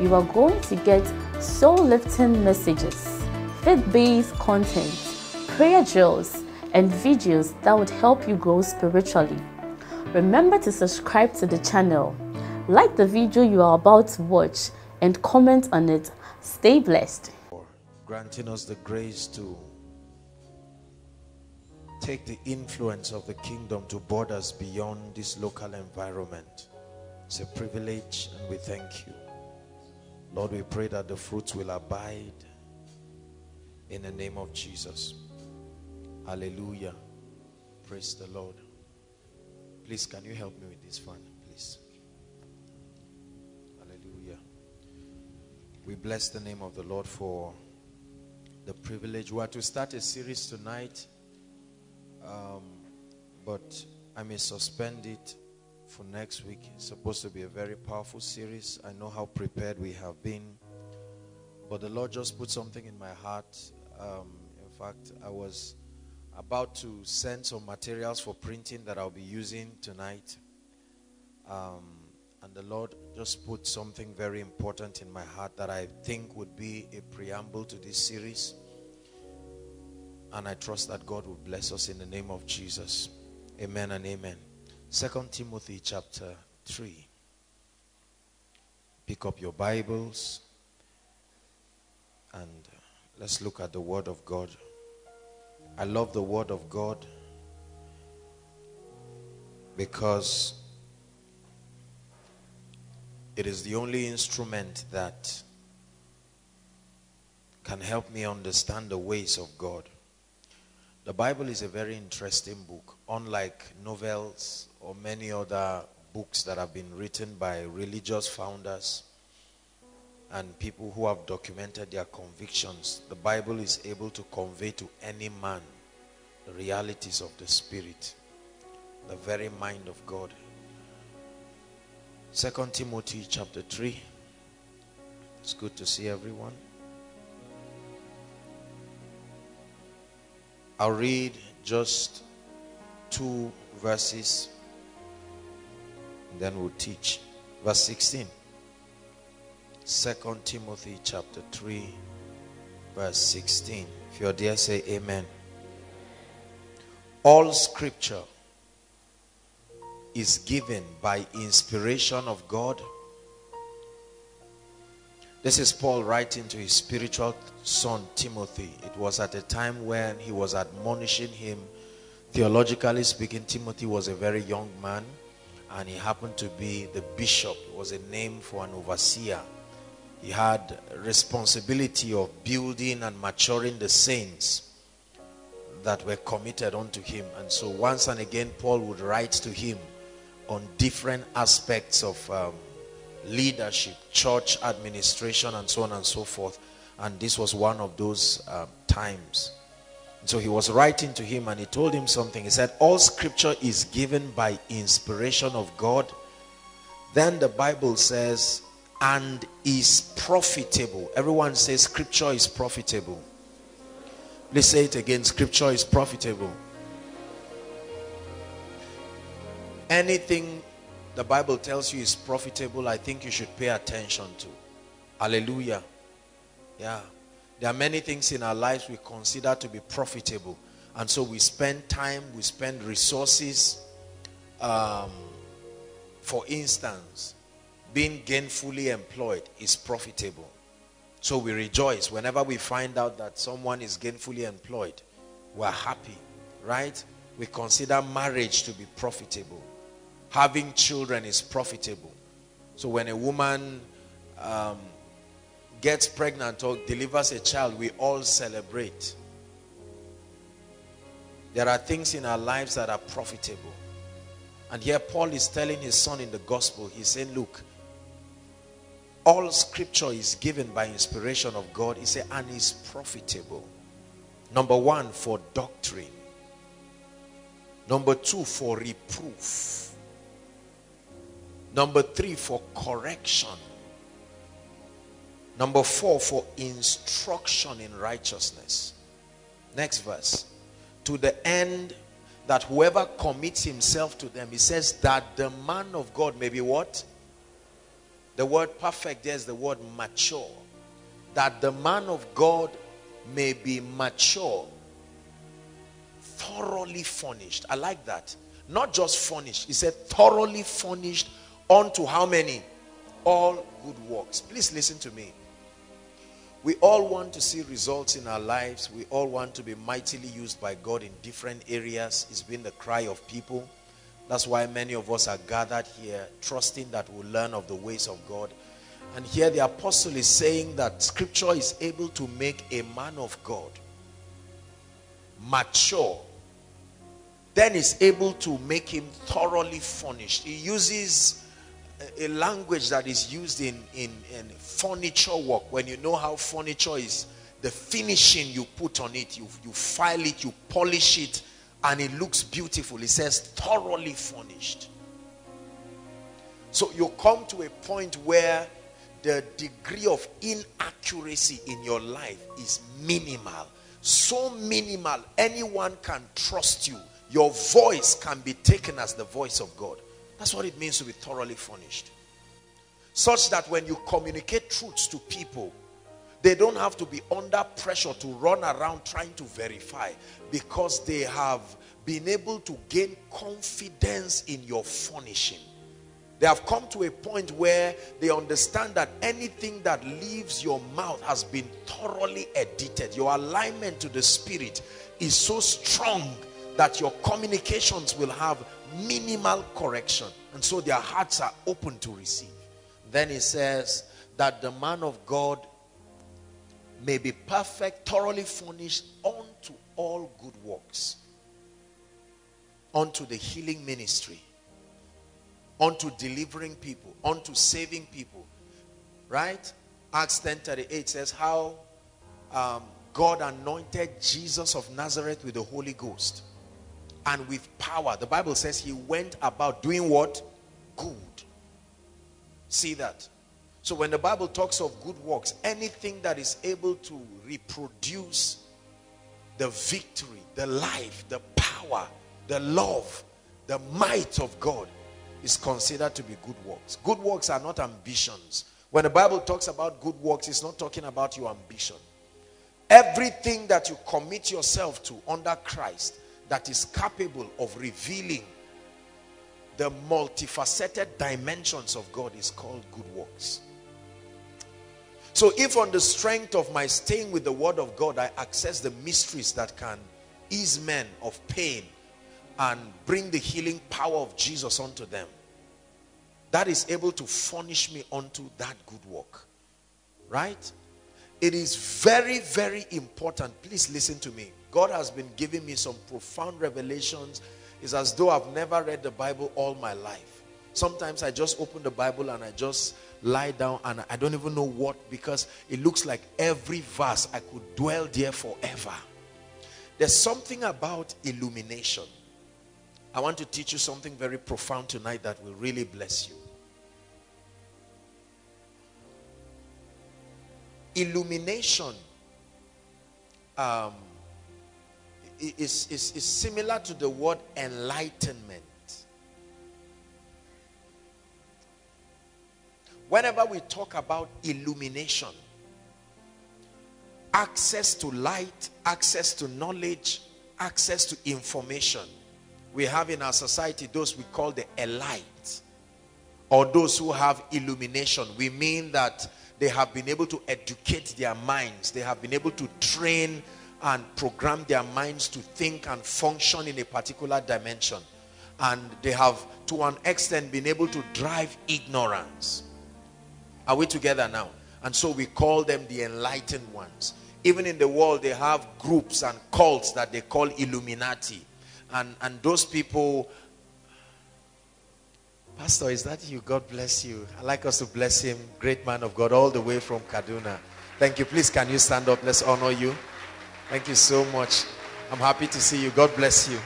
you are going to get soul lifting messages, faith based content, prayer drills, and videos that would help you grow spiritually. Remember to subscribe to the channel, like the video you are about to watch, and comment on it. Stay blessed. Granting us the grace to take the influence of the kingdom to borders beyond this local environment. It's a privilege and we thank you. Lord, we pray that the fruits will abide in the name of Jesus. Hallelujah. Praise the Lord. Please, can you help me with this fan, please? Hallelujah. We bless the name of the Lord for the privilege. We are to start a series tonight, um, but I may suspend it for next week. It's supposed to be a very powerful series. I know how prepared we have been. But the Lord just put something in my heart. Um, in fact, I was about to send some materials for printing that I'll be using tonight. Um, and the Lord just put something very important in my heart that I think would be a preamble to this series. And I trust that God will bless us in the name of Jesus. Amen and amen. Second Timothy chapter 3. Pick up your Bibles and let's look at the Word of God. I love the Word of God because it is the only instrument that can help me understand the ways of God. The Bible is a very interesting book, unlike novels or many other books that have been written by religious founders and people who have documented their convictions. The Bible is able to convey to any man the realities of the Spirit, the very mind of God. Second Timothy chapter 3. It's good to see everyone. I'll read just two verses then we'll teach. Verse 16. Second Timothy chapter 3 verse 16. If you're there, say amen. All scripture is given by inspiration of God. This is Paul writing to his spiritual son Timothy. It was at a time when he was admonishing him. Theologically speaking, Timothy was a very young man and he happened to be the bishop. It was a name for an overseer. He had responsibility of building and maturing the saints that were committed unto him. And so once and again, Paul would write to him on different aspects of um, leadership, church administration, and so on and so forth. And this was one of those um, times. So he was writing to him and he told him something. He said, all scripture is given by inspiration of God. Then the Bible says, and is profitable. Everyone says scripture is profitable. Let's say it again. Scripture is profitable. Anything the Bible tells you is profitable, I think you should pay attention to. Hallelujah. Yeah. There are many things in our lives we consider to be profitable. And so we spend time, we spend resources. Um, for instance, being gainfully employed is profitable. So we rejoice whenever we find out that someone is gainfully employed. We're happy, right? We consider marriage to be profitable. Having children is profitable. So when a woman um, gets pregnant or delivers a child, we all celebrate. There are things in our lives that are profitable. And here Paul is telling his son in the gospel, he's saying, look, all scripture is given by inspiration of God. He said, and is profitable. Number one, for doctrine. Number two, for reproof. Number three, for correction. Number four, for instruction in righteousness. Next verse. To the end that whoever commits himself to them, he says that the man of God may be what? The word perfect there is the word mature. That the man of God may be mature, thoroughly furnished. I like that. Not just furnished. He said thoroughly furnished unto how many? All good works. Please listen to me. We all want to see results in our lives. We all want to be mightily used by God in different areas. It's been the cry of people. That's why many of us are gathered here, trusting that we'll learn of the ways of God. And here the apostle is saying that scripture is able to make a man of God mature. Then is able to make him thoroughly furnished. He uses a language that is used in, in, in furniture work. When you know how furniture is, the finishing you put on it, you, you file it, you polish it, and it looks beautiful. It says thoroughly furnished. So you come to a point where the degree of inaccuracy in your life is minimal. So minimal, anyone can trust you. Your voice can be taken as the voice of God. That's what it means to be thoroughly furnished. Such that when you communicate truths to people, they don't have to be under pressure to run around trying to verify because they have been able to gain confidence in your furnishing. They have come to a point where they understand that anything that leaves your mouth has been thoroughly edited. Your alignment to the spirit is so strong that your communications will have minimal correction. And so their hearts are open to receive. Then he says that the man of God may be perfect, thoroughly furnished unto all good works, unto the healing ministry, unto delivering people, unto saving people. Right? Acts 10 38 says how um, God anointed Jesus of Nazareth with the Holy Ghost and with power. The Bible says he went about doing what? Good. See that? So when the Bible talks of good works, anything that is able to reproduce the victory, the life, the power, the love, the might of God is considered to be good works. Good works are not ambitions. When the Bible talks about good works, it's not talking about your ambition. Everything that you commit yourself to under Christ that is capable of revealing the multifaceted dimensions of God is called good works. So if on the strength of my staying with the word of God, I access the mysteries that can ease men of pain and bring the healing power of Jesus unto them, that is able to furnish me unto that good work. Right? It is very, very important. Please listen to me. God has been giving me some profound revelations. It's as though I've never read the Bible all my life. Sometimes I just open the Bible and I just lie down and I don't even know what because it looks like every verse I could dwell there forever. There's something about illumination. I want to teach you something very profound tonight that will really bless you. Illumination um, is, is, is similar to the word enlightenment. Whenever we talk about illumination, access to light, access to knowledge, access to information, we have in our society those we call the elite or those who have illumination. We mean that they have been able to educate their minds, they have been able to train and program their minds to think and function in a particular dimension. And they have, to an extent, been able to drive ignorance. Are we together now? And so we call them the enlightened ones. Even in the world, they have groups and cults that they call Illuminati. And, and those people Pastor, is that you? God bless you. I'd like us to bless him. Great man of God, all the way from Kaduna. Thank you. Please, can you stand up? Let's honor you. Thank you so much. I'm happy to see you. God bless you.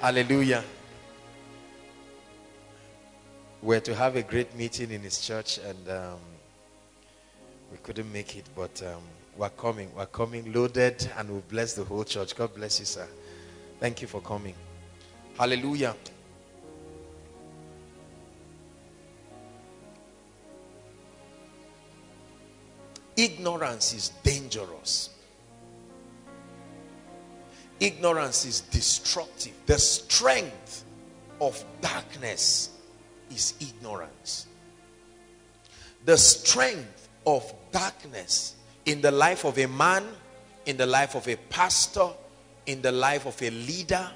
Hallelujah. We're to have a great meeting in his church, and um, we couldn't make it, but um, we're coming. We're coming loaded, and we'll bless the whole church. God bless you, sir. Thank you for coming. Hallelujah. Ignorance is dangerous. Ignorance is destructive. The strength of darkness is ignorance. The strength of darkness in the life of a man, in the life of a pastor, in the life of a leader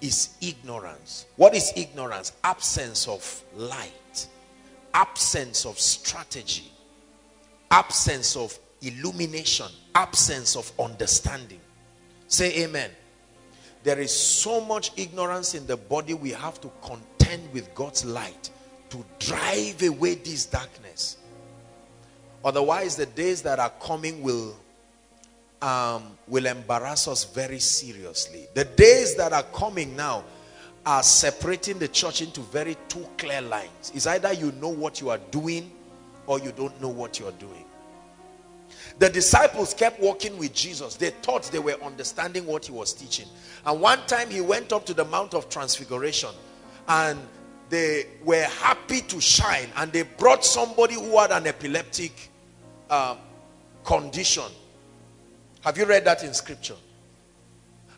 is ignorance. What is ignorance? Absence of light, absence of strategy, absence of illumination, absence of understanding. Say amen. There is so much ignorance in the body, we have to contend with God's light to drive away this darkness. Otherwise, the days that are coming will um, will embarrass us very seriously. The days that are coming now are separating the church into very two clear lines. It's either you know what you are doing or you don't know what you're doing. The disciples kept walking with Jesus. They thought they were understanding what he was teaching. And one time he went up to the Mount of Transfiguration and they were happy to shine and they brought somebody who had an epileptic uh, condition. Have you read that in scripture?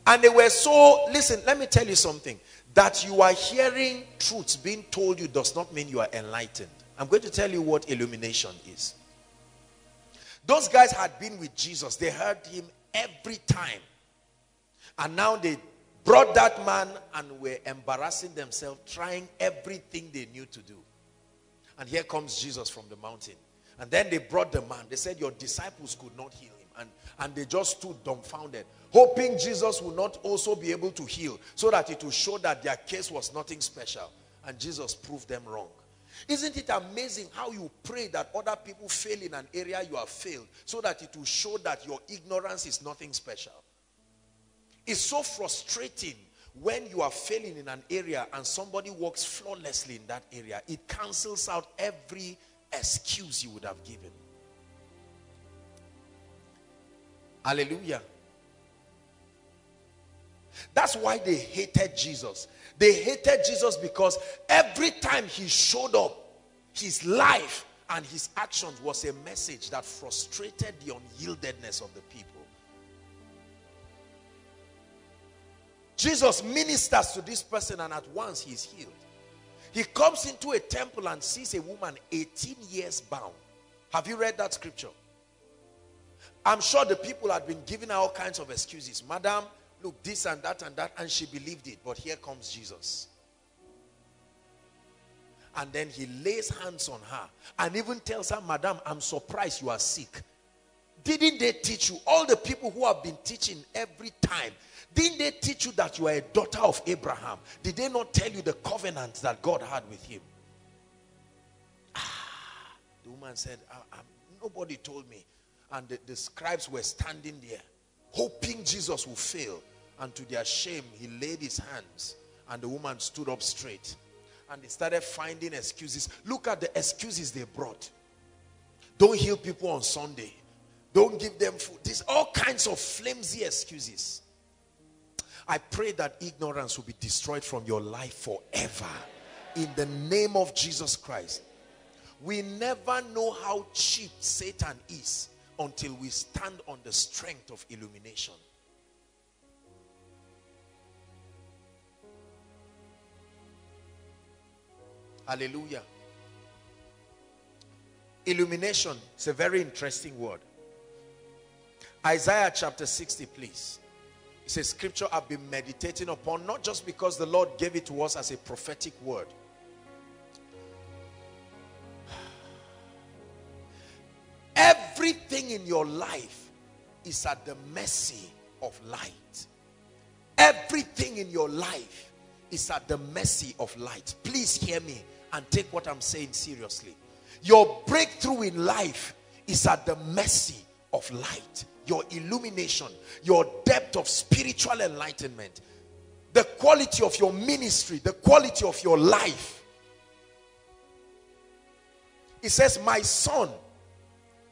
And they were so, listen, let me tell you something. That you are hearing truths being told you does not mean you are enlightened. I'm going to tell you what illumination is. Those guys had been with Jesus. They heard him every time. And now they brought that man and were embarrassing themselves, trying everything they knew to do. And here comes Jesus from the mountain. And then they brought the man. They said, Your disciples could not heal him. And, and they just stood dumbfounded, hoping Jesus would not also be able to heal so that it would show that their case was nothing special. And Jesus proved them wrong. Isn't it amazing how you pray that other people fail in an area you have failed so that it will show that your ignorance is nothing special? It's so frustrating when you are failing in an area and somebody works flawlessly in that area. It cancels out every excuse you would have given. Hallelujah. That's why they hated Jesus. They hated Jesus because every time he showed up, his life and his actions was a message that frustrated the unyieldedness of the people. Jesus ministers to this person and at once he is healed. He comes into a temple and sees a woman 18 years bound. Have you read that scripture? I'm sure the people had been giving all kinds of excuses. Madam, look, this and that and that, and she believed it. But here comes Jesus. And then he lays hands on her and even tells her, Madam, I'm surprised you are sick. Didn't they teach you, all the people who have been teaching every time, didn't they teach you that you are a daughter of Abraham? Did they not tell you the covenant that God had with him? Ah, the woman said, I, I, Nobody told me. And the, the scribes were standing there hoping Jesus would fail. And to their shame, he laid his hands and the woman stood up straight. And they started finding excuses. Look at the excuses they brought. Don't heal people on Sunday. Don't give them food. There's all kinds of flimsy excuses. I pray that ignorance will be destroyed from your life forever. In the name of Jesus Christ. We never know how cheap Satan is until we stand on the strength of illumination. Hallelujah. Illumination is a very interesting word. Isaiah chapter 60, please. It's a scripture I've been meditating upon, not just because the Lord gave it to us as a prophetic word, Everything in your life is at the mercy of light. Everything in your life is at the mercy of light. Please hear me and take what I'm saying seriously. Your breakthrough in life is at the mercy of light. Your illumination, your depth of spiritual enlightenment, the quality of your ministry, the quality of your life. He says, My son,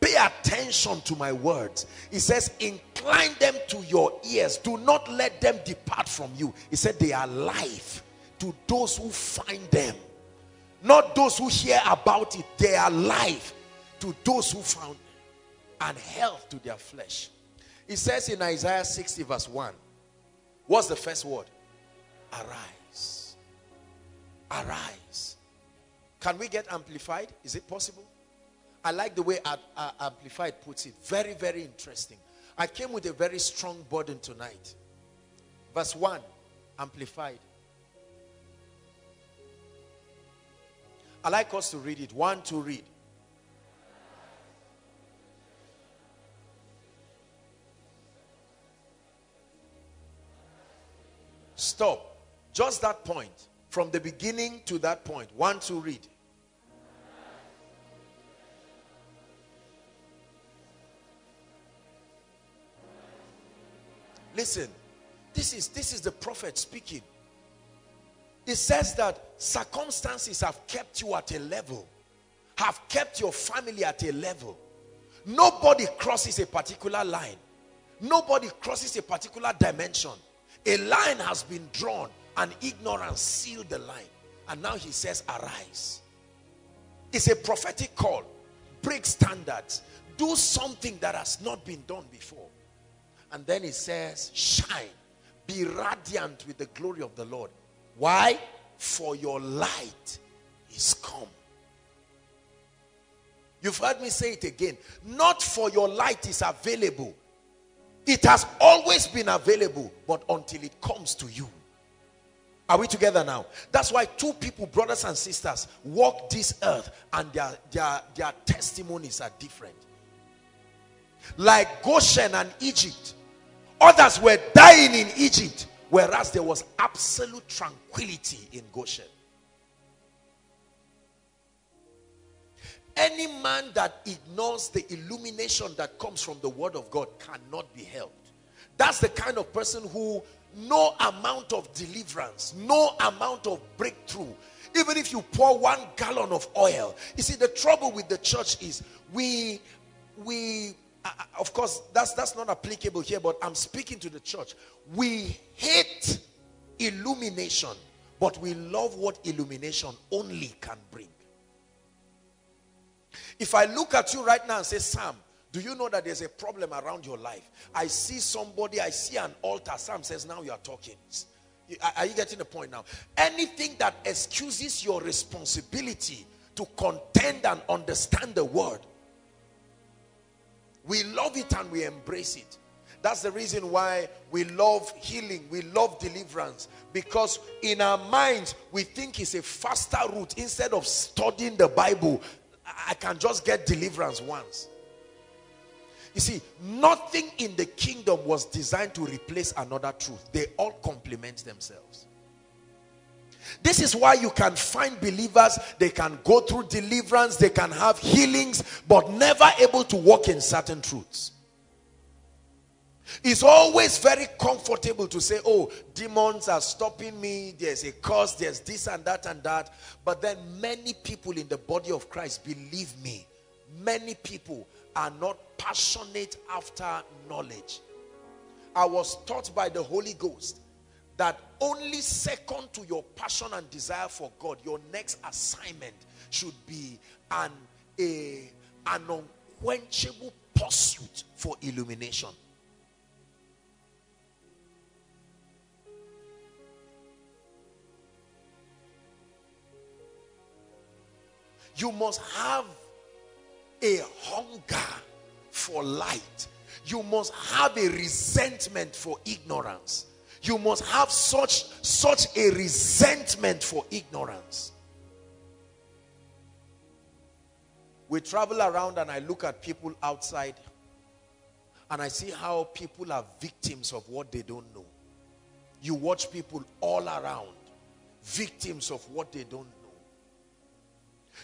pay attention to my words. He says, Incline them to your ears. Do not let them depart from you. He said, They are life to those who find them. Not those who hear about it, they are life to those who found and health to their flesh. He says in Isaiah 60 verse 1, what's the first word? Arise. Arise. Can we get amplified? Is it possible? I like the way uh, amplified puts it. Very, very interesting. I came with a very strong burden tonight. Verse 1, amplified. I like us to read it. One to read. Stop. Just that point. From the beginning to that point. One to read. Listen. This is this is the prophet speaking. It says that circumstances have kept you at a level, have kept your family at a level. Nobody crosses a particular line. Nobody crosses a particular dimension. A line has been drawn and ignorance sealed the line. And now he says, arise. It's a prophetic call. Break standards. Do something that has not been done before. And then he says, shine. Be radiant with the glory of the Lord. Why? For your light is come. You've heard me say it again. Not for your light is available. It has always been available, but until it comes to you. Are we together now? That's why two people, brothers and sisters, walk this earth and their, their, their testimonies are different. Like Goshen and Egypt. Others were dying in Egypt Whereas there was absolute tranquility in Goshen. Any man that ignores the illumination that comes from the word of God cannot be helped. That's the kind of person who no amount of deliverance, no amount of breakthrough, even if you pour one gallon of oil. You see, the trouble with the church is we, we of course, that's, that's not applicable here, but I'm speaking to the church. We hate illumination, but we love what illumination only can bring. If I look at you right now and say, Sam, do you know that there's a problem around your life? I see somebody, I see an altar. Sam says, now you are talking. Are you getting the point now? Anything that excuses your responsibility to contend and understand the word we love it and we embrace it. That's the reason why we love healing, we love deliverance. Because in our minds, we think it's a faster route. Instead of studying the Bible, I can just get deliverance once. You see, nothing in the kingdom was designed to replace another truth. They all complement themselves. This is why you can find believers, they can go through deliverance, they can have healings, but never able to walk in certain truths. It's always very comfortable to say, oh, demons are stopping me. There's a cause, there's this and that and that. But then many people in the body of Christ, believe me, many people are not passionate after knowledge. I was taught by the Holy Ghost that only second to your passion and desire for God, your next assignment should be an, a, an unquenchable pursuit for illumination. You must have a hunger for light. You must have a resentment for ignorance you must have such such a resentment for ignorance we travel around and i look at people outside and i see how people are victims of what they don't know you watch people all around victims of what they don't.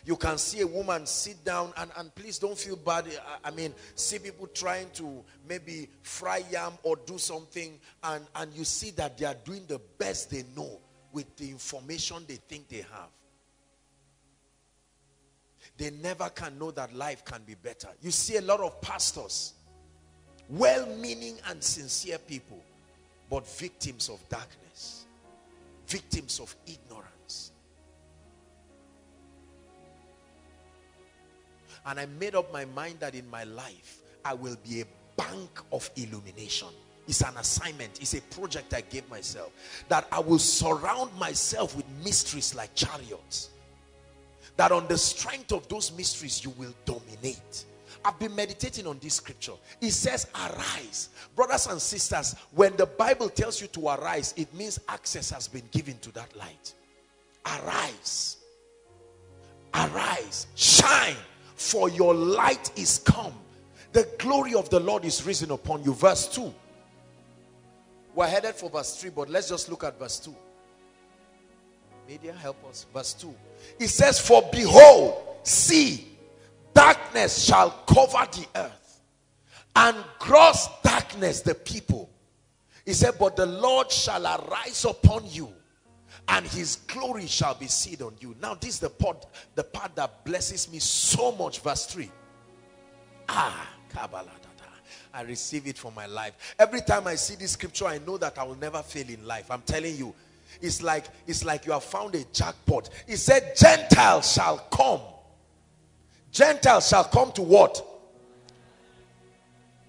You can see a woman sit down and, and please don't feel bad. I, I mean, see people trying to maybe fry yam or do something and, and you see that they are doing the best they know with the information they think they have. They never can know that life can be better. You see a lot of pastors, well-meaning and sincere people, but victims of darkness, victims of ignorance. And I made up my mind that in my life, I will be a bank of illumination. It's an assignment. It's a project I gave myself. That I will surround myself with mysteries like chariots. That on the strength of those mysteries, you will dominate. I've been meditating on this scripture. It says, arise. Brothers and sisters, when the Bible tells you to arise, it means access has been given to that light. Arise. Arise. Shine, for your light is come. The glory of the Lord is risen upon you. Verse 2. We're headed for verse 3, but let's just look at verse 2. Media, help us. Verse 2. It says, For behold, see, darkness shall cover the earth, and gross darkness the people. He said, But the Lord shall arise upon you, and his glory shall be seen on you. Now, this is the part, the part that blesses me so much. Verse 3. Ah, Kabbalah. I receive it for my life. Every time I see this scripture, I know that I will never fail in life. I'm telling you, it's like it's like you have found a jackpot. He said, Gentiles shall come. Gentiles shall come to what?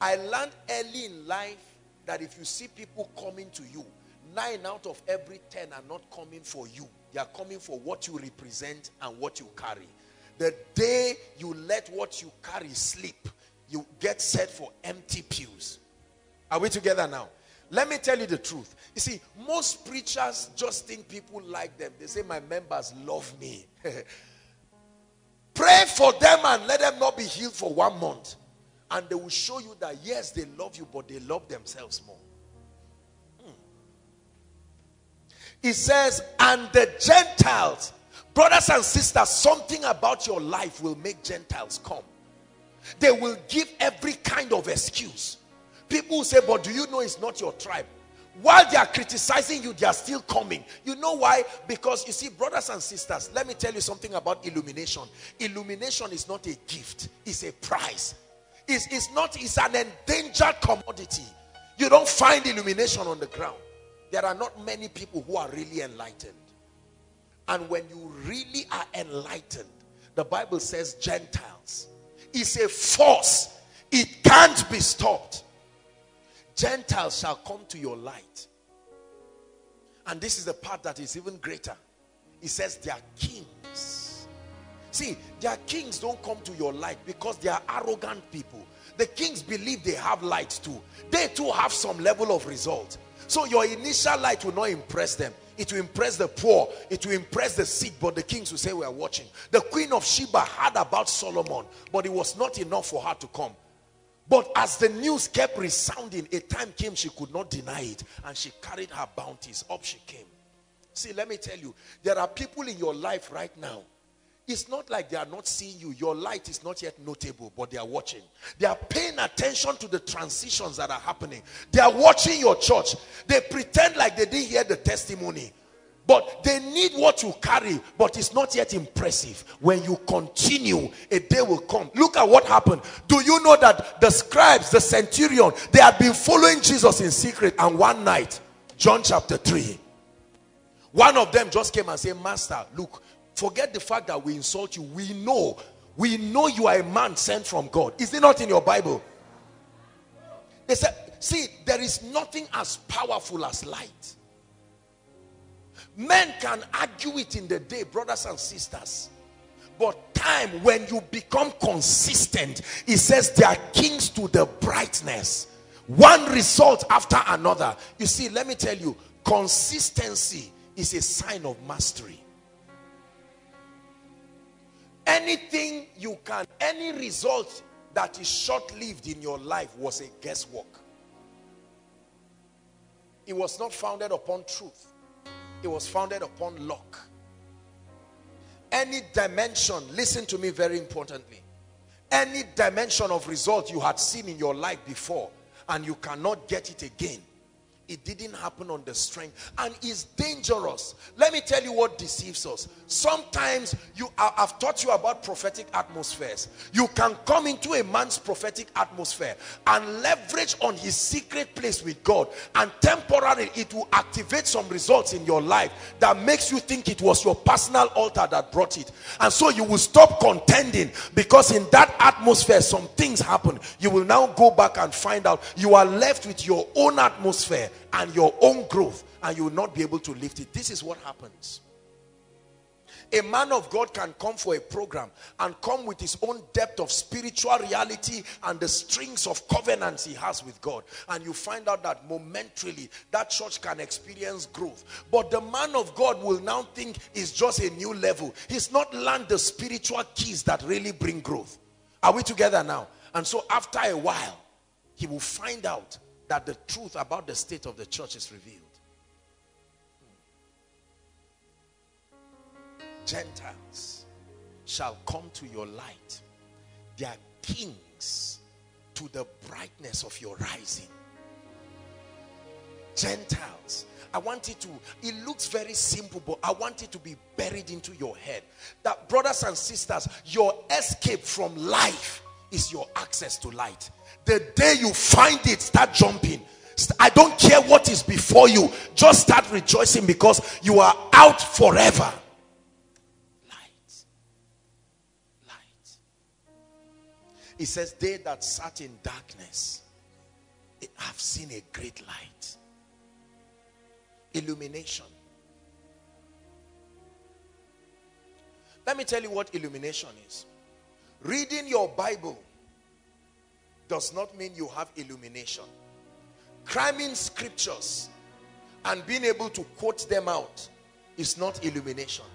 I learned early in life that if you see people coming to you, nine out of every ten are not coming for you. They are coming for what you represent and what you carry. The day you let what you carry sleep, you get set for empty pews. Are we together now? Let me tell you the truth. You see, most preachers just think people like them. They say, My members love me. Pray for them and let them not be healed for one month. And they will show you that, yes, they love you, but they love themselves more. It says, And the Gentiles, brothers and sisters, something about your life will make Gentiles come. They will give every kind of excuse. People say, but do you know it's not your tribe? While they are criticizing you, they are still coming. You know why? Because you see, brothers and sisters, let me tell you something about illumination. Illumination is not a gift, it's a prize. It's, it's not, it's an endangered commodity. You don't find illumination on the ground. There are not many people who are really enlightened. And when you really are enlightened, the Bible says Gentiles is a force. It can't be stopped. Gentiles shall come to your light. And this is the part that is even greater. It says they are kings. See, their kings don't come to your light because they are arrogant people. The kings believe they have light too. They too have some level of result. So your initial light will not impress them. It will impress the poor. It will impress the sick. But the kings will say, we are watching. The queen of Sheba heard about Solomon. But it was not enough for her to come. But as the news kept resounding, a time came she could not deny it. And she carried her bounties. Up she came. See, let me tell you. There are people in your life right now it's not like they are not seeing you. Your light is not yet notable, but they are watching. They are paying attention to the transitions that are happening. They are watching your church. They pretend like they didn't hear the testimony. But they need what you carry, but it's not yet impressive. When you continue, a day will come. Look at what happened. Do you know that the scribes, the centurion, they had been following Jesus in secret, and one night, John chapter 3, one of them just came and said, Master, look, Forget the fact that we insult you. We know. We know you are a man sent from God. Is it not in your Bible? They said, see, there is nothing as powerful as light. Men can argue it in the day, brothers and sisters. But time, when you become consistent, it says they are kings to the brightness. One result after another. You see, let me tell you, consistency is a sign of mastery anything you can, any result that is short-lived in your life was a guesswork. It was not founded upon truth. it was founded upon luck. Any dimension, listen to me very importantly. Any dimension of result you had seen in your life before and you cannot get it again it didn't happen on the strength and it's dangerous. Let me tell you what deceives us. Sometimes you i've taught you about prophetic atmospheres. You can come into a man's prophetic atmosphere and leverage on his secret place with god and temporarily it will activate some results in your life that makes you think it was your personal altar that brought it. And so you will stop contending because in that atmosphere some things happen. You will now go back and find out you are left with your own atmosphere and your own growth and you will not be able to lift it. This is what happens. A man of God can come for a program and come with his own depth of spiritual reality and the strings of covenants he has with God. And you find out that momentarily that church can experience growth. But the man of God will now think it's just a new level. He's not learned the spiritual keys that really bring growth. Are we together now? And so after a while, he will find out that the truth about the state of the church is revealed. Gentiles shall come to your light. They are kings to the brightness of your rising. Gentiles. I want it to, it looks very simple, but I want it to be buried into your head. That brothers and sisters, your escape from life is your access to light. The day you find it, start jumping. I don't care what is before you. Just start rejoicing because you are out forever. Light. Light. It says, they that sat in darkness have seen a great light. Illumination. Let me tell you what illumination is. Reading your Bible does not mean you have illumination. Cramming scriptures and being able to quote them out is not illumination.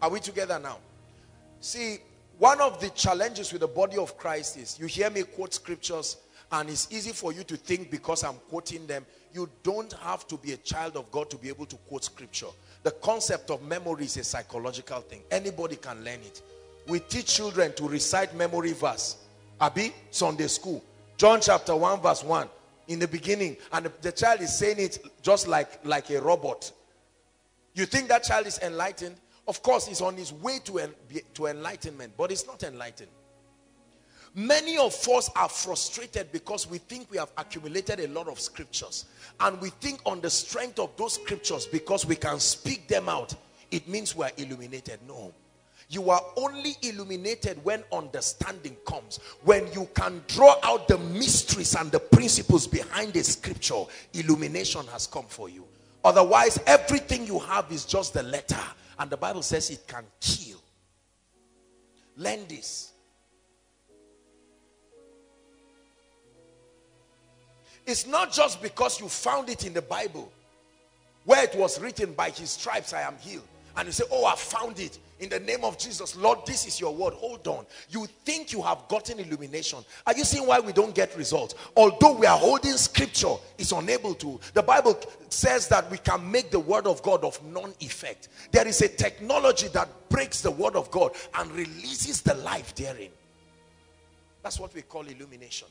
Are we together now? See, one of the challenges with the body of Christ is you hear me quote scriptures and it's easy for you to think because I'm quoting them. You don't have to be a child of God to be able to quote scripture. The concept of memory is a psychological thing. Anybody can learn it. We teach children to recite memory verse Abi, Sunday school. John chapter 1 verse 1. In the beginning. And the, the child is saying it just like, like a robot. You think that child is enlightened? Of course, he's on his way to, en to enlightenment. But it's not enlightened. Many of us are frustrated because we think we have accumulated a lot of scriptures. And we think on the strength of those scriptures, because we can speak them out, it means we are illuminated. No. You are only illuminated when understanding comes. When you can draw out the mysteries and the principles behind a scripture, illumination has come for you. Otherwise, everything you have is just the letter. And the Bible says it can kill. Learn this. It's not just because you found it in the Bible where it was written by his stripes I am healed and you say, Oh, I found it in the name of Jesus. Lord, this is your word. Hold on. You think you have gotten illumination. Are you seeing why we don't get results? Although we are holding scripture, it's unable to. The Bible says that we can make the word of God of non effect. There is a technology that breaks the word of God and releases the life therein. That's what we call illumination.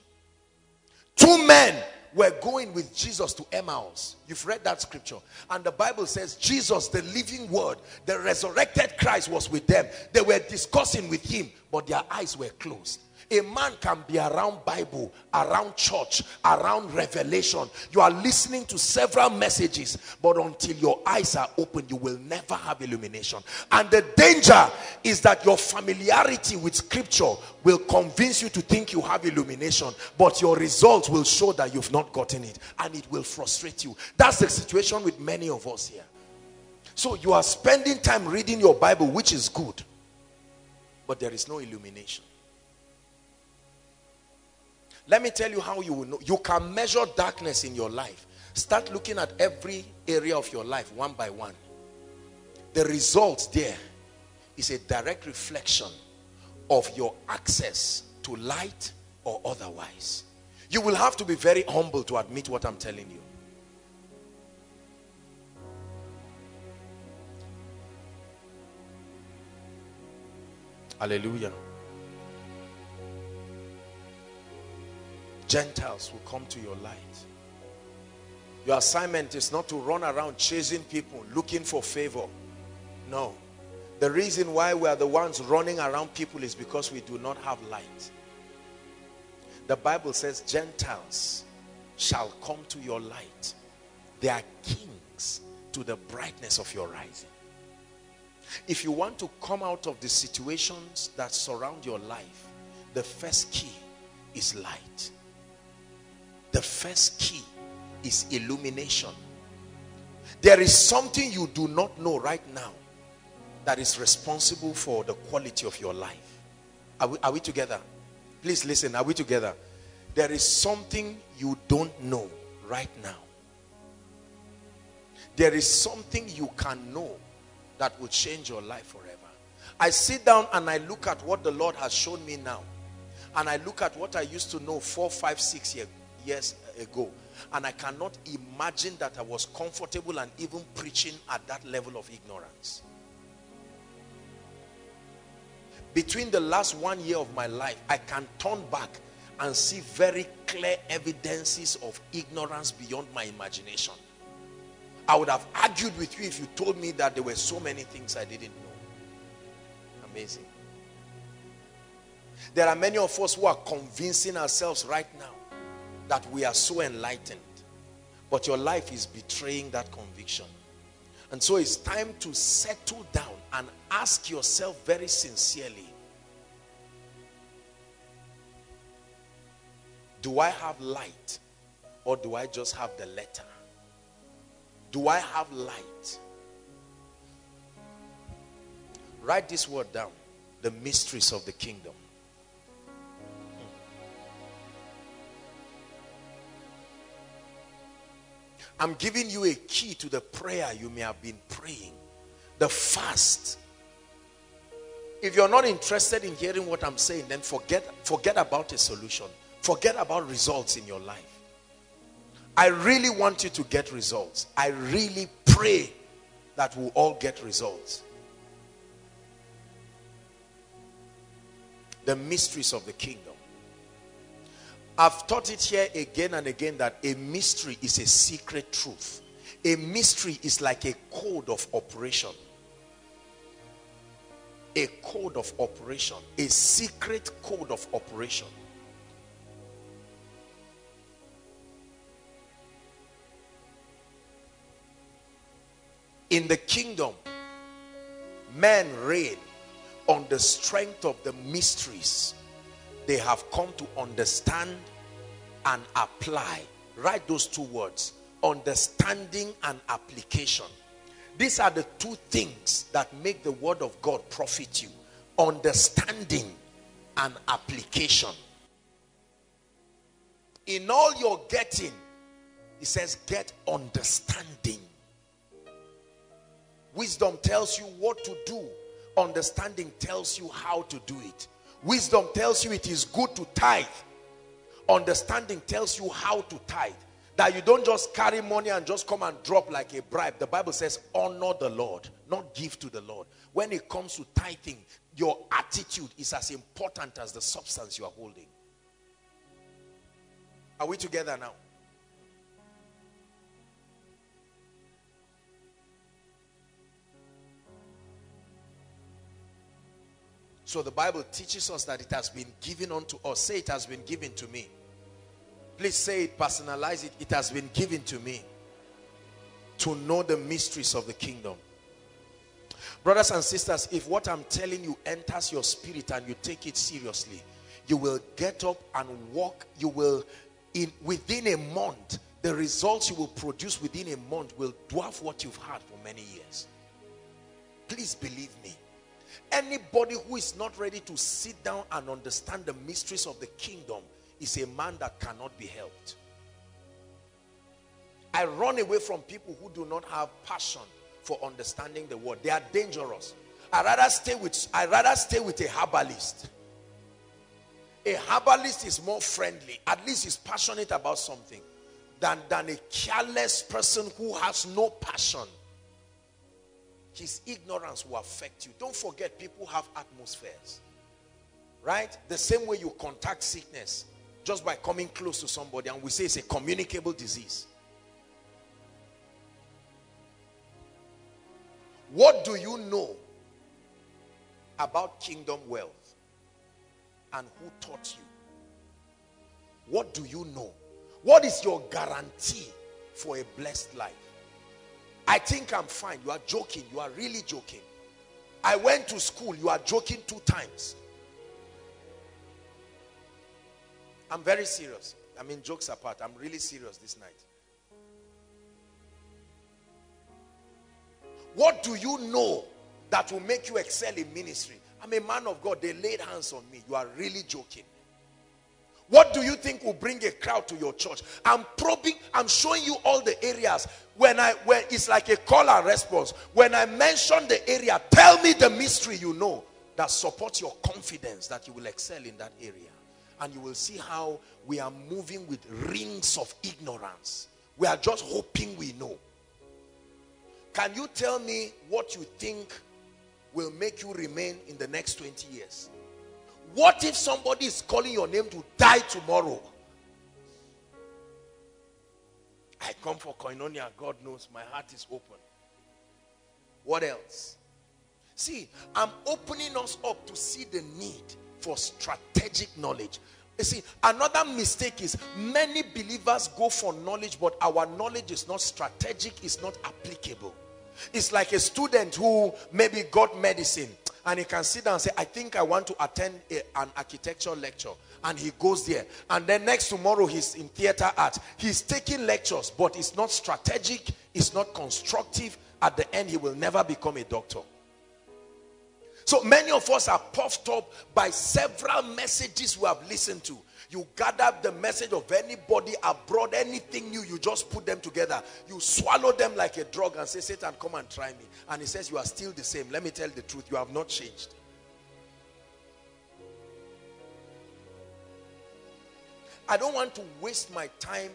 Two men were going with Jesus to Emmaus. You've read that scripture. And the Bible says Jesus, the living word, the resurrected Christ was with them. They were discussing with him, but their eyes were closed. A man can be around Bible, around church, around revelation. You are listening to several messages, but until your eyes are open, you will never have illumination. And the danger is that your familiarity with scripture will convince you to think you have illumination, but your results will show that you've not gotten it, and it will frustrate you. That's the situation with many of us here. So you are spending time reading your Bible, which is good, but there is no illumination. Let me tell you how you will know. You can measure darkness in your life. Start looking at every area of your life one by one. The result there is a direct reflection of your access to light or otherwise. You will have to be very humble to admit what I'm telling you. Hallelujah. Gentiles will come to your light. Your assignment is not to run around chasing people, looking for favor. No. The reason why we are the ones running around people is because we do not have light. The Bible says Gentiles shall come to your light. They are kings to the brightness of your rising. If you want to come out of the situations that surround your life, the first key is light. The first key is illumination. There is something you do not know right now that is responsible for the quality of your life. Are we, are we together? Please listen. Are we together? There is something you don't know right now. There is something you can know that will change your life forever. I sit down and I look at what the Lord has shown me now. And I look at what I used to know four, five, six year, years ago. And I cannot imagine that I was comfortable and even preaching at that level of ignorance. between the last one year of my life, I can turn back and see very clear evidences of ignorance beyond my imagination. I would have argued with you if you told me that there were so many things I didn't know. Amazing. There are many of us who are convincing ourselves right now that we are so enlightened. But your life is betraying that conviction. And so it's time to settle down and ask yourself very sincerely Do I have light or do I just have the letter? Do I have light? Write this word down the mysteries of the kingdom. I'm giving you a key to the prayer you may have been praying. The fast. If you're not interested in hearing what I'm saying, then forget, forget about a solution. Forget about results in your life. I really want you to get results. I really pray that we'll all get results. The mysteries of the kingdom. I've taught it here again and again that a mystery is a secret truth. A mystery is like a code of operation. A code of operation. A secret code of operation. In the kingdom, men reign on the strength of the mysteries they have come to understand and apply. Write those two words understanding and application. These are the two things that make the word of God profit you understanding and application. In all you're getting, he says, get understanding. Wisdom tells you what to do. Understanding tells you how to do it. Wisdom tells you it is good to tithe. Understanding tells you how to tithe. That you don't just carry money and just come and drop like a bribe. The Bible says honor the Lord, not give to the Lord. When it comes to tithing, your attitude is as important as the substance you are holding. Are we together now? So the Bible teaches us that it has been given unto us. Say it has been given to me. Please say it, personalize it. It has been given to me to know the mysteries of the kingdom. Brothers and sisters, if what I'm telling you enters your spirit and you take it seriously, you will get up and walk. You will, in within a month, the results you will produce within a month will dwarf what you've had for many years. Please believe me. Anybody who is not ready to sit down and understand the mysteries of the kingdom is a man that cannot be helped. I run away from people who do not have passion for understanding the word. They are dangerous. I rather stay with I rather stay with a herbalist. A herbalist is more friendly. At least he's passionate about something than, than a careless person who has no passion his ignorance will affect you. Don't forget, people have atmospheres. Right? The same way you contact sickness just by coming close to somebody and we say it's a communicable disease. What do you know about kingdom wealth? And who taught you? What do you know? What is your guarantee for a blessed life? I think I'm fine. You are joking. You are really joking. I went to school. You are joking two times. I'm very serious. I mean, jokes apart. I'm really serious this night. What do you know that will make you excel in ministry? I'm a man of God. They laid hands on me. You are really joking. What do you think will bring a crowd to your church? I'm probing, I'm showing you all the areas. When I when it's like a call and response. When I mention the area, tell me the mystery you know that supports your confidence that you will excel in that area. And you will see how we are moving with rings of ignorance. We are just hoping we know. Can you tell me what you think will make you remain in the next 20 years? What if somebody is calling your name to die tomorrow? I come for koinonia. God knows my heart is open. What else? See, I'm opening us up to see the need for strategic knowledge. You see, another mistake is many believers go for knowledge, but our knowledge is not strategic, it's not applicable. It's like a student who maybe got medicine and he can sit down and say, I think I want to attend a, an architecture lecture. And he goes there. And then next tomorrow he's in theater art. He's taking lectures, but it's not strategic, it's not constructive. At the end, he will never become a doctor. So many of us are puffed up by several messages we have listened to. You gather the message of anybody abroad, anything new, you just put them together. You swallow them like a drug and say, Satan, come and try me. And he says, you are still the same. Let me tell the truth, you have not changed. I don't want to waste my time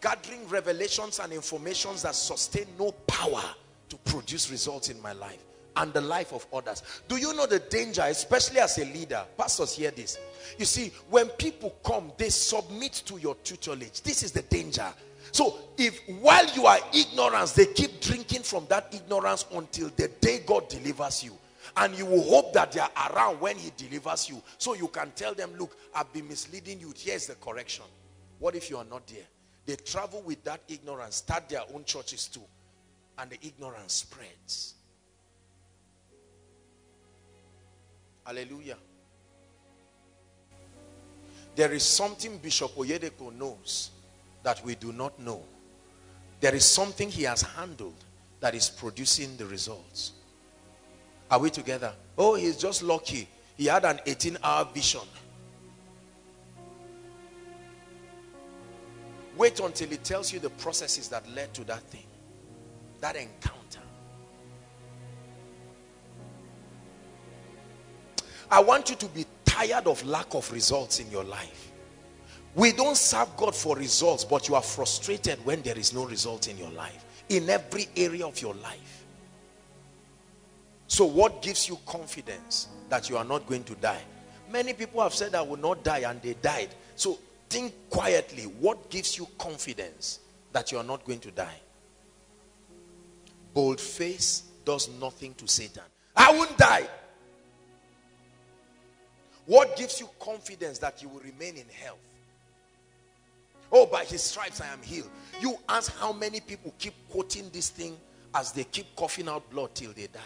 gathering revelations and informations that sustain no power to produce results in my life and the life of others. Do you know the danger, especially as a leader? Pastors, hear this. You see, when people come, they submit to your tutelage. This is the danger. So, if while you are ignorance, they keep drinking from that ignorance until the day God delivers you. And you will hope that they are around when he delivers you. So you can tell them, look, I've been misleading you. Here's the correction. What if you are not there? They travel with that ignorance, start their own churches too. And the ignorance spreads. Hallelujah. There is something Bishop Oyedepo knows that we do not know. There is something he has handled that is producing the results. Are we together? Oh, he's just lucky. He had an 18-hour vision. Wait until he tells you the processes that led to that thing. That encounter. I want you to be tired of lack of results in your life. We don't serve God for results, but you are frustrated when there is no result in your life. In every area of your life. So what gives you confidence that you are not going to die? Many people have said I will not die and they died. So think quietly. What gives you confidence that you are not going to die? Bold face does nothing to Satan. I won't die. What gives you confidence that you will remain in health? Oh, by his stripes I am healed. You ask how many people keep quoting this thing as they keep coughing out blood till they die.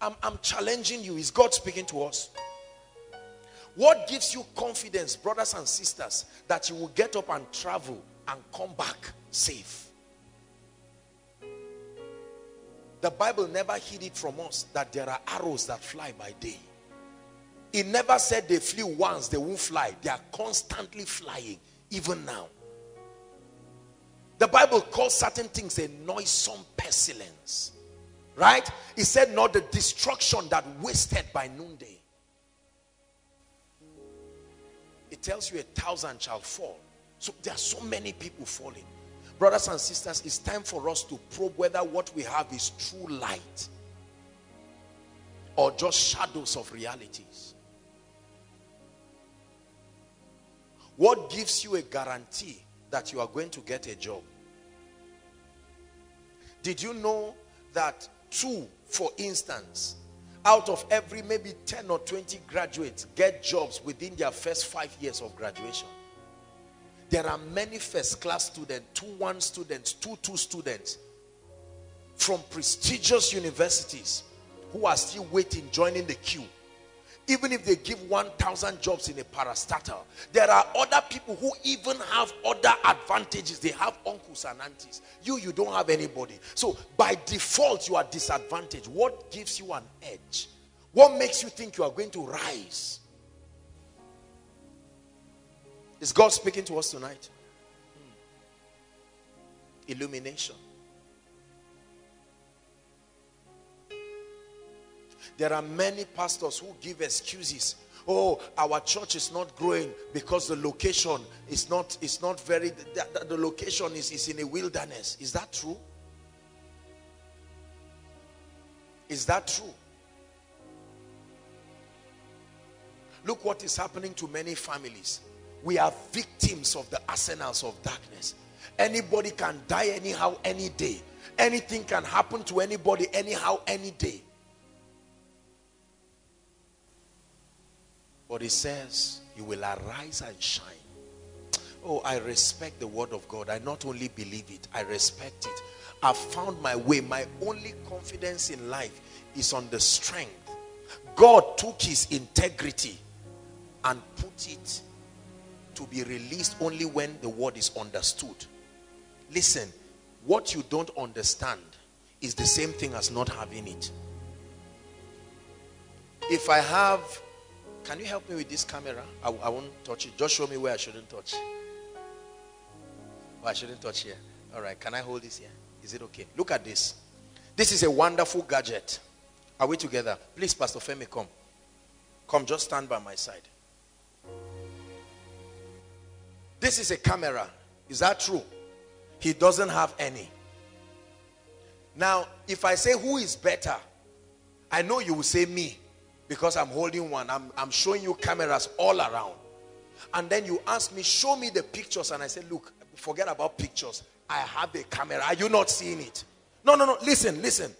I'm, I'm challenging you. Is God speaking to us? What gives you confidence, brothers and sisters, that you will get up and travel and come back safe? The Bible never hid it from us that there are arrows that fly by day. It never said they flew once, they won't fly. They are constantly flying, even now. The Bible calls certain things a noisome pestilence. Right? He said not the destruction that wasted by noonday. It tells you a thousand shall fall. So there are so many people falling. Brothers and sisters, it's time for us to probe whether what we have is true light or just shadows of realities. What gives you a guarantee that you are going to get a job? Did you know that two, for instance, out of every maybe 10 or 20 graduates get jobs within their first five years of graduation? There are many first class students, two one students, two two students from prestigious universities who are still waiting, joining the queue even if they give 1,000 jobs in a parastatal, there are other people who even have other advantages. They have uncles and aunties. You, you don't have anybody. So by default, you are disadvantaged. What gives you an edge? What makes you think you are going to rise? Is God speaking to us tonight? Hmm. Illumination. There are many pastors who give excuses. Oh, our church is not growing because the location is not, is not very, the, the location is, is in a wilderness. Is that true? Is that true? Look what is happening to many families. We are victims of the arsenals of darkness. Anybody can die anyhow, any day. Anything can happen to anybody anyhow, any day. But he says, you will arise and shine. Oh, I respect the word of God. I not only believe it, I respect it. I've found my way. My only confidence in life is on the strength. God took his integrity and put it to be released only when the word is understood. Listen, what you don't understand is the same thing as not having it. If I have can you help me with this camera? I, I won't touch it. Just show me where I shouldn't touch. Oh, I shouldn't touch here. All right. Can I hold this here? Is it okay? Look at this. This is a wonderful gadget. Are we together? Please, Pastor Femi, come. Come, just stand by my side. This is a camera. Is that true? He doesn't have any. Now, if I say who is better, I know you will say me because I'm holding one. I'm, I'm showing you cameras all around. And then you ask me, show me the pictures. And I say, look, forget about pictures. I have a camera. Are you not seeing it? No, no, no. Listen, listen.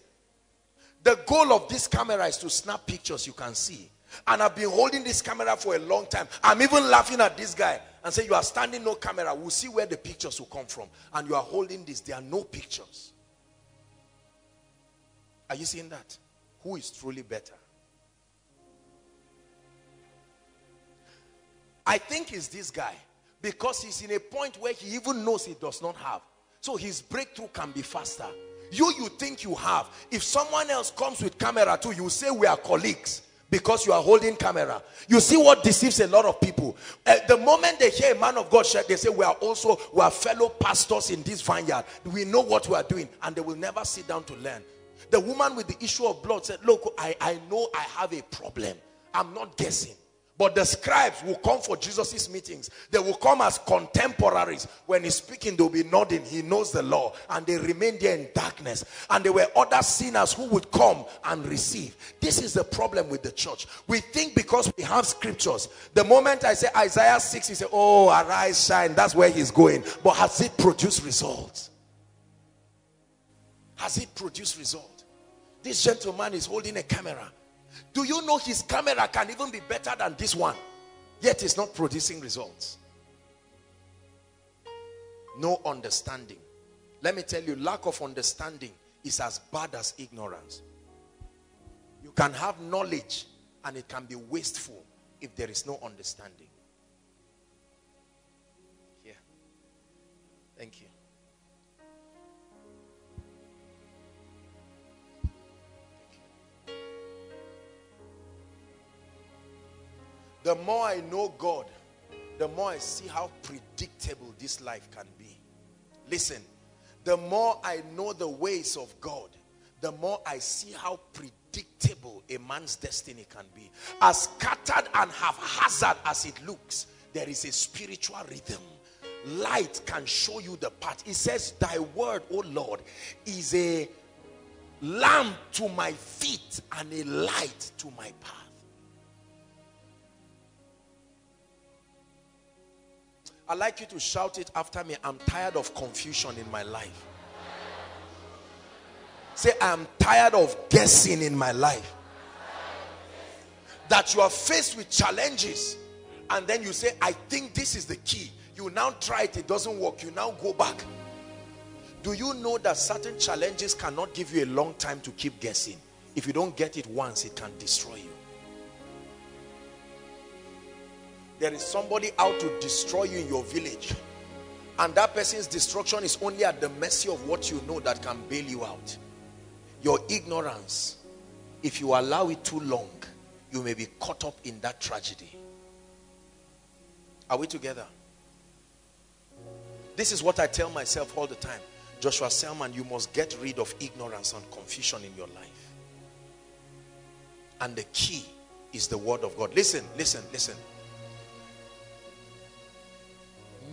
The goal of this camera is to snap pictures you can see. And I've been holding this camera for a long time. I'm even laughing at this guy and say, you are standing no camera. We'll see where the pictures will come from. And you are holding this. There are no pictures. Are you seeing that? Who is truly better? I think it's this guy because he's in a point where he even knows he does not have. So his breakthrough can be faster. You, you think you have. If someone else comes with camera too, you say we are colleagues because you are holding camera. You see what deceives a lot of people. Uh, the moment they hear a man of God share, they say we are also, we are fellow pastors in this vineyard. We know what we are doing and they will never sit down to learn. The woman with the issue of blood said, look, I, I know I have a problem. I'm not guessing. But the scribes will come for Jesus's meetings. They will come as contemporaries. When he's speaking, they'll be nodding. He knows the law. And they remain there in darkness. And there were other sinners who would come and receive. This is the problem with the church. We think because we have scriptures. The moment I say Isaiah 6, he say, oh, arise, shine. That's where he's going. But has it produced results? Has it produced result? This gentleman is holding a camera do you know his camera can even be better than this one? Yet it's not producing results. No understanding. Let me tell you, lack of understanding is as bad as ignorance. You can have knowledge and it can be wasteful if there is no understanding. The more I know God, the more I see how predictable this life can be. Listen, the more I know the ways of God, the more I see how predictable a man's destiny can be. As scattered and haphazard as it looks, there is a spiritual rhythm. Light can show you the path. It says, Thy word, O Lord, is a lamp to my feet and a light to my path. I'd like you to shout it after me. I'm tired of confusion in my life. Say, I'm tired of guessing in my life. That you are faced with challenges and then you say, I think this is the key. You now try it, it doesn't work. You now go back. Do you know that certain challenges cannot give you a long time to keep guessing? If you don't get it once, it can destroy you. There is somebody out to destroy you in your village. And that person's destruction is only at the mercy of what you know that can bail you out. Your ignorance, if you allow it too long, you may be caught up in that tragedy. Are we together? This is what I tell myself all the time. Joshua Selman, you must get rid of ignorance and confusion in your life. And the key is the word of God. Listen, listen, listen.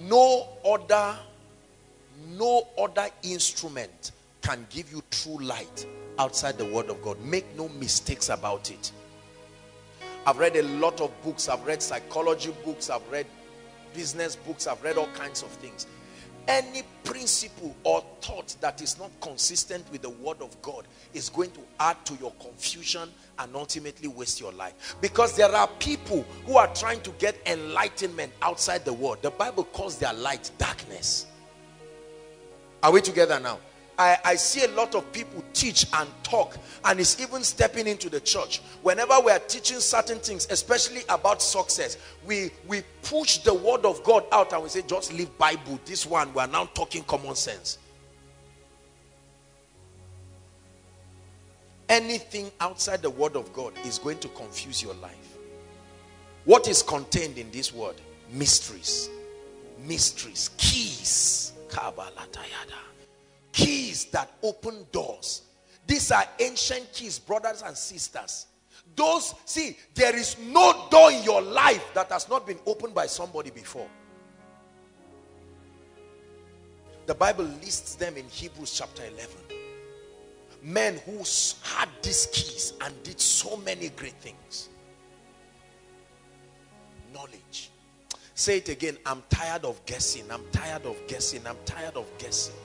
No other, no other instrument can give you true light outside the word of God. Make no mistakes about it. I've read a lot of books. I've read psychology books. I've read business books. I've read all kinds of things. Any principle or thought that is not consistent with the word of God is going to add to your confusion and ultimately waste your life. Because there are people who are trying to get enlightenment outside the word. The Bible calls their light darkness. Are we together now? I, I see a lot of people teach and talk and it's even stepping into the church. Whenever we are teaching certain things, especially about success, we, we push the word of God out and we say, just leave Bible. This one, we are now talking common sense. Anything outside the word of God is going to confuse your life. What is contained in this word? Mysteries. Mysteries. Keys. Keys that open doors. These are ancient keys, brothers and sisters. Those, see, there is no door in your life that has not been opened by somebody before. The Bible lists them in Hebrews chapter 11. Men who had these keys and did so many great things. Knowledge. Say it again. I'm tired of guessing. I'm tired of guessing. I'm tired of guessing.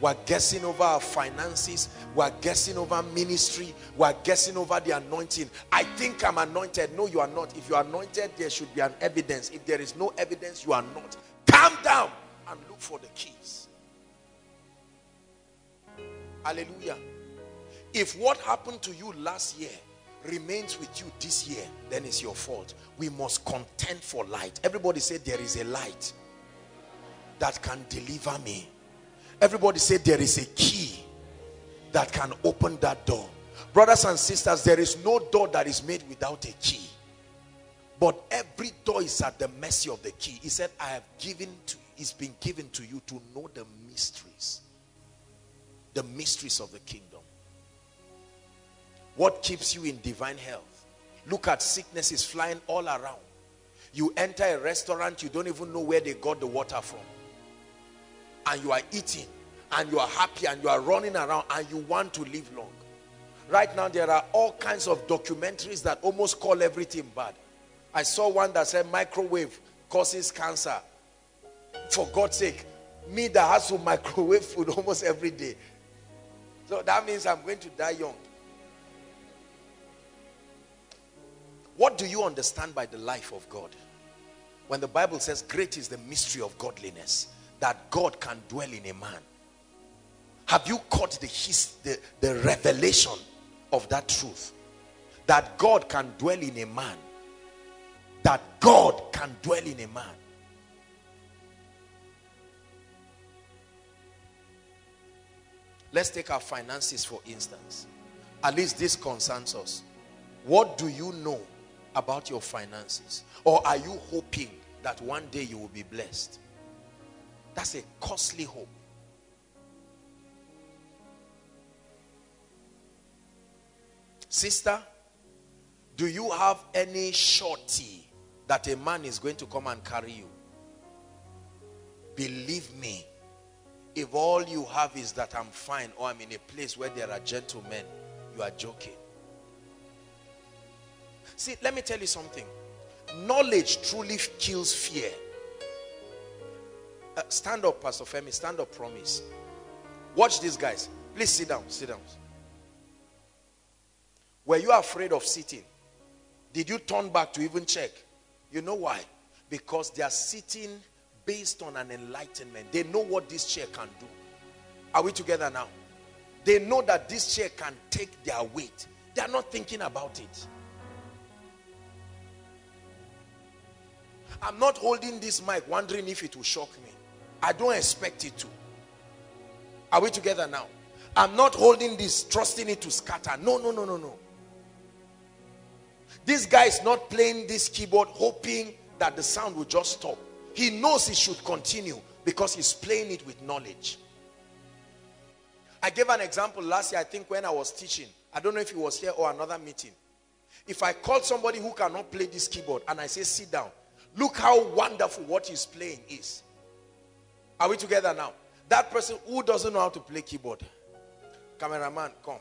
We're guessing over our finances. We're guessing over ministry. We're guessing over the anointing. I think I'm anointed. No, you are not. If you are anointed, there should be an evidence. If there is no evidence, you are not. Calm down and look for the keys. Hallelujah. If what happened to you last year remains with you this year, then it's your fault. We must contend for light. Everybody said there is a light that can deliver me Everybody say there is a key that can open that door. Brothers and sisters, there is no door that is made without a key. But every door is at the mercy of the key. He said, I have given to it's been given to you to know the mysteries. The mysteries of the kingdom. What keeps you in divine health? Look at sicknesses flying all around. You enter a restaurant, you don't even know where they got the water from and you are eating and you are happy and you are running around and you want to live long. Right now, there are all kinds of documentaries that almost call everything bad. I saw one that said microwave causes cancer. For God's sake, me that has to microwave food almost every day. So that means I'm going to die young. What do you understand by the life of God? When the Bible says great is the mystery of godliness that God can dwell in a man. Have you caught the, his, the, the revelation of that truth? That God can dwell in a man. That God can dwell in a man. Let's take our finances for instance. At least this concerns us. What do you know about your finances? Or are you hoping that one day you will be blessed? That's a costly hope. Sister, do you have any shorty that a man is going to come and carry you? Believe me, if all you have is that I'm fine or I'm in a place where there are gentlemen, you are joking. See, let me tell you something. Knowledge truly kills fear. Uh, stand up, Pastor Femi. Stand up, promise. Watch these guys. Please sit down. Sit down. Were you afraid of sitting? Did you turn back to even check? You know why? Because they are sitting based on an enlightenment. They know what this chair can do. Are we together now? They know that this chair can take their weight. They are not thinking about it. I'm not holding this mic wondering if it will shock me. I don't expect it to. Are we together now? I'm not holding this, trusting it to scatter. No, no, no, no, no. This guy is not playing this keyboard hoping that the sound will just stop. He knows he should continue because he's playing it with knowledge. I gave an example last year, I think when I was teaching. I don't know if it was here or another meeting. If I call somebody who cannot play this keyboard and I say, sit down, look how wonderful what he's playing is. Are we together now? That person who doesn't know how to play keyboard. Cameraman, come.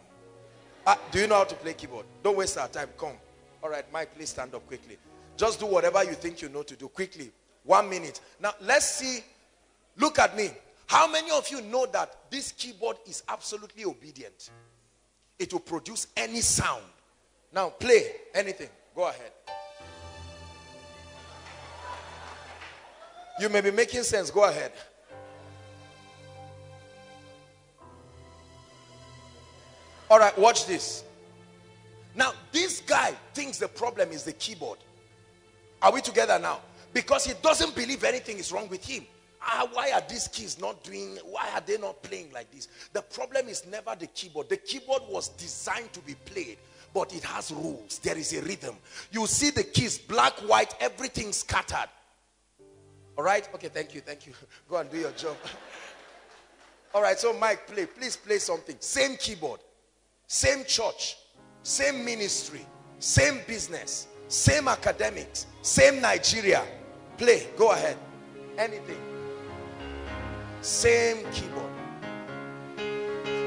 Uh, do you know how to play keyboard? Don't waste our time. Come. All right, Mike, please stand up quickly. Just do whatever you think you know to do quickly. One minute. Now, let's see. Look at me. How many of you know that this keyboard is absolutely obedient? It will produce any sound. Now, play anything. Go ahead. You may be making sense. Go ahead. All right, watch this. Now, this guy thinks the problem is the keyboard. Are we together now? Because he doesn't believe anything is wrong with him. Ah, why are these keys not doing, why are they not playing like this? The problem is never the keyboard. The keyboard was designed to be played, but it has rules. There is a rhythm. You see the keys, black, white, everything scattered. All right? Okay, thank you, thank you. Go and do your job. All right, so Mike, play. Please play something. Same keyboard, same church, same ministry, same business, same academics, same Nigeria. Play. Go ahead. Anything. Same keyboard.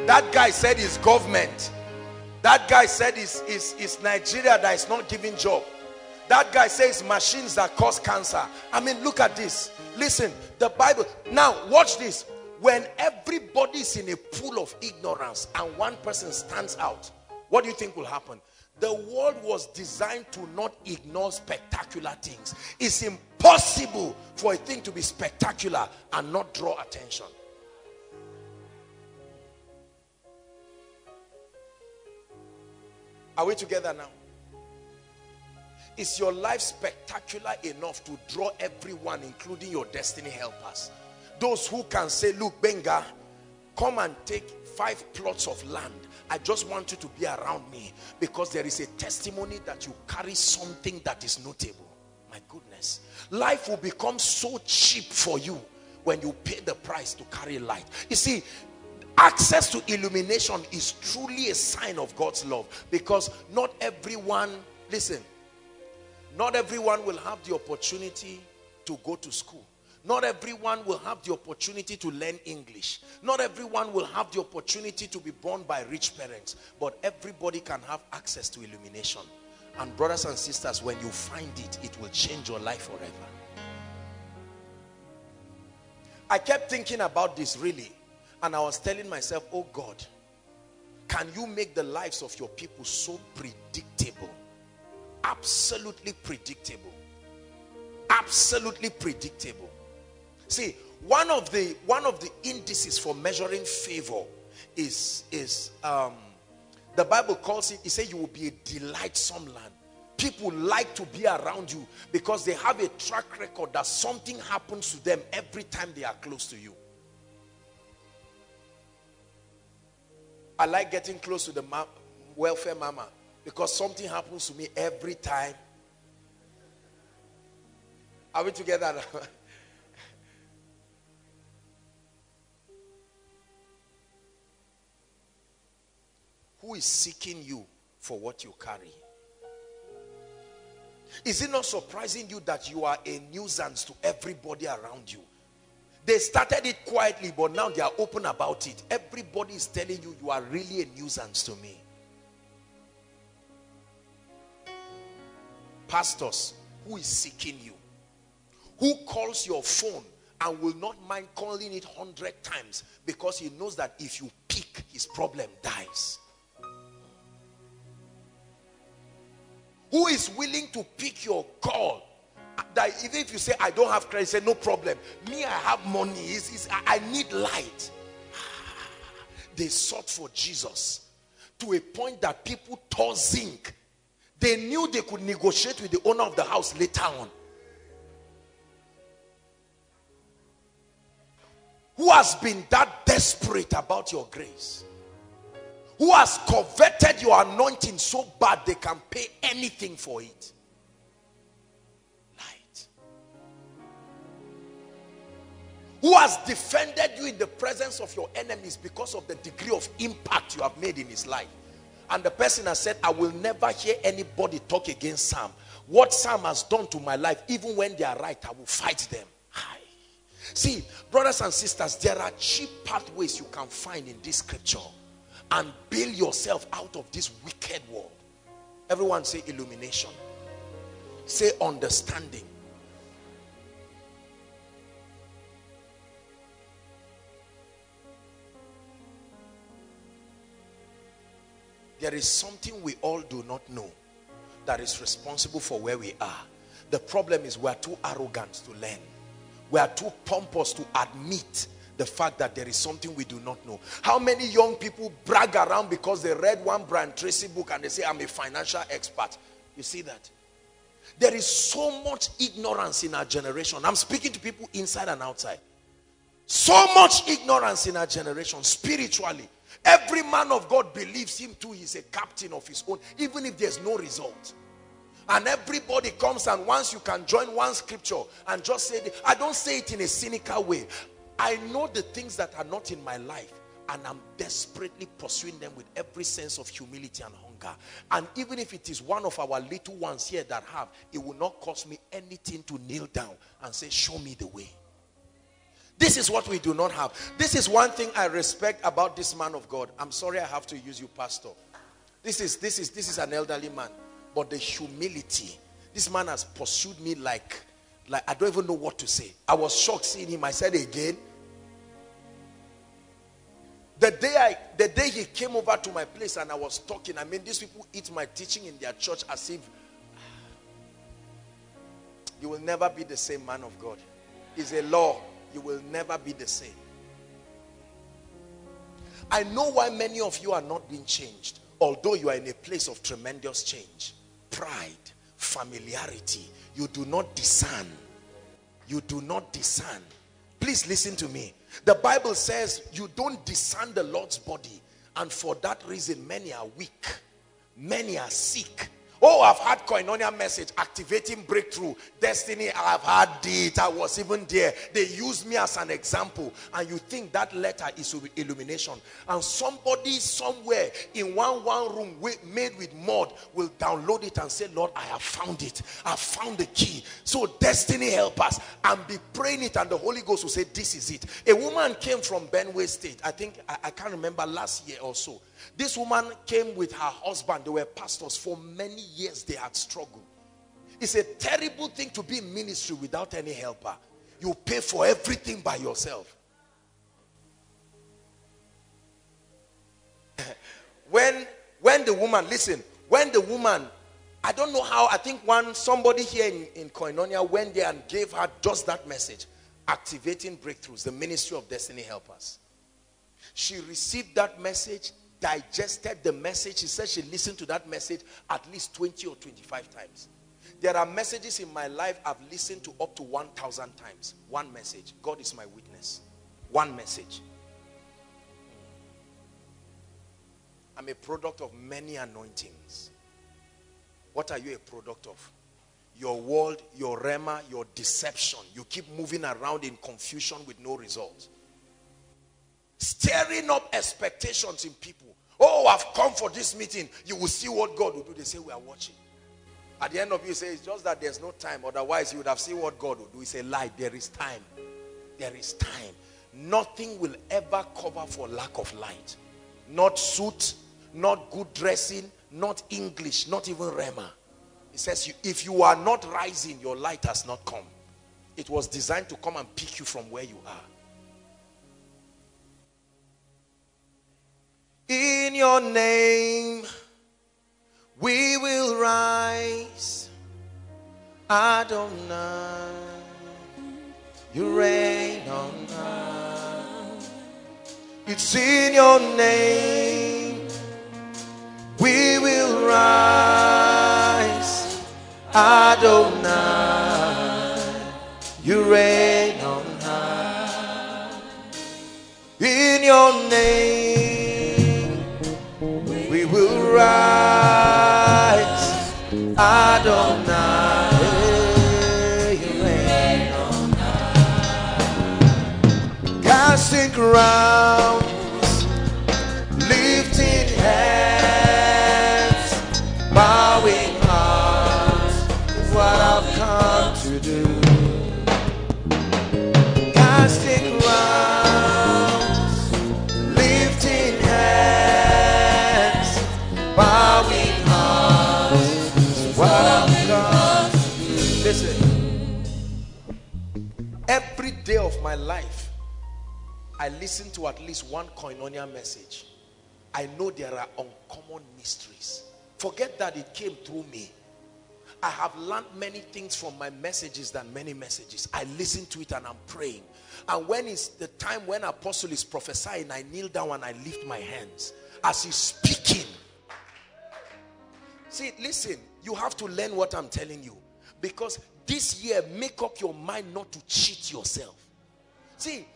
That guy said it's government. That guy said it's, it's, it's Nigeria that is not giving job. That guy says machines that cause cancer. I mean, look at this. Listen, the Bible. Now, watch this. When everybody is in a pool of ignorance and one person stands out, what do you think will happen? The world was designed to not ignore spectacular things. It's impossible for a thing to be spectacular and not draw attention. Are we together now? Is your life spectacular enough to draw everyone, including your destiny helpers? Those who can say, look, Benga, come and take five plots of land I just want you to be around me because there is a testimony that you carry something that is notable. My goodness. Life will become so cheap for you when you pay the price to carry light. You see, access to illumination is truly a sign of God's love because not everyone, listen, not everyone will have the opportunity to go to school. Not everyone will have the opportunity to learn English. Not everyone will have the opportunity to be born by rich parents. But everybody can have access to illumination. And brothers and sisters, when you find it, it will change your life forever. I kept thinking about this really. And I was telling myself, oh God, can you make the lives of your people so predictable? Absolutely predictable. Absolutely predictable. See, one of the one of the indices for measuring favor is is um, the Bible calls it. It says you will be a delightsome land. People like to be around you because they have a track record that something happens to them every time they are close to you. I like getting close to the ma welfare mama because something happens to me every time. Are we together? who is seeking you for what you carry. Is it not surprising you that you are a nuisance to everybody around you? They started it quietly, but now they are open about it. Everybody is telling you you are really a nuisance to me. Pastors, who is seeking you? Who calls your phone and will not mind calling it 100 times because he knows that if you pick, his problem dies. Who is willing to pick your call? That even if you say, I don't have credit, say, no problem. Me, I have money. It's, it's, I need light. They sought for Jesus to a point that people tore zinc. They knew they could negotiate with the owner of the house later on. Who has been that desperate about your grace? Who has coveted your anointing so bad they can pay anything for it? Light. Who has defended you in the presence of your enemies because of the degree of impact you have made in his life? And the person has said, I will never hear anybody talk against Sam. What Sam has done to my life, even when they are right, I will fight them. Hi. See, brothers and sisters, there are cheap pathways you can find in this scripture and build yourself out of this wicked world. Everyone say illumination. Say understanding. There is something we all do not know that is responsible for where we are. The problem is we are too arrogant to learn. We are too pompous to admit the fact that there is something we do not know. How many young people brag around because they read one Brian Tracy book and they say, I'm a financial expert. You see that? There is so much ignorance in our generation. I'm speaking to people inside and outside. So much ignorance in our generation, spiritually. Every man of God believes him too. He's a captain of his own, even if there's no result and everybody comes and once you can join one scripture and just say I don't say it in a cynical way I know the things that are not in my life and I'm desperately pursuing them with every sense of humility and hunger and even if it is one of our little ones here that have it will not cost me anything to kneel down and say show me the way this is what we do not have this is one thing I respect about this man of God I'm sorry I have to use you pastor this is this is this is an elderly man but the humility. This man has pursued me like, like I don't even know what to say. I was shocked seeing him. I said again. The day I the day he came over to my place and I was talking, I mean, these people eat my teaching in their church as if you will never be the same man of God. It's a law. You will never be the same. I know why many of you are not being changed, although you are in a place of tremendous change pride, familiarity. You do not discern. You do not discern. Please listen to me. The Bible says you don't discern the Lord's body. And for that reason, many are weak. Many are sick. Oh, I've had koinonia message, activating breakthrough, destiny. I've had it. I was even there. They use me as an example. And you think that letter is illumination. And somebody somewhere in one one room made with mud will download it and say, Lord, I have found it. I found the key. So destiny help us. And be praying it and the Holy Ghost will say, this is it. A woman came from Benue State. I think, I, I can't remember last year or so. This woman came with her husband. They were pastors. For many years, they had struggled. It's a terrible thing to be in ministry without any helper. You pay for everything by yourself. when, when the woman, listen, when the woman, I don't know how, I think one, somebody here in, in Koinonia went there and gave her just that message. Activating breakthroughs, the ministry of destiny helpers. She received that message digested the message. She said she listened to that message at least 20 or 25 times. There are messages in my life I've listened to up to 1,000 times. One message. God is my witness. One message. I'm a product of many anointings. What are you a product of? Your world, your rhema, your deception. You keep moving around in confusion with no results stirring up expectations in people. Oh, I've come for this meeting. You will see what God will do. They say, We are watching. At the end of you say, It's just that there's no time. Otherwise, you would have seen what God will do. It's a lie. There is time. There is time. Nothing will ever cover for lack of light. Not suit, not good dressing, not English, not even Rhema. It says, If you are not rising, your light has not come. It was designed to come and pick you from where you are. In your name, we will rise. Adonai, you reign on high. It's in your name, we will rise. Adonai, you reign on high. In your name, rise. Adonai. Casting crowns, I listen to at least one koinonia message. I know there are uncommon mysteries. Forget that it came through me. I have learned many things from my messages than many messages. I listen to it and I'm praying. And when it's the time when apostle is prophesying, I kneel down and I lift my hands as he's speaking. See, listen, you have to learn what I'm telling you. Because this year, make up your mind not to cheat yourself. See,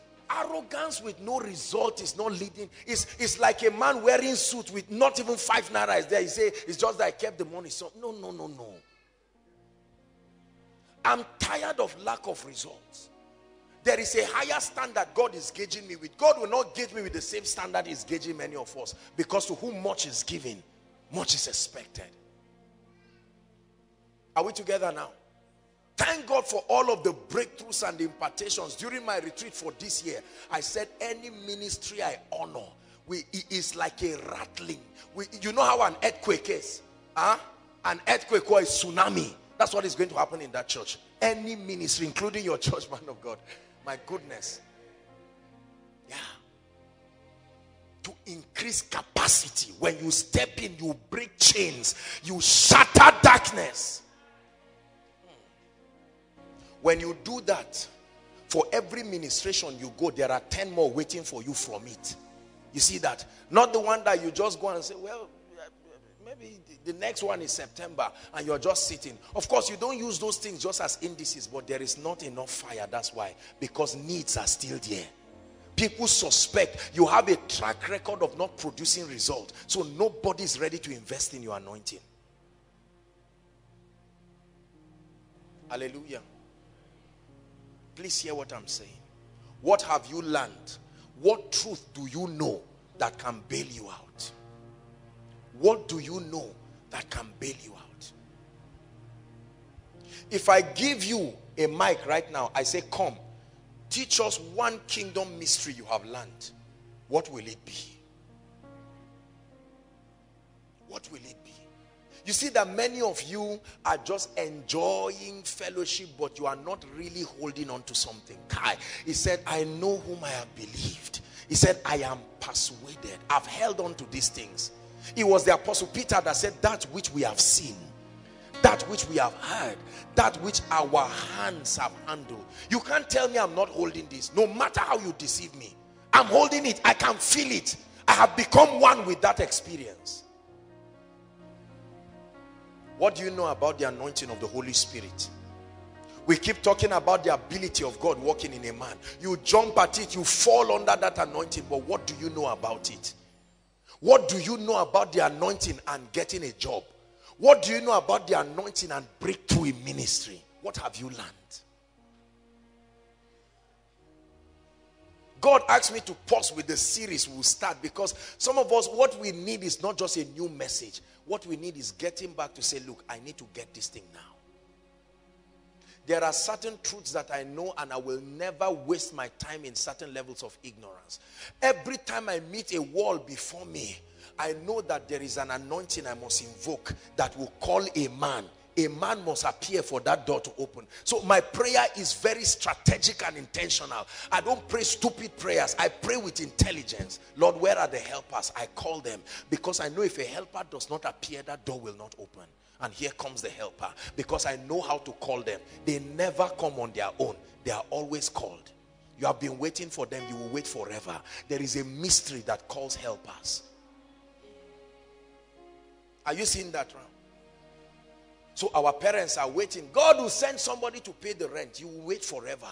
arrogance with no result is not leading. It's, it's like a man wearing suit with not even five naira is there. He say, it's just that I kept the money. So, no, no, no, no. I'm tired of lack of results. There is a higher standard God is gauging me with. God will not gauge me with the same standard He's gauging many of us. Because to whom much is given, much is expected. Are we together now? Thank God for all of the breakthroughs and impartations during my retreat for this year. I said, any ministry I honor, we, it is like a rattling. We, you know how an earthquake is? Huh? An earthquake or a tsunami. That's what is going to happen in that church. Any ministry, including your church, man of God. My goodness. Yeah. To increase capacity. When you step in, you break chains. You shatter darkness. When you do that, for every ministration you go, there are 10 more waiting for you from it. You see that? Not the one that you just go and say, well, maybe the next one is September and you're just sitting. Of course, you don't use those things just as indices, but there is not enough fire. That's why. Because needs are still there. People suspect you have a track record of not producing result. So nobody is ready to invest in your anointing. Hallelujah. Please hear what I'm saying. What have you learned? What truth do you know that can bail you out? What do you know that can bail you out? If I give you a mic right now, I say, come, teach us one kingdom mystery you have learned. What will it be? What will it be? You see that many of you are just enjoying fellowship, but you are not really holding on to something. Kai, he said, I know whom I have believed. He said, I am persuaded. I've held on to these things. It was the apostle Peter that said, that which we have seen, that which we have heard, that which our hands have handled. You can't tell me I'm not holding this, no matter how you deceive me. I'm holding it. I can feel it. I have become one with that experience. What do you know about the anointing of the Holy Spirit? We keep talking about the ability of God working in a man. You jump at it, you fall under that anointing, but what do you know about it? What do you know about the anointing and getting a job? What do you know about the anointing and breakthrough in ministry? What have you learned? God asked me to pause with the series we'll start because some of us, what we need is not just a new message. What we need is getting back to say, look, I need to get this thing now. There are certain truths that I know and I will never waste my time in certain levels of ignorance. Every time I meet a wall before me, I know that there is an anointing I must invoke that will call a man a man must appear for that door to open. So my prayer is very strategic and intentional. I don't pray stupid prayers. I pray with intelligence. Lord, where are the helpers? I call them because I know if a helper does not appear, that door will not open. And here comes the helper because I know how to call them. They never come on their own. They are always called. You have been waiting for them. You will wait forever. There is a mystery that calls helpers. Are you seeing that round? So our parents are waiting. God will send somebody to pay the rent. You will wait forever.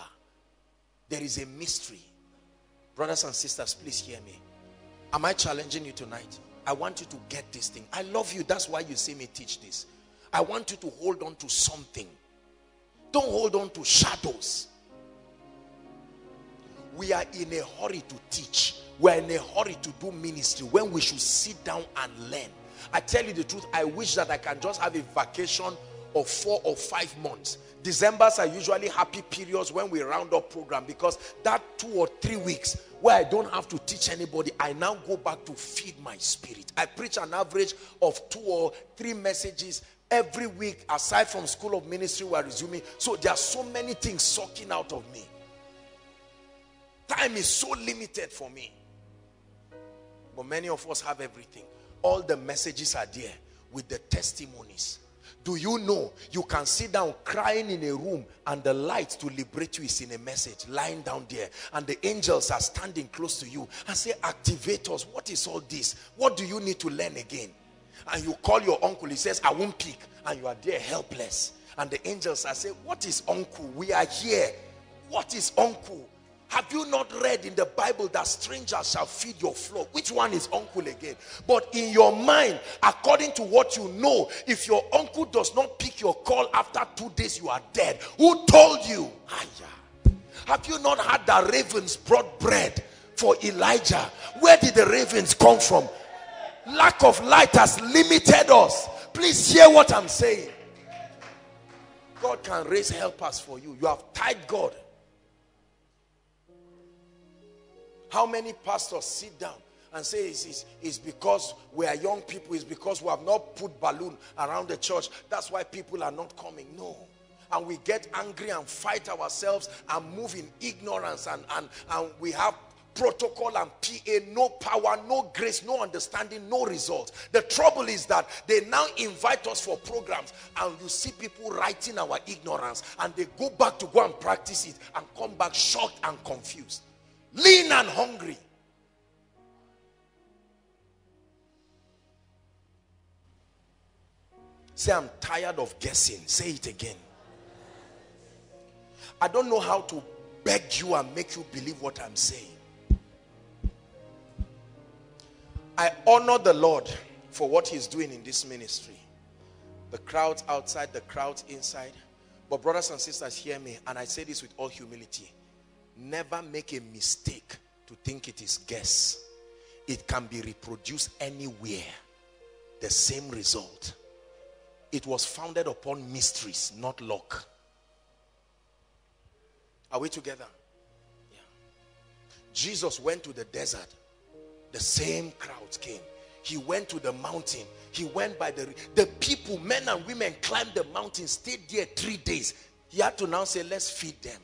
There is a mystery. Brothers and sisters, please hear me. Am I challenging you tonight? I want you to get this thing. I love you. That's why you see me teach this. I want you to hold on to something. Don't hold on to shadows. We are in a hurry to teach. We are in a hurry to do ministry when we should sit down and learn. I tell you the truth, I wish that I can just have a vacation of four or five months. Decembers are usually happy periods when we round up program because that two or three weeks where I don't have to teach anybody, I now go back to feed my spirit. I preach an average of two or three messages every week aside from school of ministry we're resuming. So there are so many things sucking out of me. Time is so limited for me. But many of us have everything all the messages are there with the testimonies. Do you know you can sit down crying in a room and the light to liberate you is in a message lying down there and the angels are standing close to you and say activate us. What is all this? What do you need to learn again? And you call your uncle, he says, I won't pick. And you are there helpless. And the angels are saying, what is uncle? We are here. What is uncle? Have you not read in the Bible that strangers shall feed your flock? Which one is uncle again? But in your mind, according to what you know, if your uncle does not pick your call after two days, you are dead. Who told you? Have you not had the ravens brought bread for Elijah? Where did the ravens come from? Lack of light has limited us. Please hear what I'm saying. God can raise helpers for you. You have tied God How many pastors sit down and say it's, it's, it's, because we are young people, it's because we have not put balloon around the church. That's why people are not coming. No. And we get angry and fight ourselves and move in ignorance and, and, and we have protocol and PA, no power, no grace, no understanding, no results. The trouble is that they now invite us for programs and you see people writing our ignorance and they go back to go and practice it and come back shocked and confused lean and hungry. Say, I'm tired of guessing. Say it again. I don't know how to beg you and make you believe what I'm saying. I honor the Lord for what he's doing in this ministry. The crowds outside, the crowds inside. But brothers and sisters, hear me. And I say this with all humility. Never make a mistake to think it is guess. It can be reproduced anywhere. The same result. It was founded upon mysteries, not luck. Are we together? Yeah. Jesus went to the desert. The same crowds came. He went to the mountain. He went by the... The people, men and women, climbed the mountain, stayed there three days. He had to now say, let's feed them.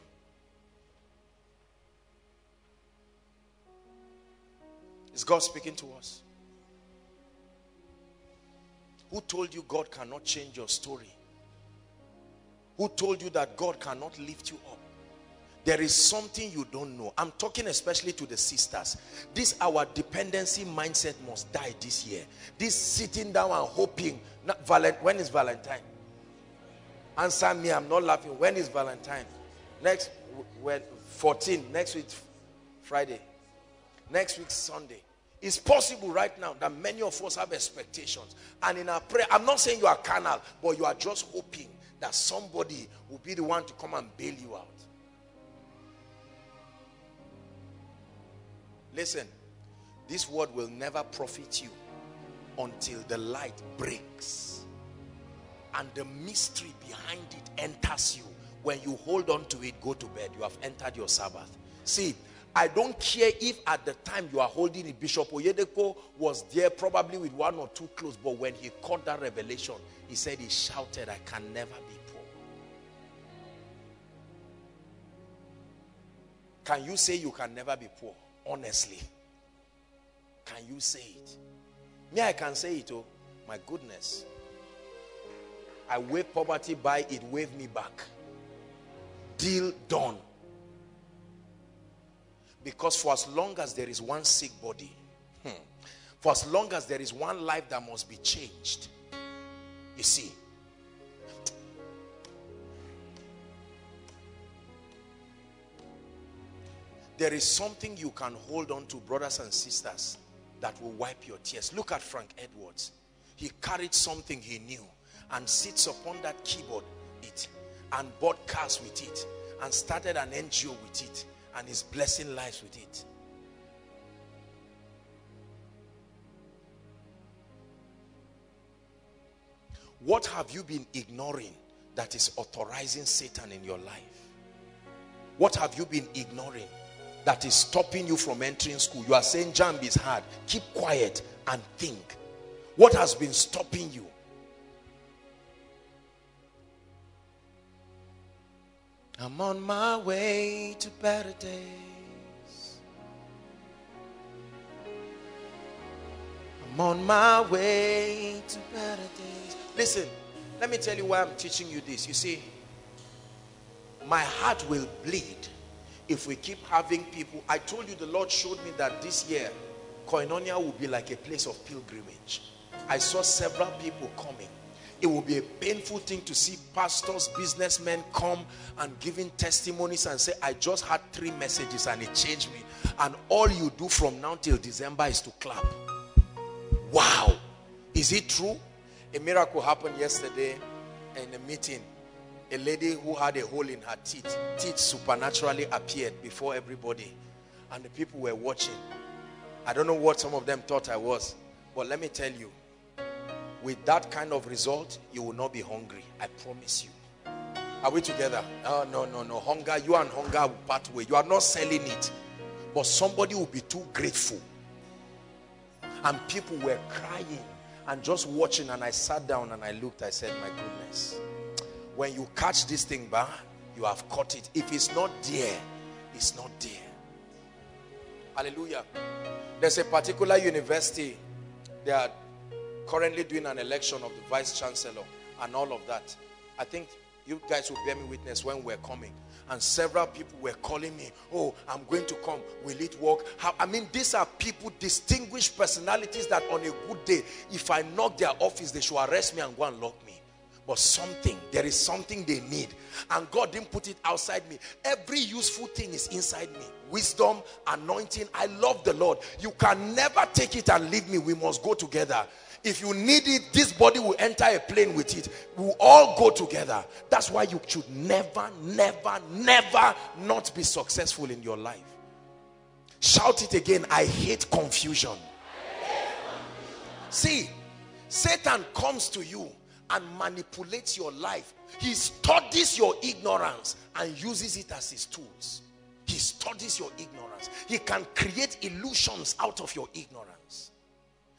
Is God speaking to us? Who told you God cannot change your story? Who told you that God cannot lift you up? There is something you don't know. I'm talking especially to the sisters. This our dependency mindset must die this year. This sitting down and hoping. Not Valent when is Valentine? Answer me. I'm not laughing. When is Valentine? Next when 14. Next week Friday. Next week Sunday. It's possible right now that many of us have expectations. And in our prayer, I'm not saying you are carnal, but you are just hoping that somebody will be the one to come and bail you out. Listen, this word will never profit you until the light breaks and the mystery behind it enters you. When you hold on to it, go to bed. You have entered your Sabbath. See, I don't care if at the time you are holding it, Bishop Oyedepo was there probably with one or two clothes, but when he caught that revelation, he said he shouted, I can never be poor. Can you say you can never be poor? Honestly. Can you say it? Me, I can say it, oh. My goodness. I wave poverty by, it wave me back. Deal done. Because for as long as there is one sick body, hmm, for as long as there is one life that must be changed, you see, there is something you can hold on to, brothers and sisters, that will wipe your tears. Look at Frank Edwards. He carried something he knew and sits upon that keyboard it and bought cars with it and started an NGO with it and is blessing lives with it. What have you been ignoring that is authorizing Satan in your life? What have you been ignoring that is stopping you from entering school? You are saying JAMB is hard. Keep quiet and think. What has been stopping you? I'm on my way to better days. I'm on my way to better days. Listen, let me tell you why I'm teaching you this. You see, my heart will bleed if we keep having people. I told you the Lord showed me that this year, Koinonia will be like a place of pilgrimage. I saw several people coming it will be a painful thing to see pastors, businessmen come and giving testimonies and say, I just had three messages and it changed me. And all you do from now till December is to clap. Wow. Is it true? A miracle happened yesterday in a meeting. A lady who had a hole in her teeth, teeth supernaturally appeared before everybody. And the people were watching. I don't know what some of them thought I was. But let me tell you, with that kind of result, you will not be hungry. I promise you. Are we together? Oh, no, no, no. Hunger, you and hunger will part way. You are not selling it. But somebody will be too grateful. And people were crying and just watching. And I sat down and I looked. I said, my goodness. When you catch this thing back, you have caught it. If it's not there, it's not there. Hallelujah. There's a particular university. There are currently doing an election of the vice chancellor and all of that. I think you guys will bear me witness when we're coming. And several people were calling me, oh, I'm going to come. Will it work? How, I mean, these are people, distinguished personalities that on a good day, if I knock their office, they should arrest me and go and lock me. But something, there is something they need. And God didn't put it outside me. Every useful thing is inside me. Wisdom, anointing. I love the Lord. You can never take it and leave me. We must go together. If you need it, this body will enter a plane with it. We'll all go together. That's why you should never, never, never not be successful in your life. Shout it again. I hate confusion. See, Satan comes to you and manipulates your life. He studies your ignorance and uses it as his tools. He studies your ignorance. He can create illusions out of your ignorance.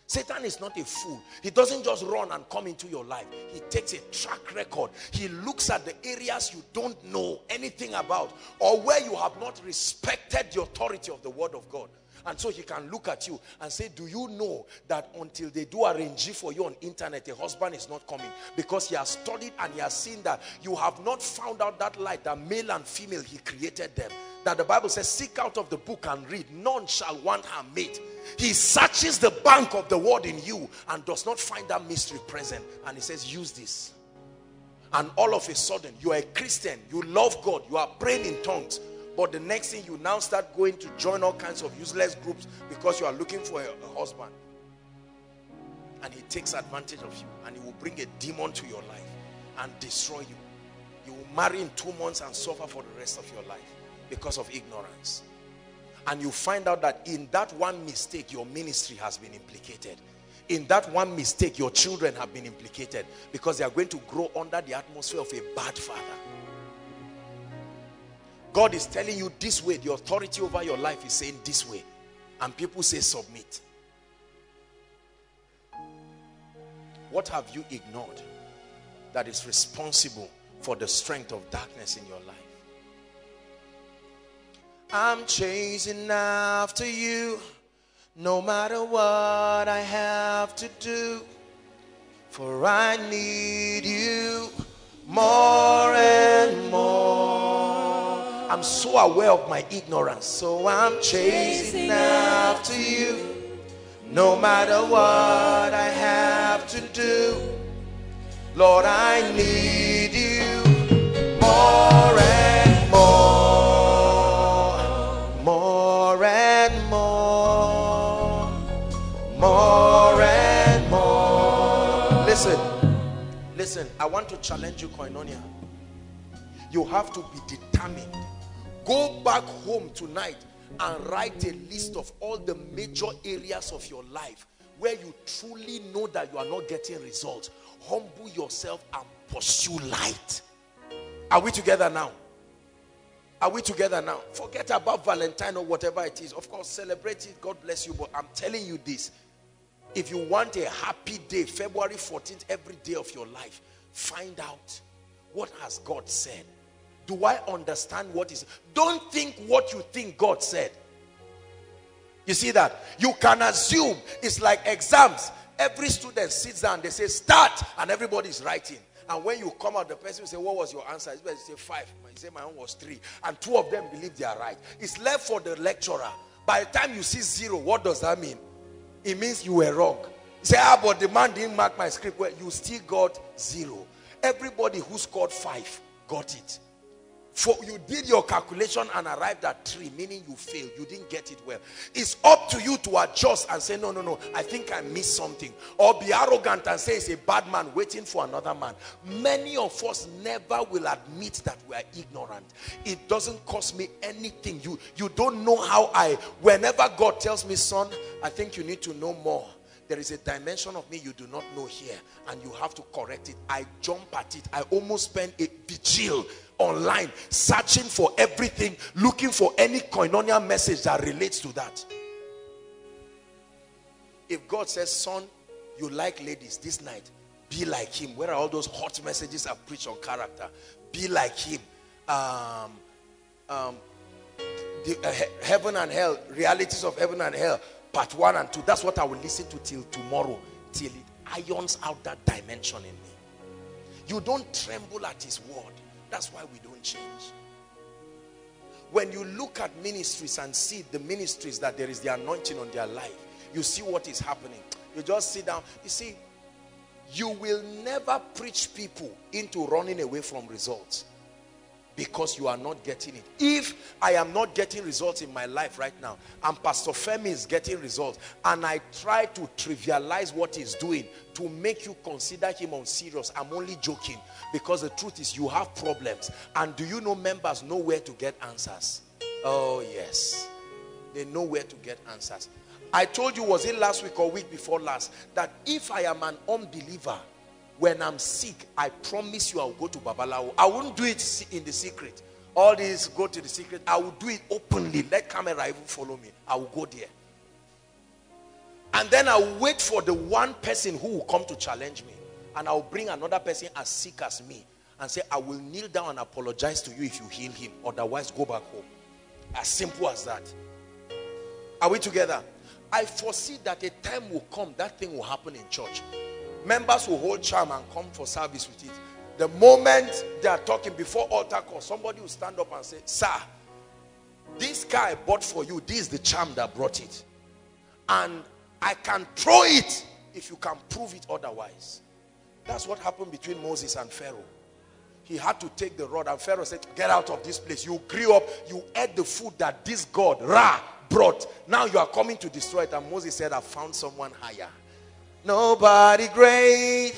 Satan is not a fool. He doesn't just run and come into your life. He takes a track record. He looks at the areas you don't know anything about or where you have not respected the authority of the word of God. And so he can look at you and say, do you know that until they do arrange for you on internet, a husband is not coming? Because he has studied and he has seen that you have not found out that light, that male and female, he created them. That the Bible says, seek out of the book and read. None shall want her mate. He searches the bank of the word in you and does not find that mystery present. And he says, use this. And all of a sudden, you are a Christian. You love God. You are praying in tongues. But the next thing, you now start going to join all kinds of useless groups because you are looking for a, a husband. And he takes advantage of you. And he will bring a demon to your life and destroy you. You will marry in two months and suffer for the rest of your life because of ignorance and you find out that in that one mistake your ministry has been implicated in that one mistake your children have been implicated because they are going to grow under the atmosphere of a bad father God is telling you this way. The authority over your life is saying this way. And people say submit. What have you ignored that is responsible for the strength of darkness in your life? I'm chasing after you no matter what I have to do. For I need you more and more. I'm so aware of my ignorance, so I'm chasing after you. No matter what I have to do, Lord, I need you more and more, more and more, more and more. Listen, listen, I want to challenge you, Koinonia. You have to be determined. Go back home tonight and write a list of all the major areas of your life where you truly know that you are not getting results. Humble yourself and pursue light. Are we together now? Are we together now? Forget about Valentine or whatever it is. Of course, celebrate it. God bless you. But I'm telling you this. If you want a happy day, February 14th, every day of your life, find out what has God said do I understand what is? Don't think what you think God said. You see that? You can assume it's like exams. Every student sits down, they say start, and everybody is writing. And when you come out, the person will say, What was your answer? You say five. You say my own was three. And two of them believe they are right. It's left for the lecturer. By the time you see zero, what does that mean? It means you were wrong. You say, ah, but the man didn't mark my script. Well, you still got zero. Everybody who scored five got it. For you did your calculation and arrived at three, meaning you failed. You didn't get it well. It's up to you to adjust and say, no, no, no, I think I missed something. Or be arrogant and say it's a bad man waiting for another man. Many of us never will admit that we are ignorant. It doesn't cost me anything. You, you don't know how I, whenever God tells me, son, I think you need to know more there is a dimension of me you do not know here and you have to correct it i jump at it i almost spend a vigil online searching for everything looking for any koinonia message that relates to that. If god says son you like ladies this night be like him. Where are all those hot messages I preach on character? Be like him. Um, um, the, uh, he heaven and hell realities of heaven and hell part one and two. That's what i will listen to till tomorrow till it irons out that dimension in me. You don't tremble at his word that's why we don't change. When you look at ministries and see the ministries that there is the anointing on their life, you see what is happening. You just sit down. You see, you will never preach people into running away from results because you are not getting it. If I am not getting results in my life right now, and Pastor Femi is getting results, and I try to trivialize what he's doing to make you consider him unserious, I'm only joking. Because the truth is you have problems. And do you know members know where to get answers? Oh yes. They know where to get answers. I told you, was it last week or week before last, that if I am an unbeliever, when I'm sick, I promise you I'll go to Babalawo. I won't do it in the secret. All these go to the secret. I will do it openly. Let camera even follow me. I will go there. And then I'll wait for the one person who will come to challenge me. And I'll bring another person as sick as me. And say, I will kneel down and apologize to you if you heal him. Otherwise, go back home. As simple as that. Are we together? I foresee that a time will come, that thing will happen in church members will hold charm and come for service with it. The moment they are talking before altar call, somebody will stand up and say, Sir, this car I bought for you, this is the charm that brought it. And I can throw it if you can prove it otherwise. That's what happened between Moses and Pharaoh. He had to take the rod and Pharaoh said, get out of this place. You grew up, you ate the food that this God, Ra, brought. Now you are coming to destroy it. And Moses said, I found someone higher. Nobody great.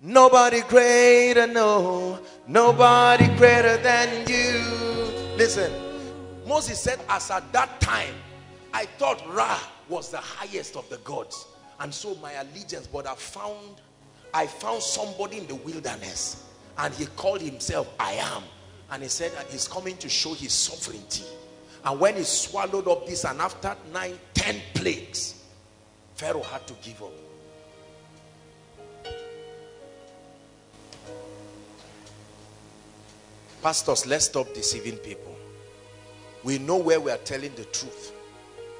Nobody greater, no. Nobody greater than you. Listen, Moses said, as at that time, I thought Ra was the highest of the gods. And so my allegiance, but I found, I found somebody in the wilderness. And he called himself, I am. And he said that he's coming to show his sovereignty. And when he swallowed up this, and after nine, ten plagues, Pharaoh had to give up. Pastors, let's stop deceiving people. We know where we are telling the truth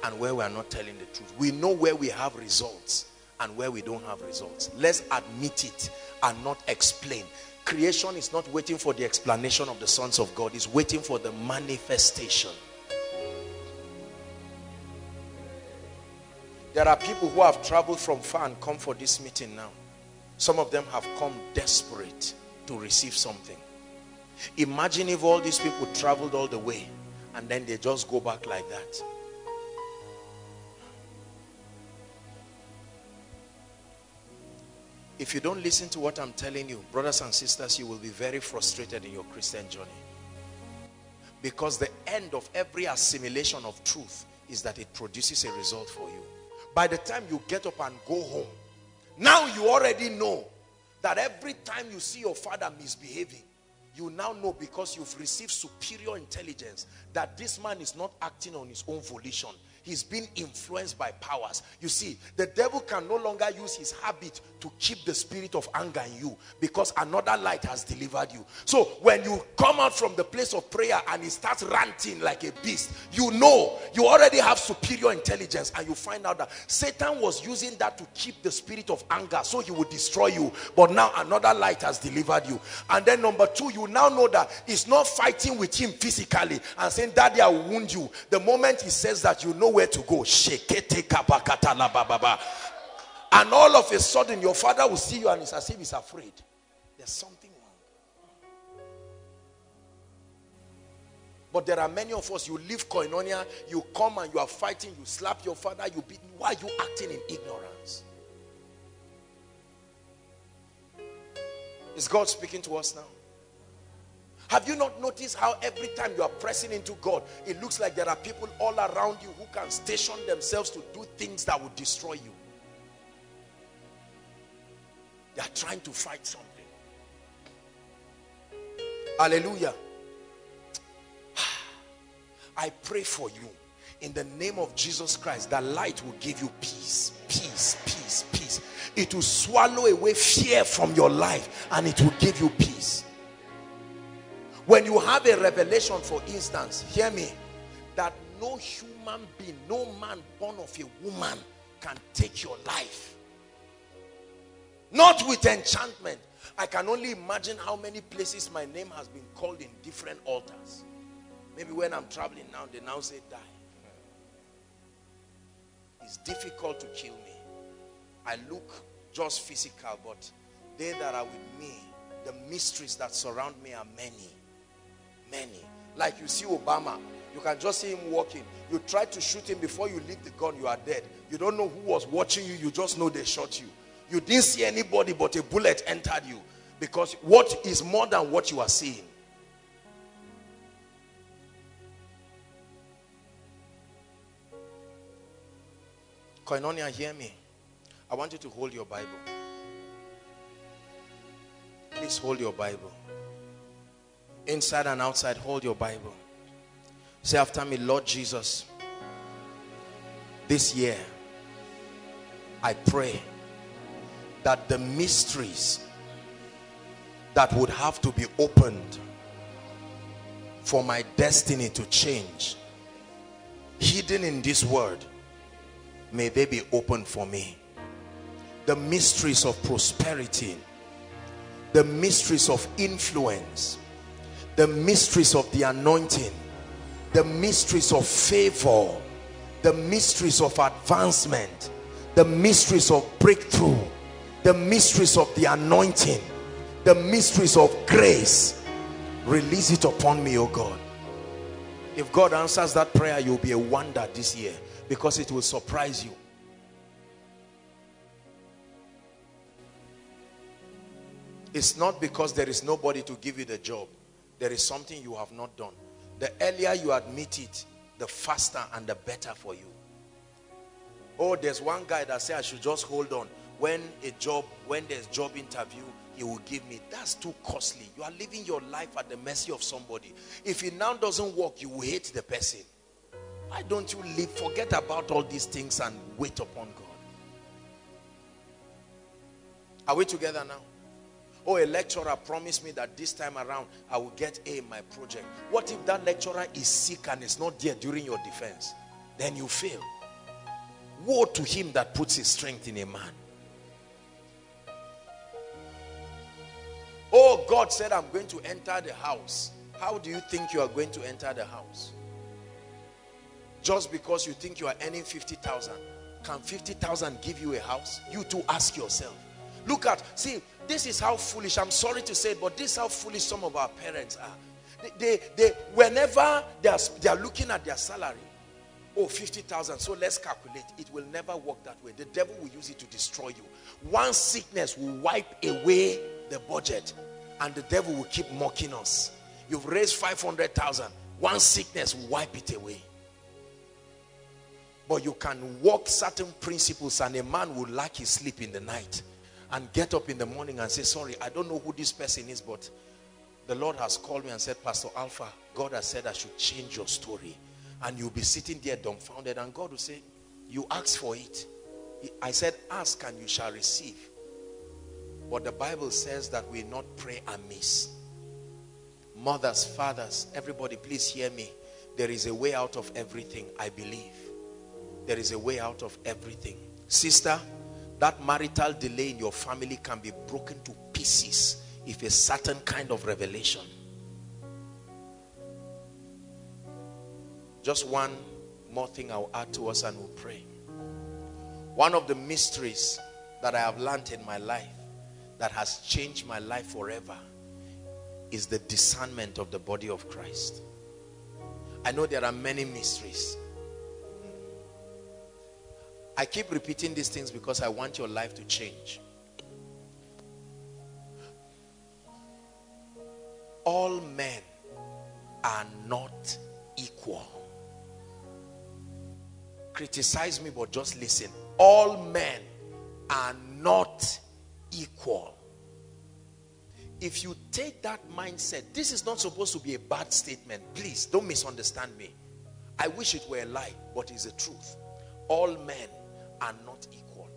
and where we are not telling the truth. We know where we have results and where we don't have results. Let's admit it and not explain. Creation is not waiting for the explanation of the sons of God. It's waiting for the manifestation. There are people who have traveled from far and come for this meeting now. Some of them have come desperate to receive something. Imagine if all these people traveled all the way and then they just go back like that. If you don't listen to what I'm telling you, brothers and sisters, you will be very frustrated in your Christian journey. Because the end of every assimilation of truth is that it produces a result for you. By the time you get up and go home, now you already know that every time you see your father misbehaving, you now know because you've received superior intelligence that this man is not acting on his own volition he's been influenced by powers. You see, the devil can no longer use his habit to keep the spirit of anger in you because another light has delivered you. So when you come out from the place of prayer and he starts ranting like a beast, you know you already have superior intelligence and you find out that Satan was using that to keep the spirit of anger so he would destroy you. But now another light has delivered you. And then number two, you now know that he's not fighting with him physically and saying, Daddy, I will wound you. The moment he says that, you know where to go. And all of a sudden, your father will see you and it's as if he's afraid. There's something wrong. But there are many of us, you leave koinonia, you come and you are fighting, you slap your father, you beat. Why are you acting in ignorance? Is God speaking to us now? Have you not noticed how every time you are pressing into God, it looks like there are people all around you who can station themselves to do things that would destroy you? They are trying to fight something. Hallelujah. I pray for you in the name of Jesus Christ that light will give you peace, peace, peace, peace. It will swallow away fear from your life and it will give you peace. When you have a revelation, for instance, hear me, that no human being, no man born of a woman can take your life. Not with enchantment. I can only imagine how many places my name has been called in different altars. Maybe when I'm traveling now, they now say die. It's difficult to kill me. I look just physical, but they that are with me, the mysteries that surround me are many. Many. Like you see Obama, you can just see him walking. You try to shoot him before you leave the gun, you are dead. You don't know who was watching you, you just know they shot you. You didn't see anybody, but a bullet entered you. Because what is more than what you are seeing? Koinonia, hear me. I want you to hold your Bible. Please hold your Bible. Inside and outside, hold your Bible. Say after me, Lord Jesus, this year, I pray that the mysteries that would have to be opened for my destiny to change, hidden in this word, may they be opened for me. The mysteries of prosperity, the mysteries of influence, the mysteries of the anointing, the mysteries of favor, the mysteries of advancement, the mysteries of breakthrough, the mysteries of the anointing, the mysteries of grace. Release it upon me, oh God. If God answers that prayer, you'll be a wonder this year because it will surprise you. It's not because there is nobody to give you the job there is something you have not done. The earlier you admit it, the faster and the better for you. Oh, there's one guy that said I should just hold on. When a job, when there's job interview, he will give me. That's too costly. You are living your life at the mercy of somebody. If it now doesn't work, you will hate the person. Why don't you live? Forget about all these things and wait upon God. Are we together now? Oh, a lecturer promised me that this time around I will get A in my project. What if that lecturer is sick and is not there during your defense? Then you fail. Woe to him that puts his strength in a man. Oh, God said, I'm going to enter the house. How do you think you are going to enter the house? Just because you think you are earning 50,000. Can 50,000 give you a house? You to ask yourself. Look at, see, this is how foolish, I'm sorry to say but this is how foolish some of our parents are. They, they, they whenever they are, they are looking at their salary, oh, 50,000, so let's calculate. It will never work that way. The devil will use it to destroy you. One sickness will wipe away the budget and the devil will keep mocking us. You've raised 500,000. One sickness will wipe it away. But you can walk certain principles and a man will lack his sleep in the night and get up in the morning and say, sorry, I don't know who this person is, but the Lord has called me and said, Pastor Alpha, God has said I should change your story. And you'll be sitting there dumbfounded and God will say, you asked for it. I said, ask and you shall receive. But the Bible says that we not pray amiss. Mothers, fathers, everybody please hear me. There is a way out of everything, I believe. There is a way out of everything. Sister, that marital delay in your family can be broken to pieces if a certain kind of revelation. Just one more thing I'll add to us and we'll pray. One of the mysteries that I have learned in my life that has changed my life forever is the discernment of the body of Christ. I know there are many mysteries I keep repeating these things because I want your life to change. All men are not equal. Criticize me, but just listen. All men are not equal. If you take that mindset, this is not supposed to be a bad statement. Please don't misunderstand me. I wish it were a lie, but it's the truth. All men are not equal.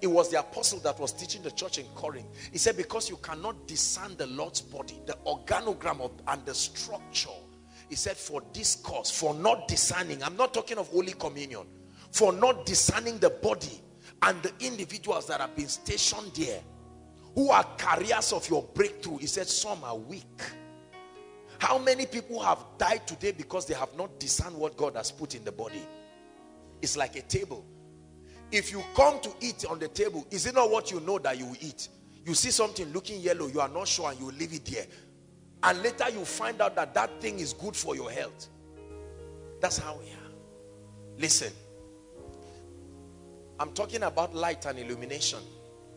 It was the apostle that was teaching the church in Corinth. He said, because you cannot discern the Lord's body, the organogram of, and the structure. He said, for this cause, for not discerning, I'm not talking of Holy Communion, for not discerning the body and the individuals that have been stationed there, who are carriers of your breakthrough. He said, some are weak. How many people have died today because they have not discerned what God has put in the body? It's like a table. If you come to eat on the table, is it not what you know that you will eat? You see something looking yellow, you are not sure and you leave it there. And later you find out that that thing is good for your health. That's how we are. Listen. I'm talking about light and illumination.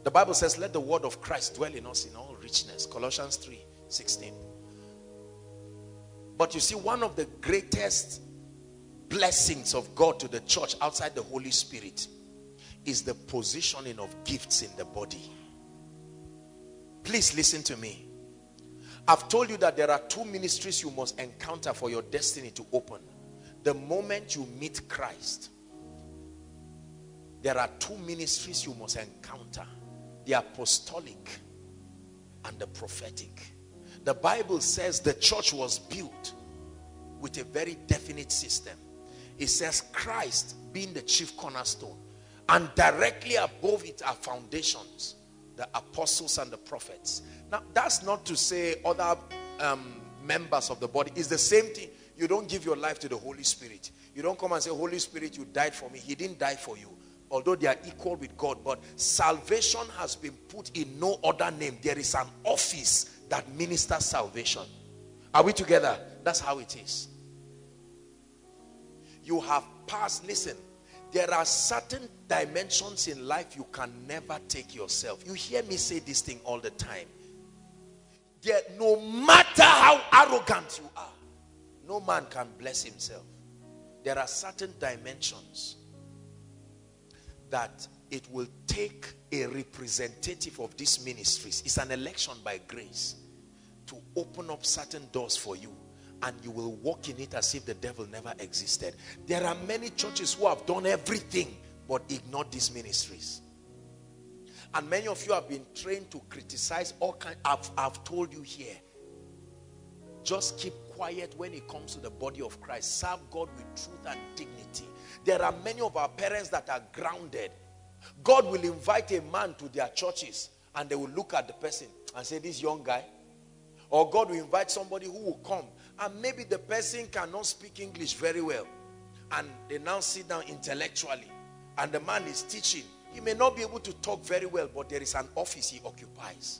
The Bible says, let the word of Christ dwell in us in all richness. Colossians 3, 16. But you see, one of the greatest blessings of God to the church outside the Holy Spirit is the positioning of gifts in the body. Please listen to me. I've told you that there are two ministries you must encounter for your destiny to open. The moment you meet Christ, there are two ministries you must encounter. The apostolic and the prophetic. The Bible says the church was built with a very definite system. It says Christ being the chief cornerstone and directly above it are foundations, the apostles and the prophets. Now, that's not to say other um, members of the body. It's the same thing. You don't give your life to the Holy Spirit. You don't come and say, Holy Spirit, you died for me. He didn't die for you. Although they are equal with God. But salvation has been put in no other name. There is an office that ministers salvation. Are we together? That's how it is. You have passed, listen, there are certain dimensions in life you can never take yourself. You hear me say this thing all the time. There, no matter how arrogant you are, no man can bless himself. There are certain dimensions that it will take a representative of these ministries. It's an election by grace to open up certain doors for you and you will walk in it as if the devil never existed. There are many churches who have done everything but ignored these ministries. And many of you have been trained to criticize all kinds. I've, I've told you here. Just keep quiet when it comes to the body of Christ. Serve God with truth and dignity. There are many of our parents that are grounded. God will invite a man to their churches and they will look at the person and say, this young guy. Or God will invite somebody who will come and maybe the person cannot speak English very well. And they now sit down intellectually and the man is teaching. He may not be able to talk very well, but there is an office he occupies.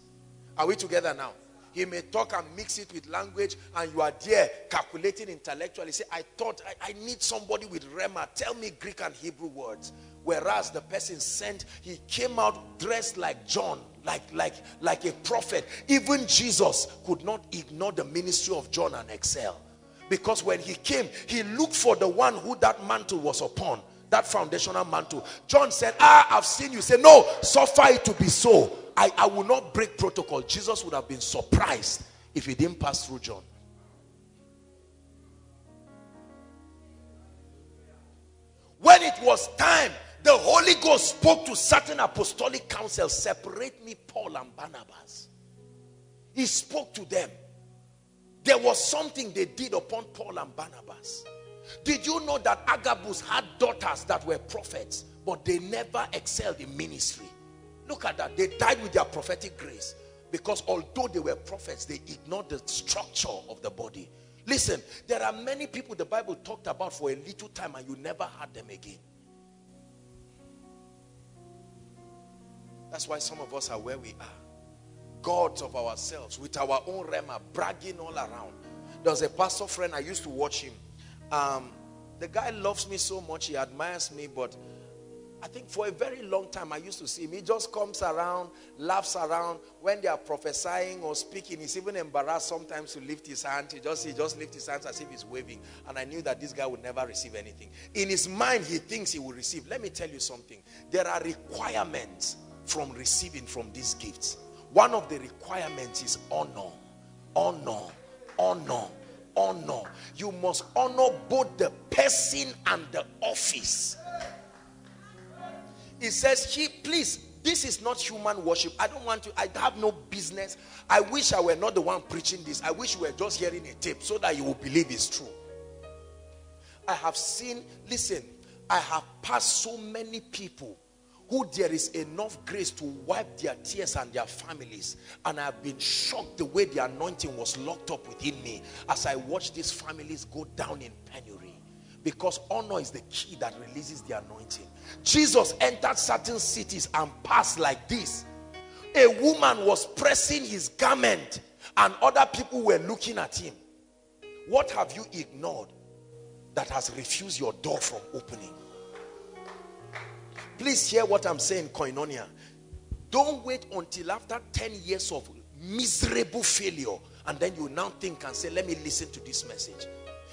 Are we together now? He may talk and mix it with language, and you are there calculating intellectually. Say, I thought I, I need somebody with rhema. Tell me Greek and Hebrew words. Whereas the person sent, he came out dressed like John, like, like, like a prophet. Even Jesus could not ignore the ministry of John and excel. Because when he came, he looked for the one who that mantle was upon that foundational mantle. John said, ah, I've seen you. Say, no, suffer it to be so. I, I will not break protocol. Jesus would have been surprised if he didn't pass through John. When it was time, the Holy Ghost spoke to certain apostolic councils, separate me Paul and Barnabas. He spoke to them. There was something they did upon Paul and Barnabas. Did you know that Agabus had daughters that were prophets, but they never excelled in ministry? Look at that. They died with their prophetic grace because although they were prophets, they ignored the structure of the body. Listen, there are many people the Bible talked about for a little time and you never heard them again. That's why some of us are where we are. Gods of ourselves with our own rhema bragging all around. There was a pastor friend, I used to watch him. Um, the guy loves me so much, he admires me, but I think for a very long time I used to see him. He just comes around, laughs around. When they are prophesying or speaking, he's even embarrassed sometimes to lift his hand. He just, he just lifts his hands as if he's waving. And I knew that this guy would never receive anything. In his mind, he thinks he will receive. Let me tell you something. There are requirements from receiving from these gifts. One of the requirements is honor. Honor. Honor honor. You must honor both the person and the office. It says, he, please, this is not human worship. I don't want to, I have no business. I wish I were not the one preaching this. I wish you were just hearing a tape so that you will believe it's true. I have seen, listen, I have passed so many people who there is enough grace to wipe their tears and their families. And I have been shocked the way the anointing was locked up within me as I watch these families go down in penury. Because honor is the key that releases the anointing. Jesus entered certain cities and passed like this. A woman was pressing his garment and other people were looking at him. What have you ignored that has refused your door from opening? Please hear what I'm saying, Koinonia. Don't wait until after 10 years of miserable failure and then you now think and say, let me listen to this message.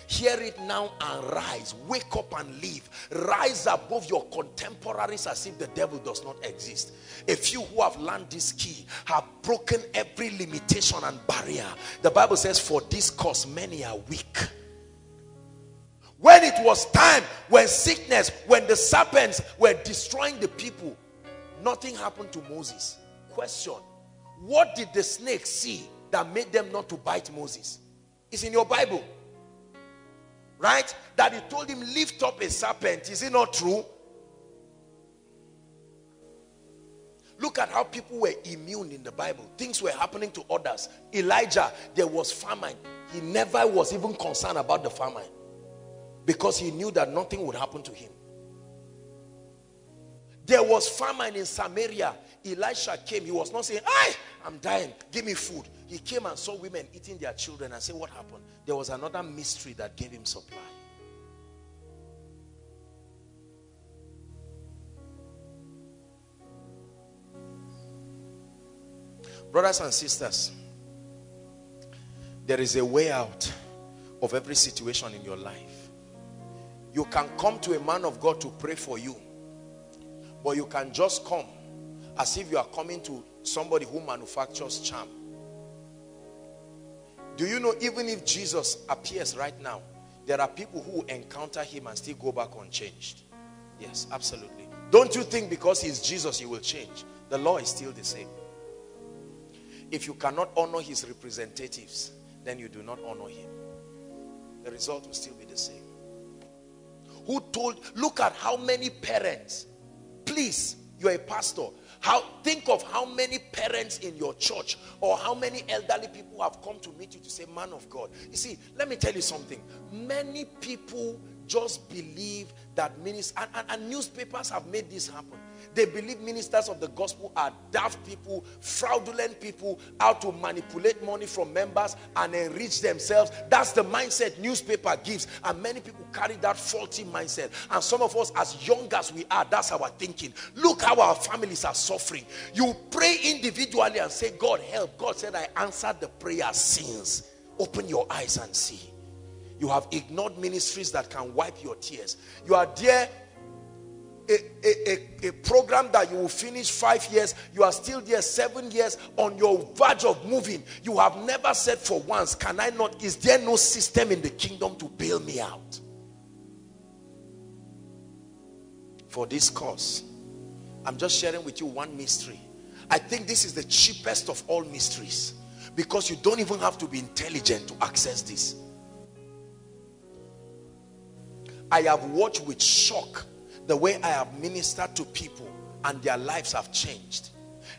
Hear it now and rise. Wake up and live. Rise above your contemporaries as if the devil does not exist. A few who have learned this key have broken every limitation and barrier. The Bible says, for this cause many are weak. When it was time, when sickness, when the serpents were destroying the people, nothing happened to Moses. Question, what did the snake see that made them not to bite Moses? It's in your Bible. Right? That he told him, lift up a serpent. Is it not true? Look at how people were immune in the Bible. Things were happening to others. Elijah, there was famine. He never was even concerned about the famine because he knew that nothing would happen to him. There was famine in Samaria. Elisha came. He was not saying, I, I'm dying. Give me food. He came and saw women eating their children and said, what happened? There was another mystery that gave him supply. Brothers and sisters, there is a way out of every situation in your life. You can come to a man of God to pray for you. But you can just come as if you are coming to somebody who manufactures charm. Do you know even if Jesus appears right now, there are people who encounter him and still go back unchanged. Yes, absolutely. Don't you think because he's Jesus, he will change? The law is still the same. If you cannot honor his representatives, then you do not honor him. The result will still be the same. Who told, look at how many parents, please, you're a pastor, how think of how many parents in your church or how many elderly people have come to meet you to say, Man of God. You see, let me tell you something. Many people just believe that ministers and, and, and newspapers have made this happen. They believe ministers of the gospel are daft people, fraudulent people, out to manipulate money from members and enrich themselves. That's the mindset newspaper gives. And many people carry that faulty mindset. And some of us, as young as we are, that's our thinking. Look how our families are suffering. You pray individually and say, God help. God said, I answered the prayer since. Open your eyes and see. You have ignored ministries that can wipe your tears. You are there a, a, a, program that you will finish five years, you are still there seven years on your verge of moving. You have never said for once, Can I not? Is there no system in the kingdom to bail me out? For this cause, I'm just sharing with you one mystery. I think this is the cheapest of all mysteries because you don't even have to be intelligent to access this. I have watched with shock the way I have ministered to people and their lives have changed.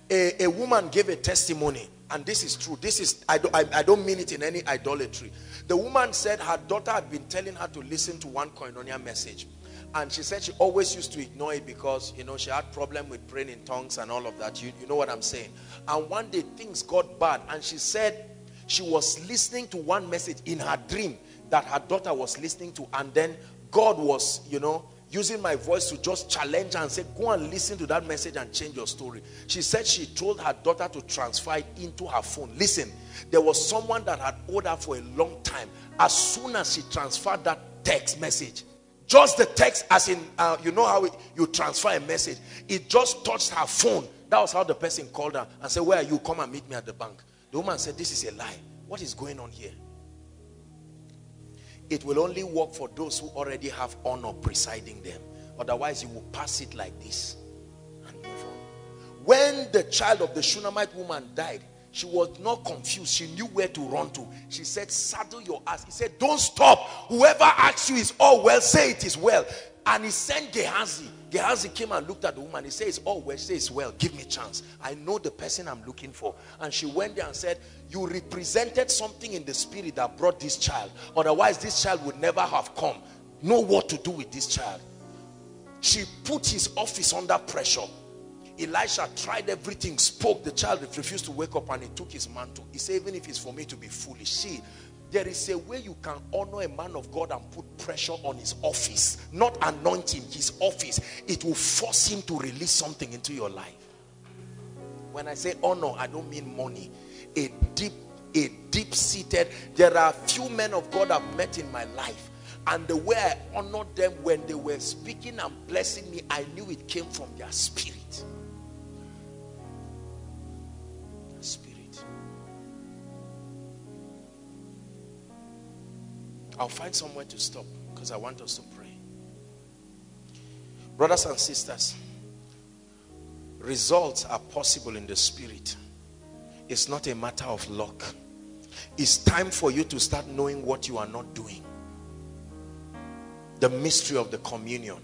A, a woman gave a testimony and this is true. This is, I don't, I, I don't mean it in any idolatry. The woman said her daughter had been telling her to listen to one koinonia message. And she said she always used to ignore it because, you know, she had problem with praying in tongues and all of that. You, you know what I'm saying? And one day things got bad. And she said she was listening to one message in her dream that her daughter was listening to. And then God was, you know, using my voice to just challenge her and say, go and listen to that message and change your story. She said she told her daughter to transfer it into her phone. Listen, there was someone that had owed her for a long time. As soon as she transferred that text message, just the text as in, uh, you know how it, you transfer a message. It just touched her phone. That was how the person called her and said, where are you? Come and meet me at the bank. The woman said, this is a lie. What is going on here? It will only work for those who already have honor presiding them. Otherwise, you will pass it like this and move on. When the child of the Shunammite woman died, she was not confused. She knew where to run to. She said, saddle your ass. He said, don't stop. Whoever asks you is all well, say it is well. And he sent Gehazi. Gehazi came and looked at the woman. He says, oh well, she says, well, give me a chance. I know the person I'm looking for. And she went there and said, you represented something in the spirit that brought this child. Otherwise, this child would never have come. Know what to do with this child. She put his office under pressure. Elisha tried everything, spoke. The child refused to wake up and he took his mantle. He said, even if it's for me to be foolish. See, there is a way you can honor a man of God and put pressure on his office. Not anointing his office. It will force him to release something into your life. When I say honor, I don't mean money a deep, a deep-seated. There are few men of God I've met in my life. And the way I honored them when they were speaking and blessing me, I knew it came from their spirit. Spirit. I'll find somewhere to stop because I want us to pray. Brothers and sisters, results are possible in the spirit it's not a matter of luck. It's time for you to start knowing what you are not doing. The mystery of the communion.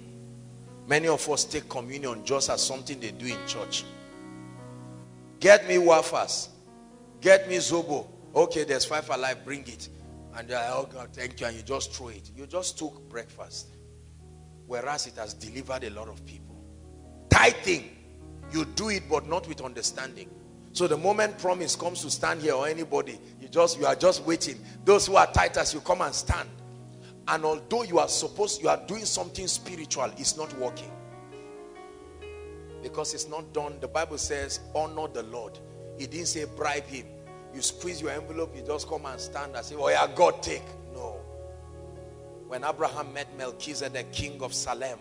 Many of us take communion just as something they do in church. Get me wafers. Get me zobo. Okay, there's five alive, bring it. And I, oh God, thank you. And you just throw it. You just took breakfast. Whereas it has delivered a lot of people. Tithing. You do it, but not with understanding. So the moment promise comes to stand here or anybody, you just you are just waiting. Those who are tithers, you come and stand. And although you are supposed, you are doing something spiritual, it's not working. Because it's not done. The Bible says, honor the Lord. It didn't say bribe him. You squeeze your envelope, you just come and stand and say, oh yeah, God take. No. When Abraham met Melchizedek, king of Salem,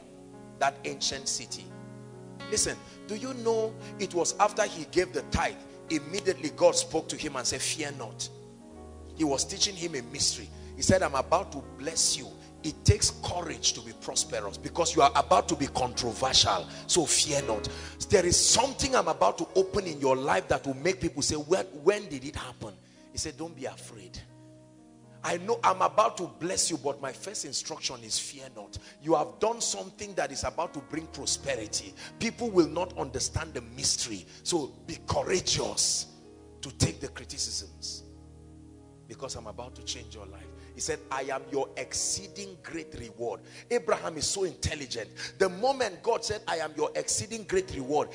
that ancient city, Listen, do you know it was after he gave the tithe, immediately God spoke to him and said, fear not. He was teaching him a mystery. He said, I'm about to bless you. It takes courage to be prosperous because you are about to be controversial. So fear not. There is something I'm about to open in your life that will make people say, when, when did it happen? He said, don't be afraid. I know I'm about to bless you, but my first instruction is fear not. You have done something that is about to bring prosperity. People will not understand the mystery. So be courageous to take the criticisms because I'm about to change your life. He said, I am your exceeding great reward. Abraham is so intelligent. The moment God said, I am your exceeding great reward,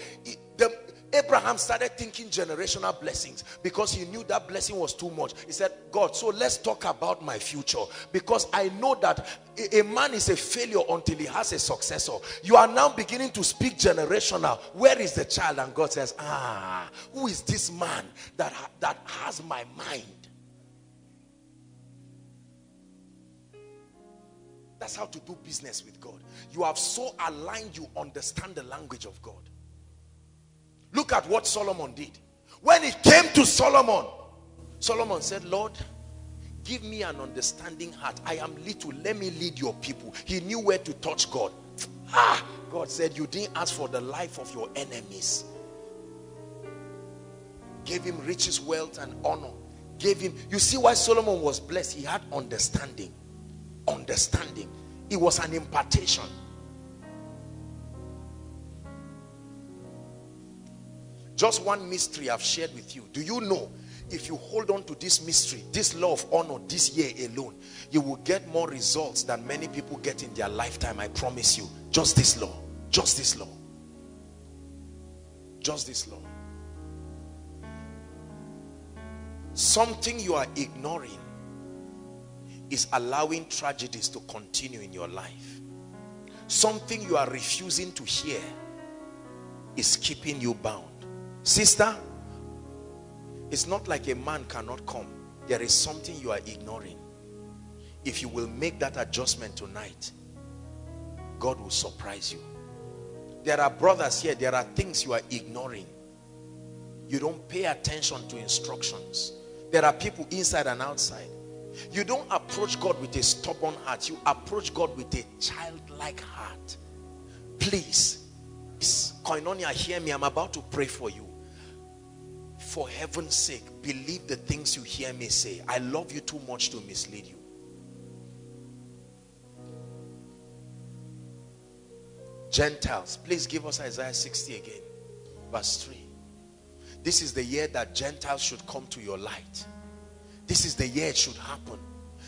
the, Abraham started thinking generational blessings because he knew that blessing was too much. He said, God, so let's talk about my future because I know that a man is a failure until he has a successor. You are now beginning to speak generational. Where is the child? And God says, ah, who is this man that, that has my mind? That's how to do business with God. You have so aligned, you understand the language of God. Look at what Solomon did. When it came to Solomon, Solomon said, Lord, give me an understanding heart. I am little. Let me lead your people. He knew where to touch God. Ah, God said, you didn't ask for the life of your enemies. Gave him riches, wealth, and honor. Gave him, you see why Solomon was blessed? He had understanding. Understanding. It was an impartation. Just one mystery I've shared with you. Do you know if you hold on to this mystery, this law of honor this year alone, you will get more results than many people get in their lifetime. I promise you. Just this law. Just this law. Just this law. Something you are ignoring is allowing tragedies to continue in your life. Something you are refusing to hear is keeping you bound. Sister, it's not like a man cannot come. There is something you are ignoring. If you will make that adjustment tonight, God will surprise you. There are brothers here, there are things you are ignoring. You don't pay attention to instructions. There are people inside and outside. You don't approach God with a stubborn heart. You approach God with a childlike heart. Please, Koinonia, hear me. I'm about to pray for you for heaven's sake, believe the things you hear me say. I love you too much to mislead you. Gentiles, please give us Isaiah 60 again, verse 3. This is the year that Gentiles should come to your light. This is the year it should happen.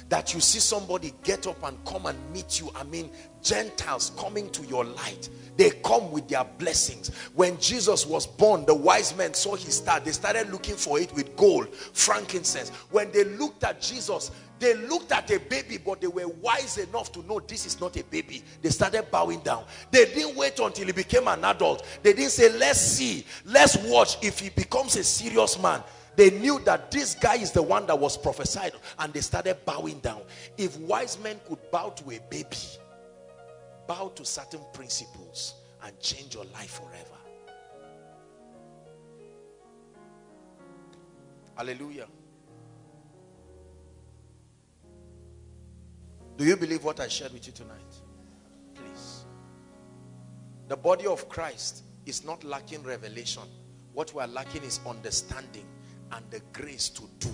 That you see somebody get up and come and meet you. I mean, Gentiles coming to your light they come with their blessings. When Jesus was born, the wise men saw his star. They started looking for it with gold, frankincense. When they looked at Jesus, they looked at a baby, but they were wise enough to know this is not a baby. They started bowing down. They didn't wait until he became an adult. They didn't say, let's see, let's watch if he becomes a serious man. They knew that this guy is the one that was prophesied and they started bowing down. If wise men could bow to a baby, bow to certain principles and change your life forever. Hallelujah. Do you believe what I shared with you tonight? Please. The body of Christ is not lacking revelation. What we are lacking is understanding and the grace to do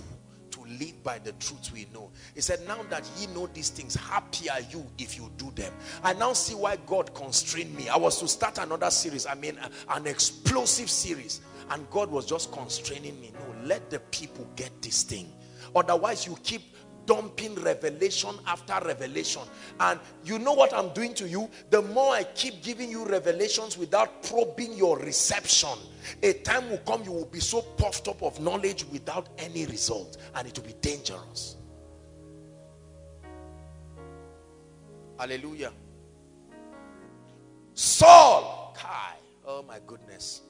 to live by the truth we know. He said, now that ye know these things, happy are you if you do them. I now see why God constrained me. I was to start another series. I mean, uh, an explosive series. And God was just constraining me. No, let the people get this thing. Otherwise, you keep dumping revelation after revelation. And you know what I'm doing to you? The more I keep giving you revelations without probing your reception, a time will come you will be so puffed up of knowledge without any result. And it will be dangerous. Hallelujah. Saul, Kai, oh my goodness.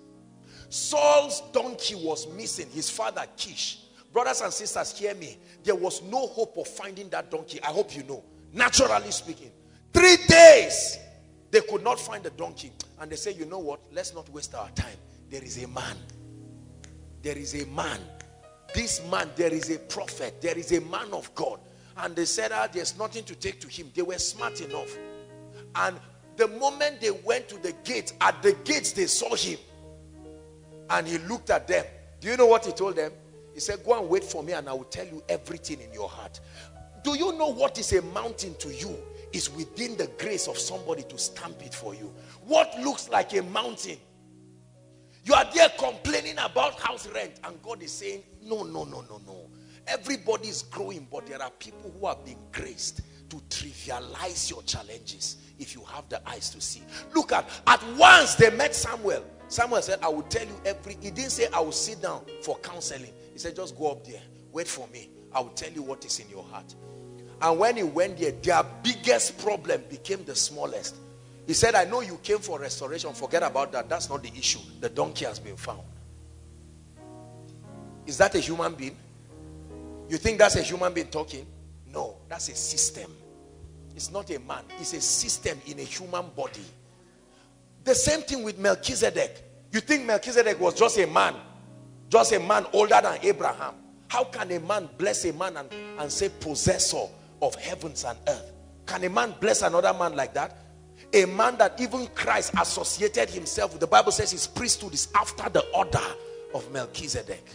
Saul's donkey was missing. His father, Kish, Brothers and sisters, hear me. There was no hope of finding that donkey. I hope you know. Naturally speaking. Three days, they could not find the donkey. And they say, you know what? Let's not waste our time. There is a man. There is a man. This man, there is a prophet. There is a man of God. And they said, ah, there's nothing to take to him. They were smart enough. And the moment they went to the gate, at the gates they saw him. And he looked at them. Do you know what he told them? He said, go and wait for me and I will tell you everything in your heart. Do you know what is a mountain to you? Is within the grace of somebody to stamp it for you. What looks like a mountain? You are there complaining about house rent and God is saying, no, no, no, no, no. Everybody is growing, but there are people who have been graced to trivialize your challenges if you have the eyes to see. Look at, at once they met Samuel. Samuel said, I will tell you every, he didn't say I will sit down for counseling. He said, just go up there, wait for me. I will tell you what is in your heart. And when he went there, their biggest problem became the smallest. He said, I know you came for restoration. Forget about that. That's not the issue. The donkey has been found. Is that a human being? You think that's a human being talking? No, that's a system. It's not a man. It's a system in a human body. The same thing with Melchizedek. You think Melchizedek was just a man? Just a man older than Abraham. How can a man bless a man and, and say possessor of heavens and earth? Can a man bless another man like that? A man that even Christ associated himself with. The Bible says his priesthood is after the order of Melchizedek.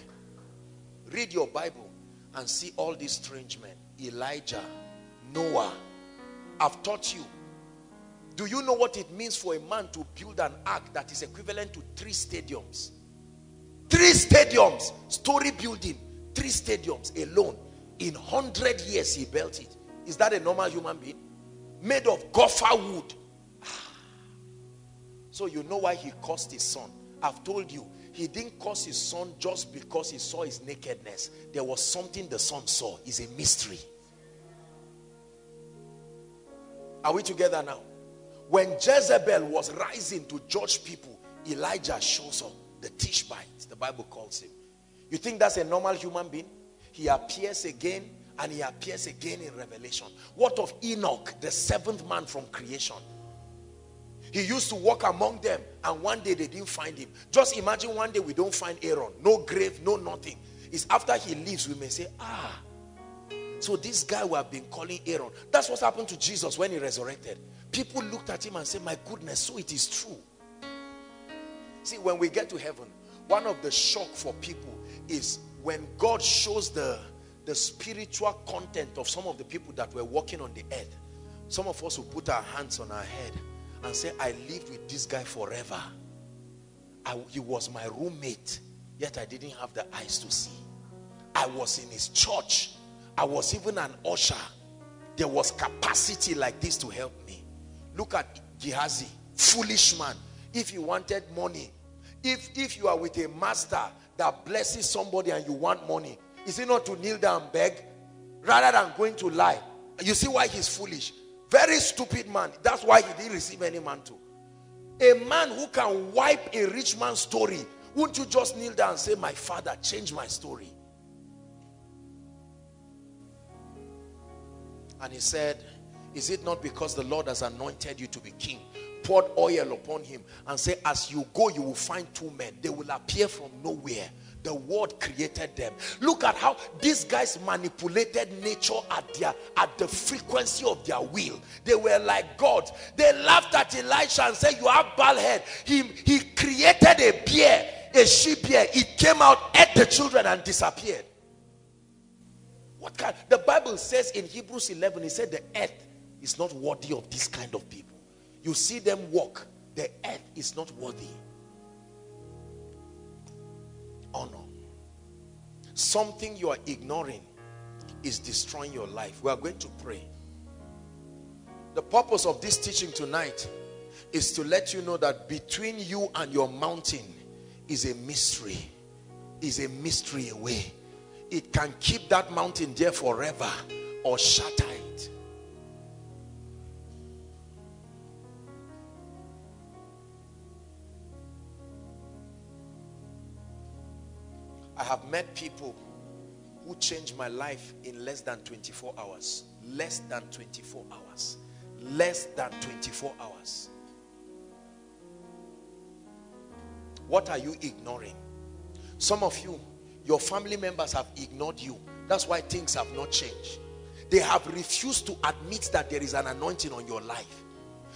Read your Bible and see all these strange men. Elijah, Noah. I've taught you. Do you know what it means for a man to build an ark that is equivalent to three stadiums? Three stadiums, story building, three stadiums alone. In 100 years he built it. Is that a normal human being? Made of gopher wood. Ah. So you know why he cursed his son. I've told you, he didn't curse his son just because he saw his nakedness. There was something the son saw. Is a mystery. Are we together now? When Jezebel was rising to judge people, Elijah shows up. The Tishbite, the Bible calls him. You think that's a normal human being? He appears again and he appears again in Revelation. What of Enoch, the seventh man from creation? He used to walk among them and one day they didn't find him. Just imagine one day we don't find Aaron. No grave, no nothing. It's after he leaves we may say, ah, so this guy we have been calling Aaron. That's what happened to Jesus when he resurrected. People looked at him and said, my goodness, so it is true. See, when we get to heaven, one of the shock for people is when God shows the, the spiritual content of some of the people that were walking on the earth. Some of us will put our hands on our head and say, I lived with this guy forever. I, he was my roommate, yet I didn't have the eyes to see. I was in his church. I was even an usher. There was capacity like this to help me. Look at Gehazi, foolish man. If he wanted money, if, if you are with a master that blesses somebody and you want money, is it not to kneel down and beg rather than going to lie? You see why he's foolish. Very stupid man. That's why he didn't receive any mantle. A man who can wipe a rich man's story. Wouldn't you just kneel down and say, my father, change my story? And he said, is it not because the Lord has anointed you to be king? Poured oil upon him and said, as you go, you will find two men. They will appear from nowhere. The word created them. Look at how these guys manipulated nature at their at the frequency of their will. They were like god. They laughed at elisha and said you have bald head. He he created a bear a sheep bear. It came out ate the children and disappeared. What kind the bible says in hebrews 11 he said the earth is not worthy of this kind of people you see them walk the earth is not worthy honor. Something you are ignoring is destroying your life. We are going to pray. The purpose of this teaching tonight is to let you know that between you and your mountain is a mystery. Is a mystery away. It can keep that mountain there forever or shatter it. Have met people who changed my life in less than 24 hours. Less than 24 hours. Less than 24 hours. What are you ignoring? Some of you, your family members have ignored you. That's why things have not changed. They have refused to admit that there is an anointing on your life.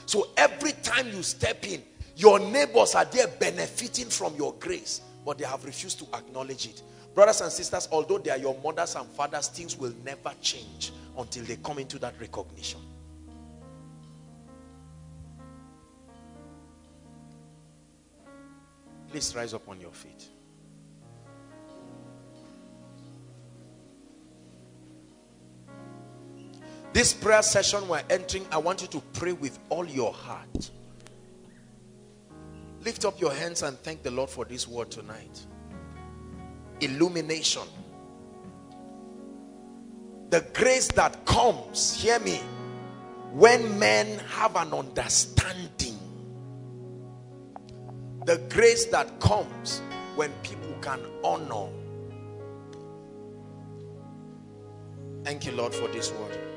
So every time you step in, your neighbors are there benefiting from your grace, but they have refused to acknowledge it. Brothers and sisters, although they are your mothers and fathers, things will never change until they come into that recognition. Please rise up on your feet. This prayer session we're entering, I want you to pray with all your heart. Lift up your hands and thank the Lord for this word tonight. Illumination. The grace that comes, hear me, when men have an understanding. The grace that comes when people can honor. Thank you, Lord, for this word.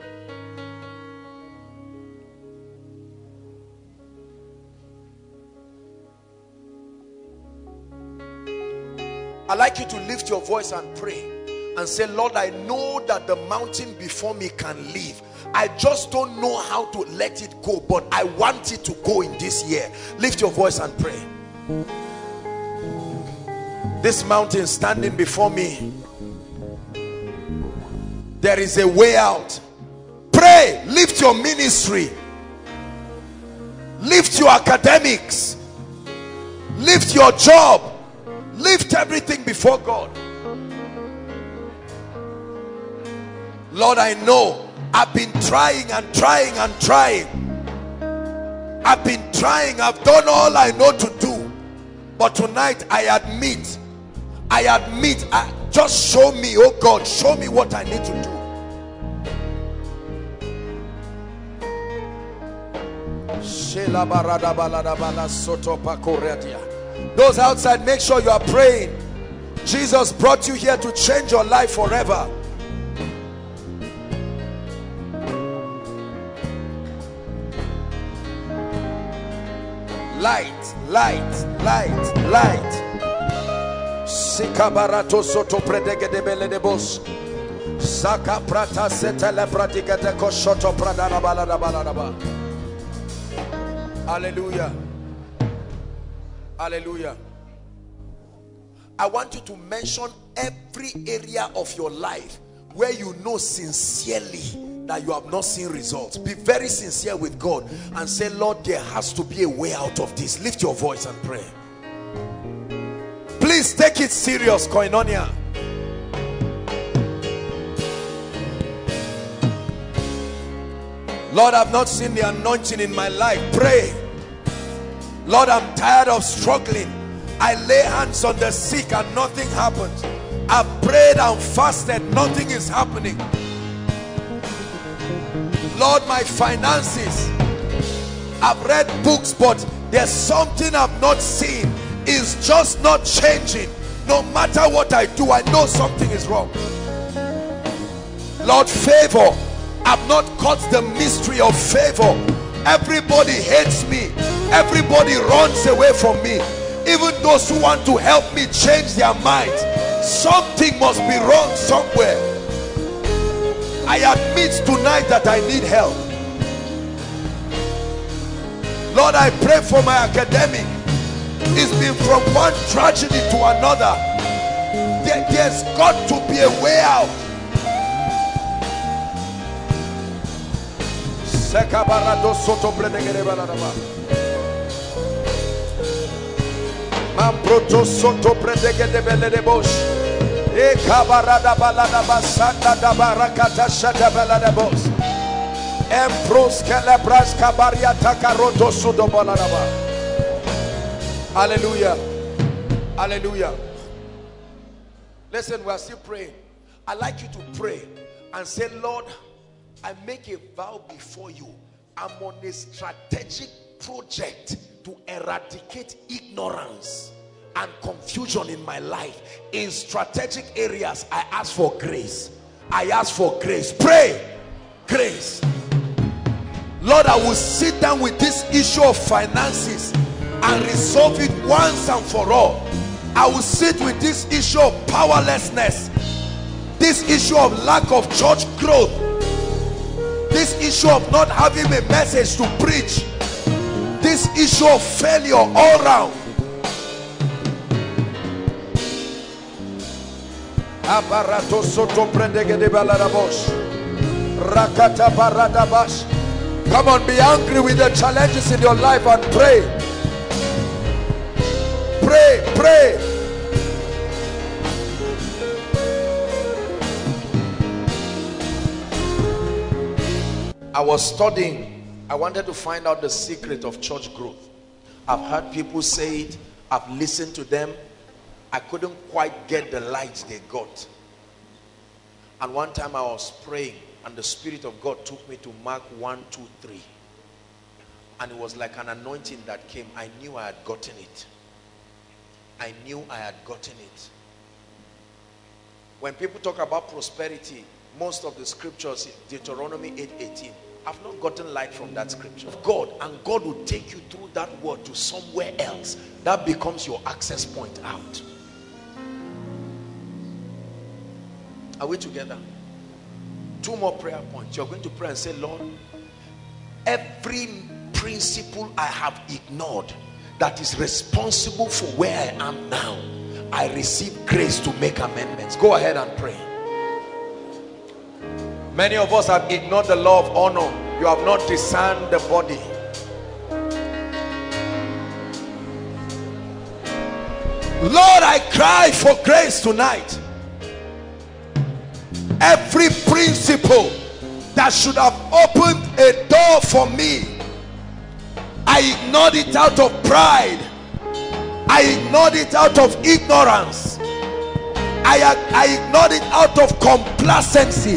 I like you to lift your voice and pray and say, Lord, I know that the mountain before me can live. I just don't know how to let it go, but I want it to go in this year. Lift your voice and pray. This mountain standing before me, there is a way out. Pray, lift your ministry, lift your academics, lift your job Lift everything before God. Lord, I know I've been trying and trying and trying. I've been trying. I've done all I know to do. But tonight I admit, I admit, I, just show me, oh God, show me what I need to do. Shela those outside, make sure you are praying. Jesus brought you here to change your life forever. Light, light, light, light. Sikabarato soto predege de bele de bos. Saka prata setele pratika de koshoto pradana balada balada Hallelujah. Hallelujah. I want you to mention every area of your life where you know sincerely that you have not seen results. Be very sincere with God and say, Lord, there has to be a way out of this. Lift your voice and pray. Please take it serious, Koinonia. Lord, I've not seen the anointing in my life. Pray. Lord, I'm tired of struggling. I lay hands on the sick and nothing happens. I've prayed and fasted, nothing is happening. Lord, my finances. I've read books, but there's something I've not seen. It's just not changing. No matter what I do, I know something is wrong. Lord, favor. I've not caught the mystery of favor. Everybody hates me everybody runs away from me. Even those who want to help me change their mind. Something must be wrong somewhere. I admit tonight that I need help. Lord I pray for my academic. It's been from one tragedy to another. There, there's got to be a way out. Soto Mambroto soto predege de bele de bosh. E kabarada balada basanda da barakata shata bela de bos. Empros kelebras kabaria takaroto sudo balada ba. Hallelujah. Hallelujah. Listen, we are still praying. i like you to pray and say, Lord, I make a vow before you. I'm on a strategic project to eradicate ignorance and confusion in my life. In strategic areas i ask for grace. I ask for grace. Pray. Grace. Lord i will sit down with this issue of finances and resolve it once and for all. I will sit with this issue of powerlessness, this issue of lack of church growth, this issue of not having a message to preach, this issue of failure all round. Aparato soto. Rakata baradabash. Come on, be angry with the challenges in your life and pray. Pray, pray. I was studying. I wanted to find out the secret of church growth. I've heard people say it. I've listened to them. I couldn't quite get the light they got. And one time I was praying and the Spirit of God took me to Mark 1, 2, 3. And it was like an anointing that came. I knew I had gotten it. I knew I had gotten it. When people talk about prosperity, most of the scriptures, Deuteronomy 8, 18, I've not gotten light from that scripture. Of God, and God will take you through that word to somewhere else. That becomes your access point out. Are we together? Two more prayer points. You're going to pray and say, Lord, every principle I have ignored that is responsible for where I am now, I receive grace to make amendments. Go ahead and pray. Many of us have ignored the law of honor. You have not discerned the body. Lord, I cry for grace tonight every principle that should have opened a door for me I ignored it out of pride I ignored it out of ignorance I, I ignored it out of complacency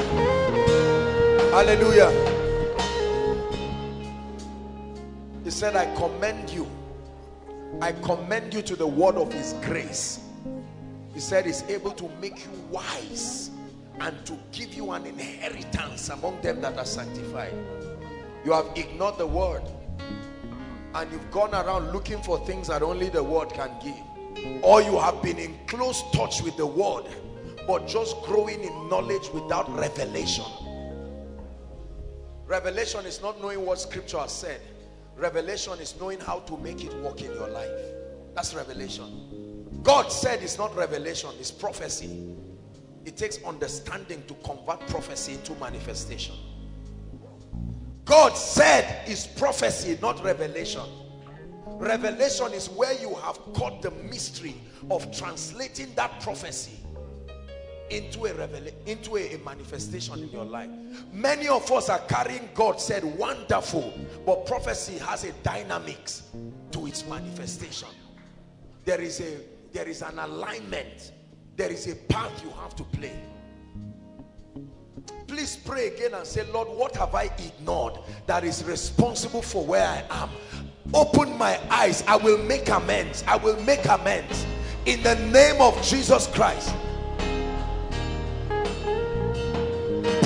Hallelujah. He said, I commend you. I commend you to the word of his grace. He said he's able to make you wise and to give you an inheritance among them that are sanctified. You have ignored the word and you've gone around looking for things that only the word can give. Or you have been in close touch with the word but just growing in knowledge without revelation. Revelation is not knowing what scripture has said. Revelation is knowing how to make it work in your life. That's revelation. God said it's not revelation, it's prophecy. It takes understanding to convert prophecy into manifestation. God said is prophecy, not revelation. Revelation is where you have caught the mystery of translating that prophecy into a revelation, into a, a, manifestation in your life. Many of us are carrying God said wonderful, but prophecy has a dynamics to its manifestation. There is a there is an alignment. There is a path you have to play. Please pray again and say lord what have i ignored that is responsible for where i am? Open my eyes. I will make amends. I will make amends. In the name of jesus christ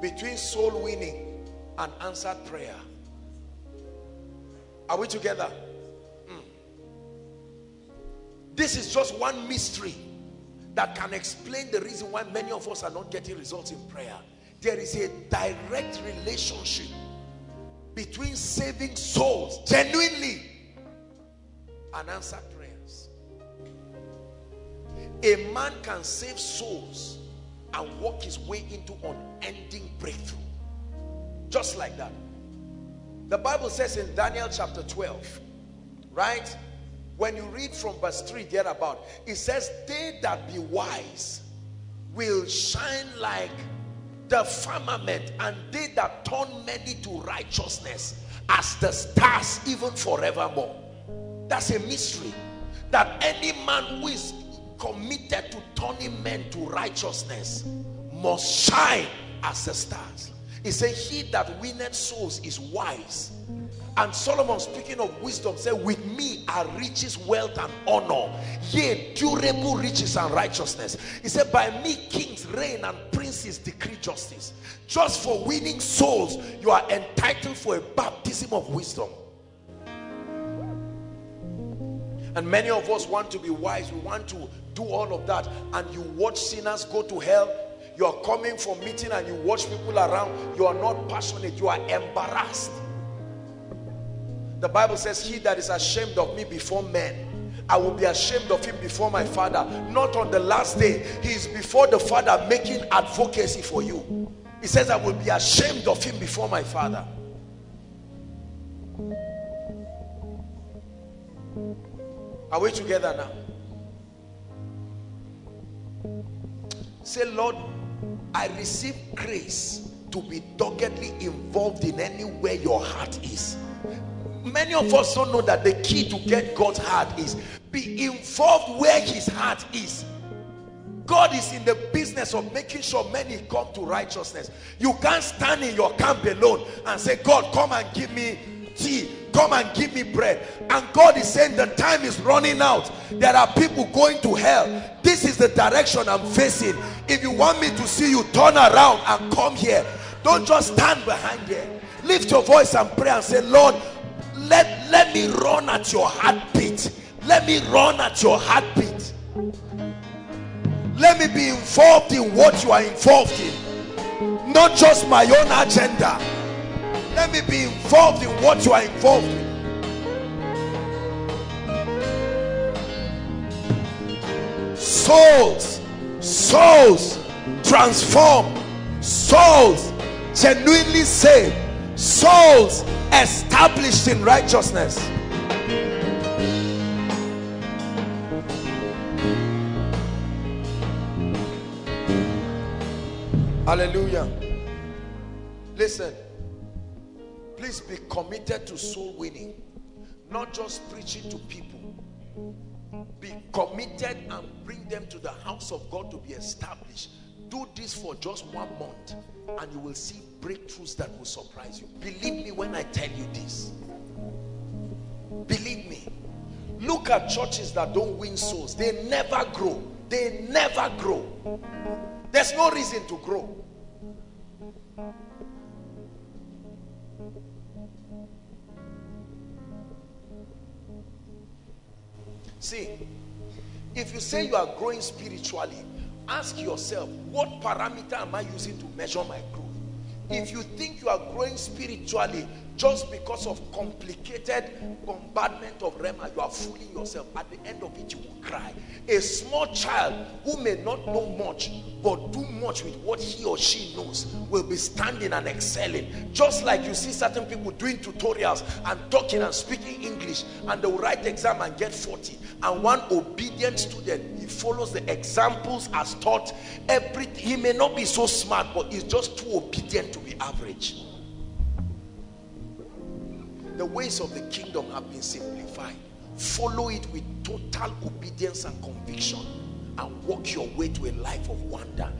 between soul winning and answered prayer? Are we together? Hmm. This is just one mystery that can explain the reason why many of us are not getting results in prayer. There is a direct relationship between saving souls genuinely and answered prayers. A man can save souls and walk his way into unending breakthrough. Just like that. The Bible says in Daniel chapter 12, right? When you read from verse 3 thereabout, it says, They that be wise will shine like the firmament, and they that turn many to righteousness as the stars, even forevermore. That's a mystery. That any man who is committed to turning men to righteousness must shine as the stars. He said, He that winneth souls is wise. And Solomon, speaking of wisdom, said, With me are riches, wealth, and honor, yea, durable riches and righteousness. He said, By me kings reign and princes decree justice. Just for winning souls, you are entitled for a baptism of wisdom. And many of us want to be wise. We want to do all of that. And you watch sinners go to hell. You are coming for meeting and you watch people around. You are not passionate. You are embarrassed. The Bible says, he that is ashamed of me before men, I will be ashamed of him before my father. Not on the last day. He is before the father making advocacy for you. He says, I will be ashamed of him before my father. Are we together now? Say, Lord, I receive grace to be doggedly involved in anywhere your heart is. Many of us don't know that the key to get God's heart is be involved where his heart is. God is in the business of making sure many come to righteousness. You can't stand in your camp alone and say, God, come and give me tea. Come and give me bread. And God is saying the time is running out. There are people going to hell. This is the direction I'm facing. If you want me to see you turn around and come here. Don't just stand behind here. Lift your voice and pray and say Lord let let me run at your heartbeat. Let me run at your heartbeat. Let me be involved in what you are involved in. Not just my own agenda let me be involved in what you are involved in. Souls souls transformed souls genuinely saved. Souls established in righteousness. Hallelujah. Listen please be committed to soul winning. Not just preaching to people. Be committed and bring them to the house of God to be established. Do this for just one month and you will see breakthroughs that will surprise you. Believe me when I tell you this. Believe me. Look at churches that don't win souls. They never grow. They never grow. There's no reason to grow See, if you say you are growing spiritually, ask yourself, what parameter am I using to measure my growth? If you think you are growing spiritually just because of complicated bombardment of rhema, you are fooling yourself. At the end of it, you will cry. A small child who may not know much, but do much with what he or she knows, will be standing and excelling. Just like you see certain people doing tutorials and talking and speaking English, and they will write exam and get 40. And one obedient student, he follows the examples as taught. Everything he may not be so smart, but he's just too obedient to be average the ways of the kingdom have been simplified. Follow it with total obedience and conviction and walk your way to a life of wonder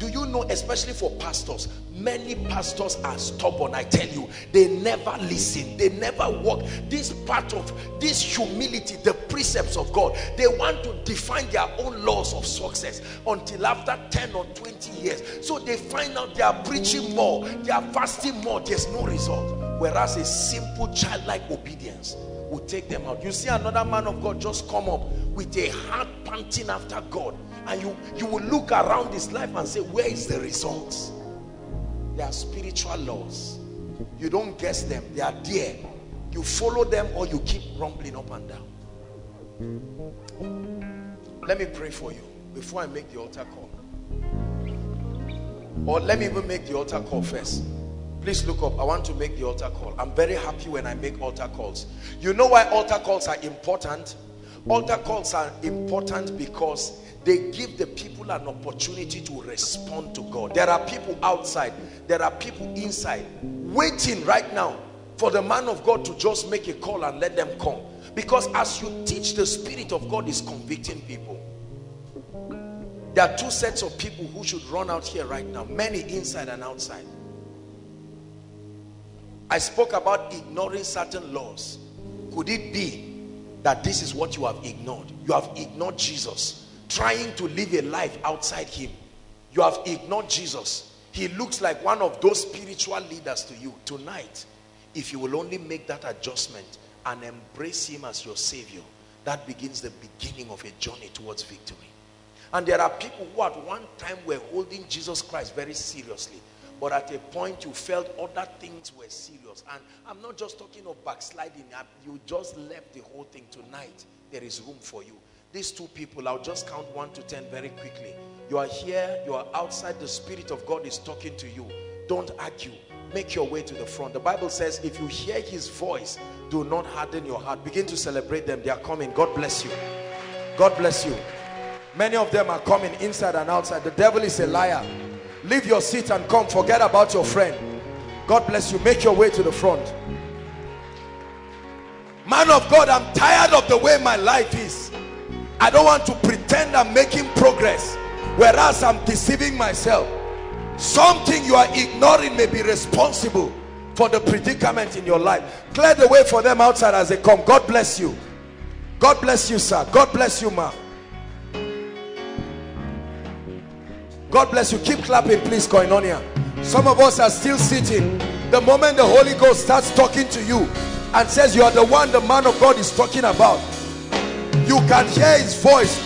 do you know especially for pastors many pastors are stubborn i tell you. They never listen. They never walk. This part of this humility the precepts of god they want to define their own laws of success until after 10 or 20 years. So they find out they are preaching more they are fasting more there's no result. Whereas a simple childlike obedience will take them out. You see another man of god just come up with a heart panting after god and you you will look around his life and say where is the results they are spiritual laws you don't guess them they are there you follow them or you keep rumbling up and down let me pray for you before I make the altar call. Or let me even make the altar call first. Please look up. I want to make the altar call. I'm very happy when I make altar calls. You know why altar calls are important? Altar calls are important because they give the people an opportunity to respond to God. There are people outside, there are people inside, waiting right now for the man of God to just make a call and let them come. Because as you teach, the Spirit of God is convicting people. There are two sets of people who should run out here right now. Many inside and outside. I spoke about ignoring certain laws. Could it be that this is what you have ignored? You have ignored Jesus. Trying to live a life outside him. You have ignored Jesus. He looks like one of those spiritual leaders to you. Tonight, if you will only make that adjustment and embrace him as your savior, that begins the beginning of a journey towards victory. And there are people who at one time were holding Jesus Christ very seriously. But at a point you felt other things were serious. And I'm not just talking of backsliding. You just left the whole thing. Tonight, there is room for you. These two people, I'll just count one to ten very quickly. You are here, you are outside. The Spirit of God is talking to you. Don't argue. Make your way to the front. The Bible says, if you hear his voice, do not harden your heart. Begin to celebrate them. They are coming. God bless you. God bless you. Many of them are coming inside and outside. The devil is a liar. Leave your seat and come. Forget about your friend. God bless you. Make your way to the front. Man of God, I'm tired of the way my life is. I don't want to pretend I'm making progress. Whereas I'm deceiving myself. Something you are ignoring may be responsible for the predicament in your life. Clear the way for them outside as they come. God bless you. God bless you, sir. God bless you, ma. God bless you. Keep clapping, please, Koinonia. Some of us are still sitting. The moment the Holy Ghost starts talking to you and says you are the one the man of God is talking about, you can hear his voice.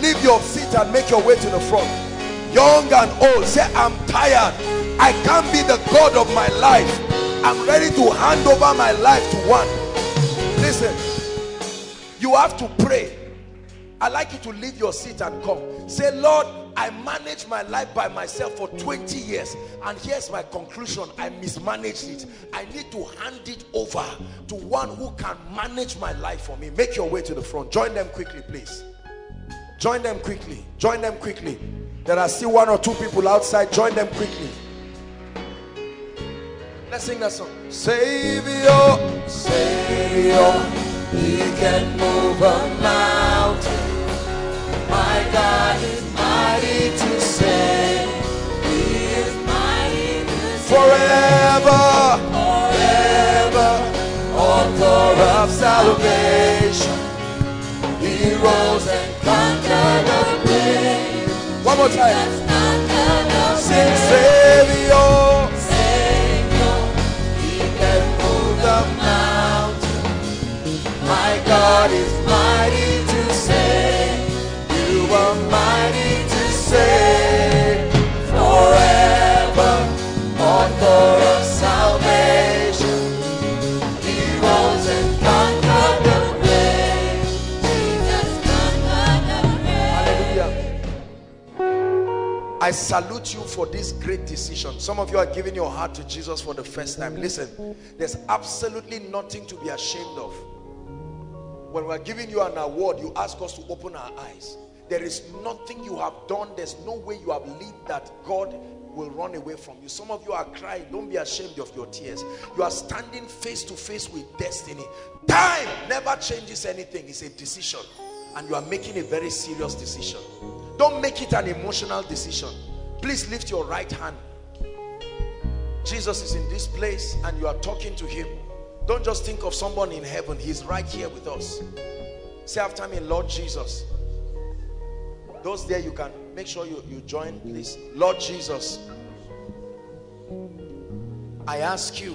Leave your seat and make your way to the front. Young and old, say, I'm tired. I can't be the God of my life. I'm ready to hand over my life to one. Listen, you have to pray. i like you to leave your seat and come. Say, Lord, I managed my life by myself for 20 years and here's my conclusion. I mismanaged it. I need to hand it over to one who can manage my life for me. Make your way to the front. Join them quickly please. Join them quickly. Join them quickly. There are still one or two people outside. Join them quickly. Let's sing that song. Savior Savior he can move a mountain. My God is Forever, forever, author of salvation. He rose and conquered the grave. One more time. Sing Savior. Savior, He can move the mountain. My God is mighty I salute you for this great decision some of you are giving your heart to Jesus for the first time listen there's absolutely nothing to be ashamed of when we're giving you an award you ask us to open our eyes there is nothing you have done. There's no way you have lived that God will run away from you. Some of you are crying. Don't be ashamed of your tears. You are standing face to face with destiny. Time never changes anything. It's a decision. And you are making a very serious decision. Don't make it an emotional decision. Please lift your right hand. Jesus is in this place and you are talking to him. Don't just think of someone in heaven. He's right here with us. Say after me, Lord Jesus, those there you can make sure you, you join please lord jesus i ask you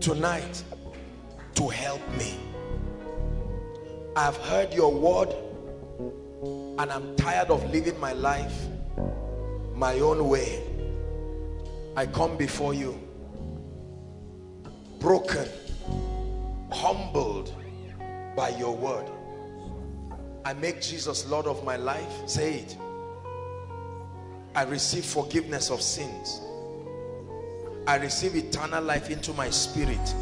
tonight to help me i've heard your word and i'm tired of living my life my own way i come before you broken humbled by your word I make Jesus Lord of my life. Say it. I receive forgiveness of sins. I receive eternal life into my spirit.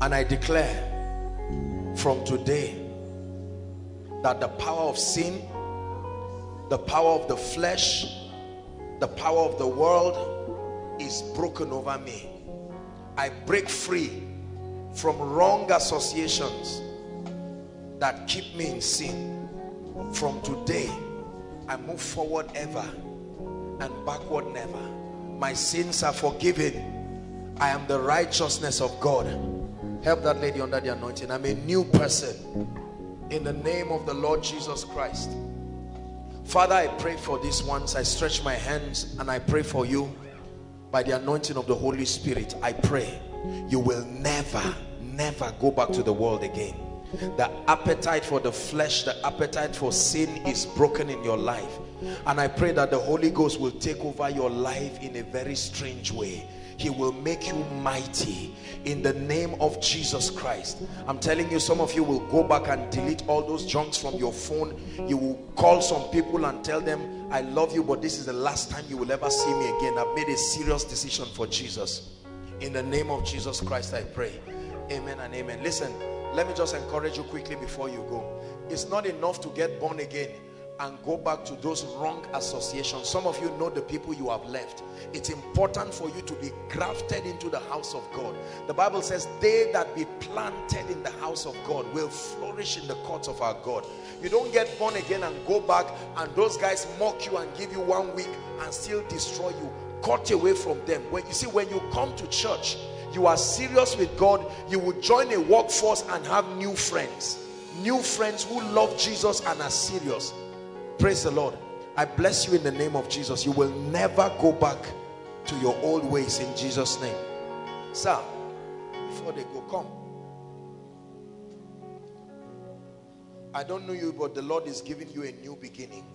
And I declare from today that the power of sin, the power of the flesh, the power of the world is broken over me. I break free from wrong associations that keep me in sin. From today, I move forward ever and backward never. My sins are forgiven. I am the righteousness of God. Help that lady under the anointing. I'm a new person in the name of the Lord Jesus Christ. Father, I pray for this once. I stretch my hands and I pray for you by the anointing of the Holy Spirit. I pray you will never, never go back to the world again. The appetite for the flesh, the appetite for sin is broken in your life. And I pray that the Holy Ghost will take over your life in a very strange way he will make you mighty in the name of Jesus Christ. I'm telling you, some of you will go back and delete all those junks from your phone. You will call some people and tell them, I love you, but this is the last time you will ever see me again. I've made a serious decision for Jesus. In the name of Jesus Christ, I pray. Amen and amen. Listen, let me just encourage you quickly before you go. It's not enough to get born again and go back to those wrong associations. Some of you know the people you have left. It's important for you to be grafted into the house of God. The Bible says, they that be planted in the house of God will flourish in the courts of our God. You don't get born again and go back and those guys mock you and give you one week and still destroy you. Cut away from them. When you see, when you come to church, you are serious with God, you will join a workforce and have new friends. New friends who love Jesus and are serious praise the lord. I bless you in the name of jesus. You will never go back to your old ways in jesus name. Sir before they go come. I don't know you but the lord is giving you a new beginning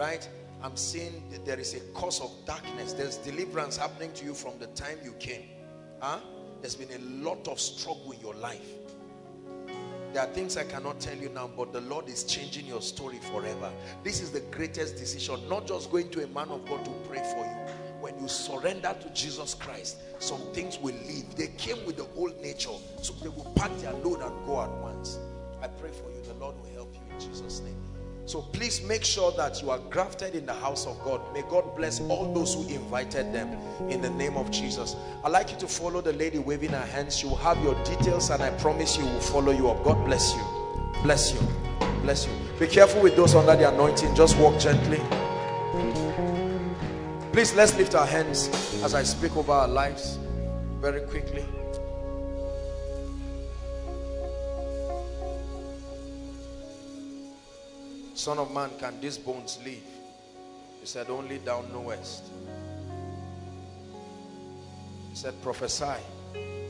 right? I'm seeing that there is a cause of darkness. There's deliverance happening to you from the time you came. Huh? There's been a lot of struggle in your life there are things I cannot tell you now, but the Lord is changing your story forever. This is the greatest decision, not just going to a man of God to pray for you. When you surrender to Jesus Christ, some things will leave. They came with the old nature, so they will pack their load and go at once. I pray for you. The Lord will help you in Jesus' name. So please make sure that you are grafted in the house of God. May God bless all those who invited them in the name of Jesus. I'd like you to follow the lady waving her hands. She will have your details and I promise you will follow you up. God bless you. Bless you. Bless you. Be careful with those under the anointing. Just walk gently. Please let's lift our hands as I speak over our lives very quickly. Son of man, can these bones live? He said, only thou knowest. He said, prophesy. In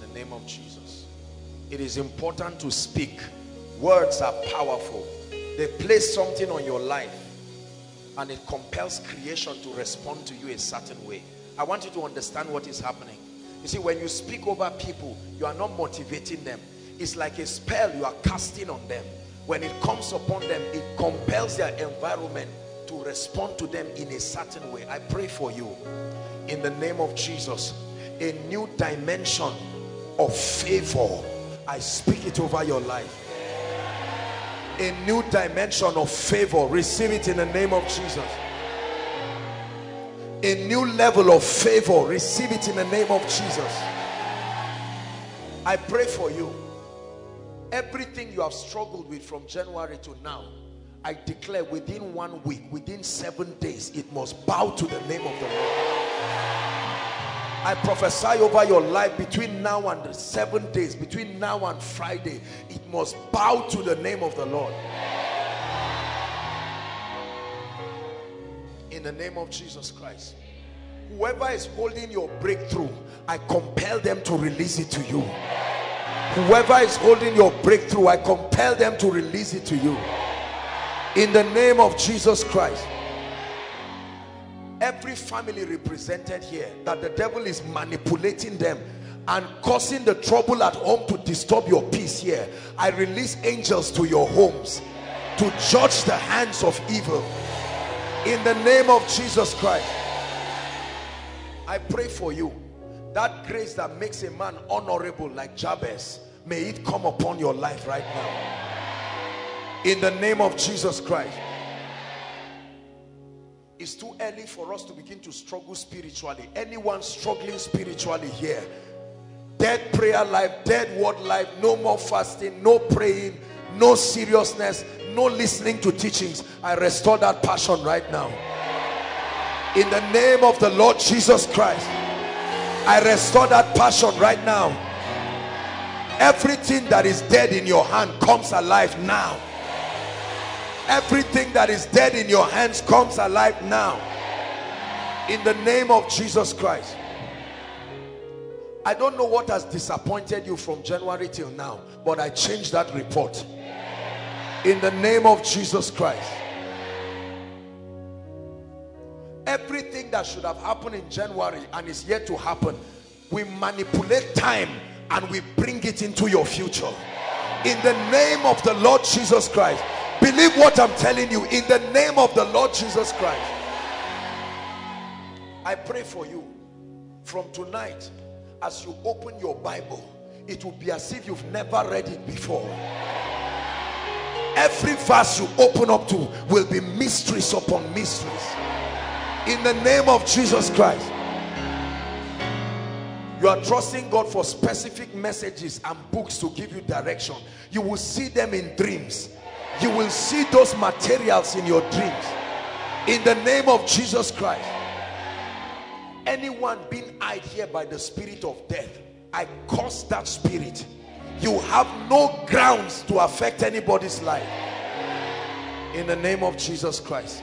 the name of Jesus. It is important to speak. Words are powerful. They place something on your life and it compels creation to respond to you a certain way. I want you to understand what is happening. You see, when you speak over people, you are not motivating them. It's like a spell you are casting on them when it comes upon them, it compels their environment to respond to them in a certain way. I pray for you in the name of Jesus, a new dimension of favor. I speak it over your life. A new dimension of favor. Receive it in the name of Jesus. A new level of favor. Receive it in the name of Jesus. I pray for you everything you have struggled with from January to now I declare within one week within seven days it must bow to the name of the Lord. I prophesy over your life between now and seven days between now and Friday it must bow to the name of the Lord. In the name of Jesus Christ whoever is holding your breakthrough I compel them to release it to you whoever is holding your breakthrough i compel them to release it to you. In the name of jesus christ. Every family represented here that the devil is manipulating them and causing the trouble at home to disturb your peace here i release angels to your homes to judge the hands of evil. In the name of jesus christ i pray for you that grace that makes a man honorable like jabez may it come upon your life right now. In the name of jesus christ. It's too early for us to begin to struggle spiritually. Anyone struggling spiritually here? Dead prayer life dead word life no more fasting no praying no seriousness no listening to teachings. I restore that passion right now. In the name of the lord jesus christ i restore that passion right now everything that is dead in your hand comes alive now everything that is dead in your hands comes alive now in the name of jesus christ I don't know what has disappointed you from January till now, but I changed that report. In the name of Jesus Christ. Everything that should have happened in January and is yet to happen, we manipulate time and we bring it into your future. In the name of the Lord Jesus Christ. Believe what I'm telling you. In the name of the Lord Jesus Christ. I pray for you from tonight as you open your Bible, it will be as if you've never read it before. Every verse you open up to will be mysteries upon mysteries. In the name of Jesus Christ. You are trusting God for specific messages and books to give you direction. You will see them in dreams. You will see those materials in your dreams. In the name of Jesus Christ anyone being eyed here by the spirit of death i curse that spirit you have no grounds to affect anybody's life in the name of jesus christ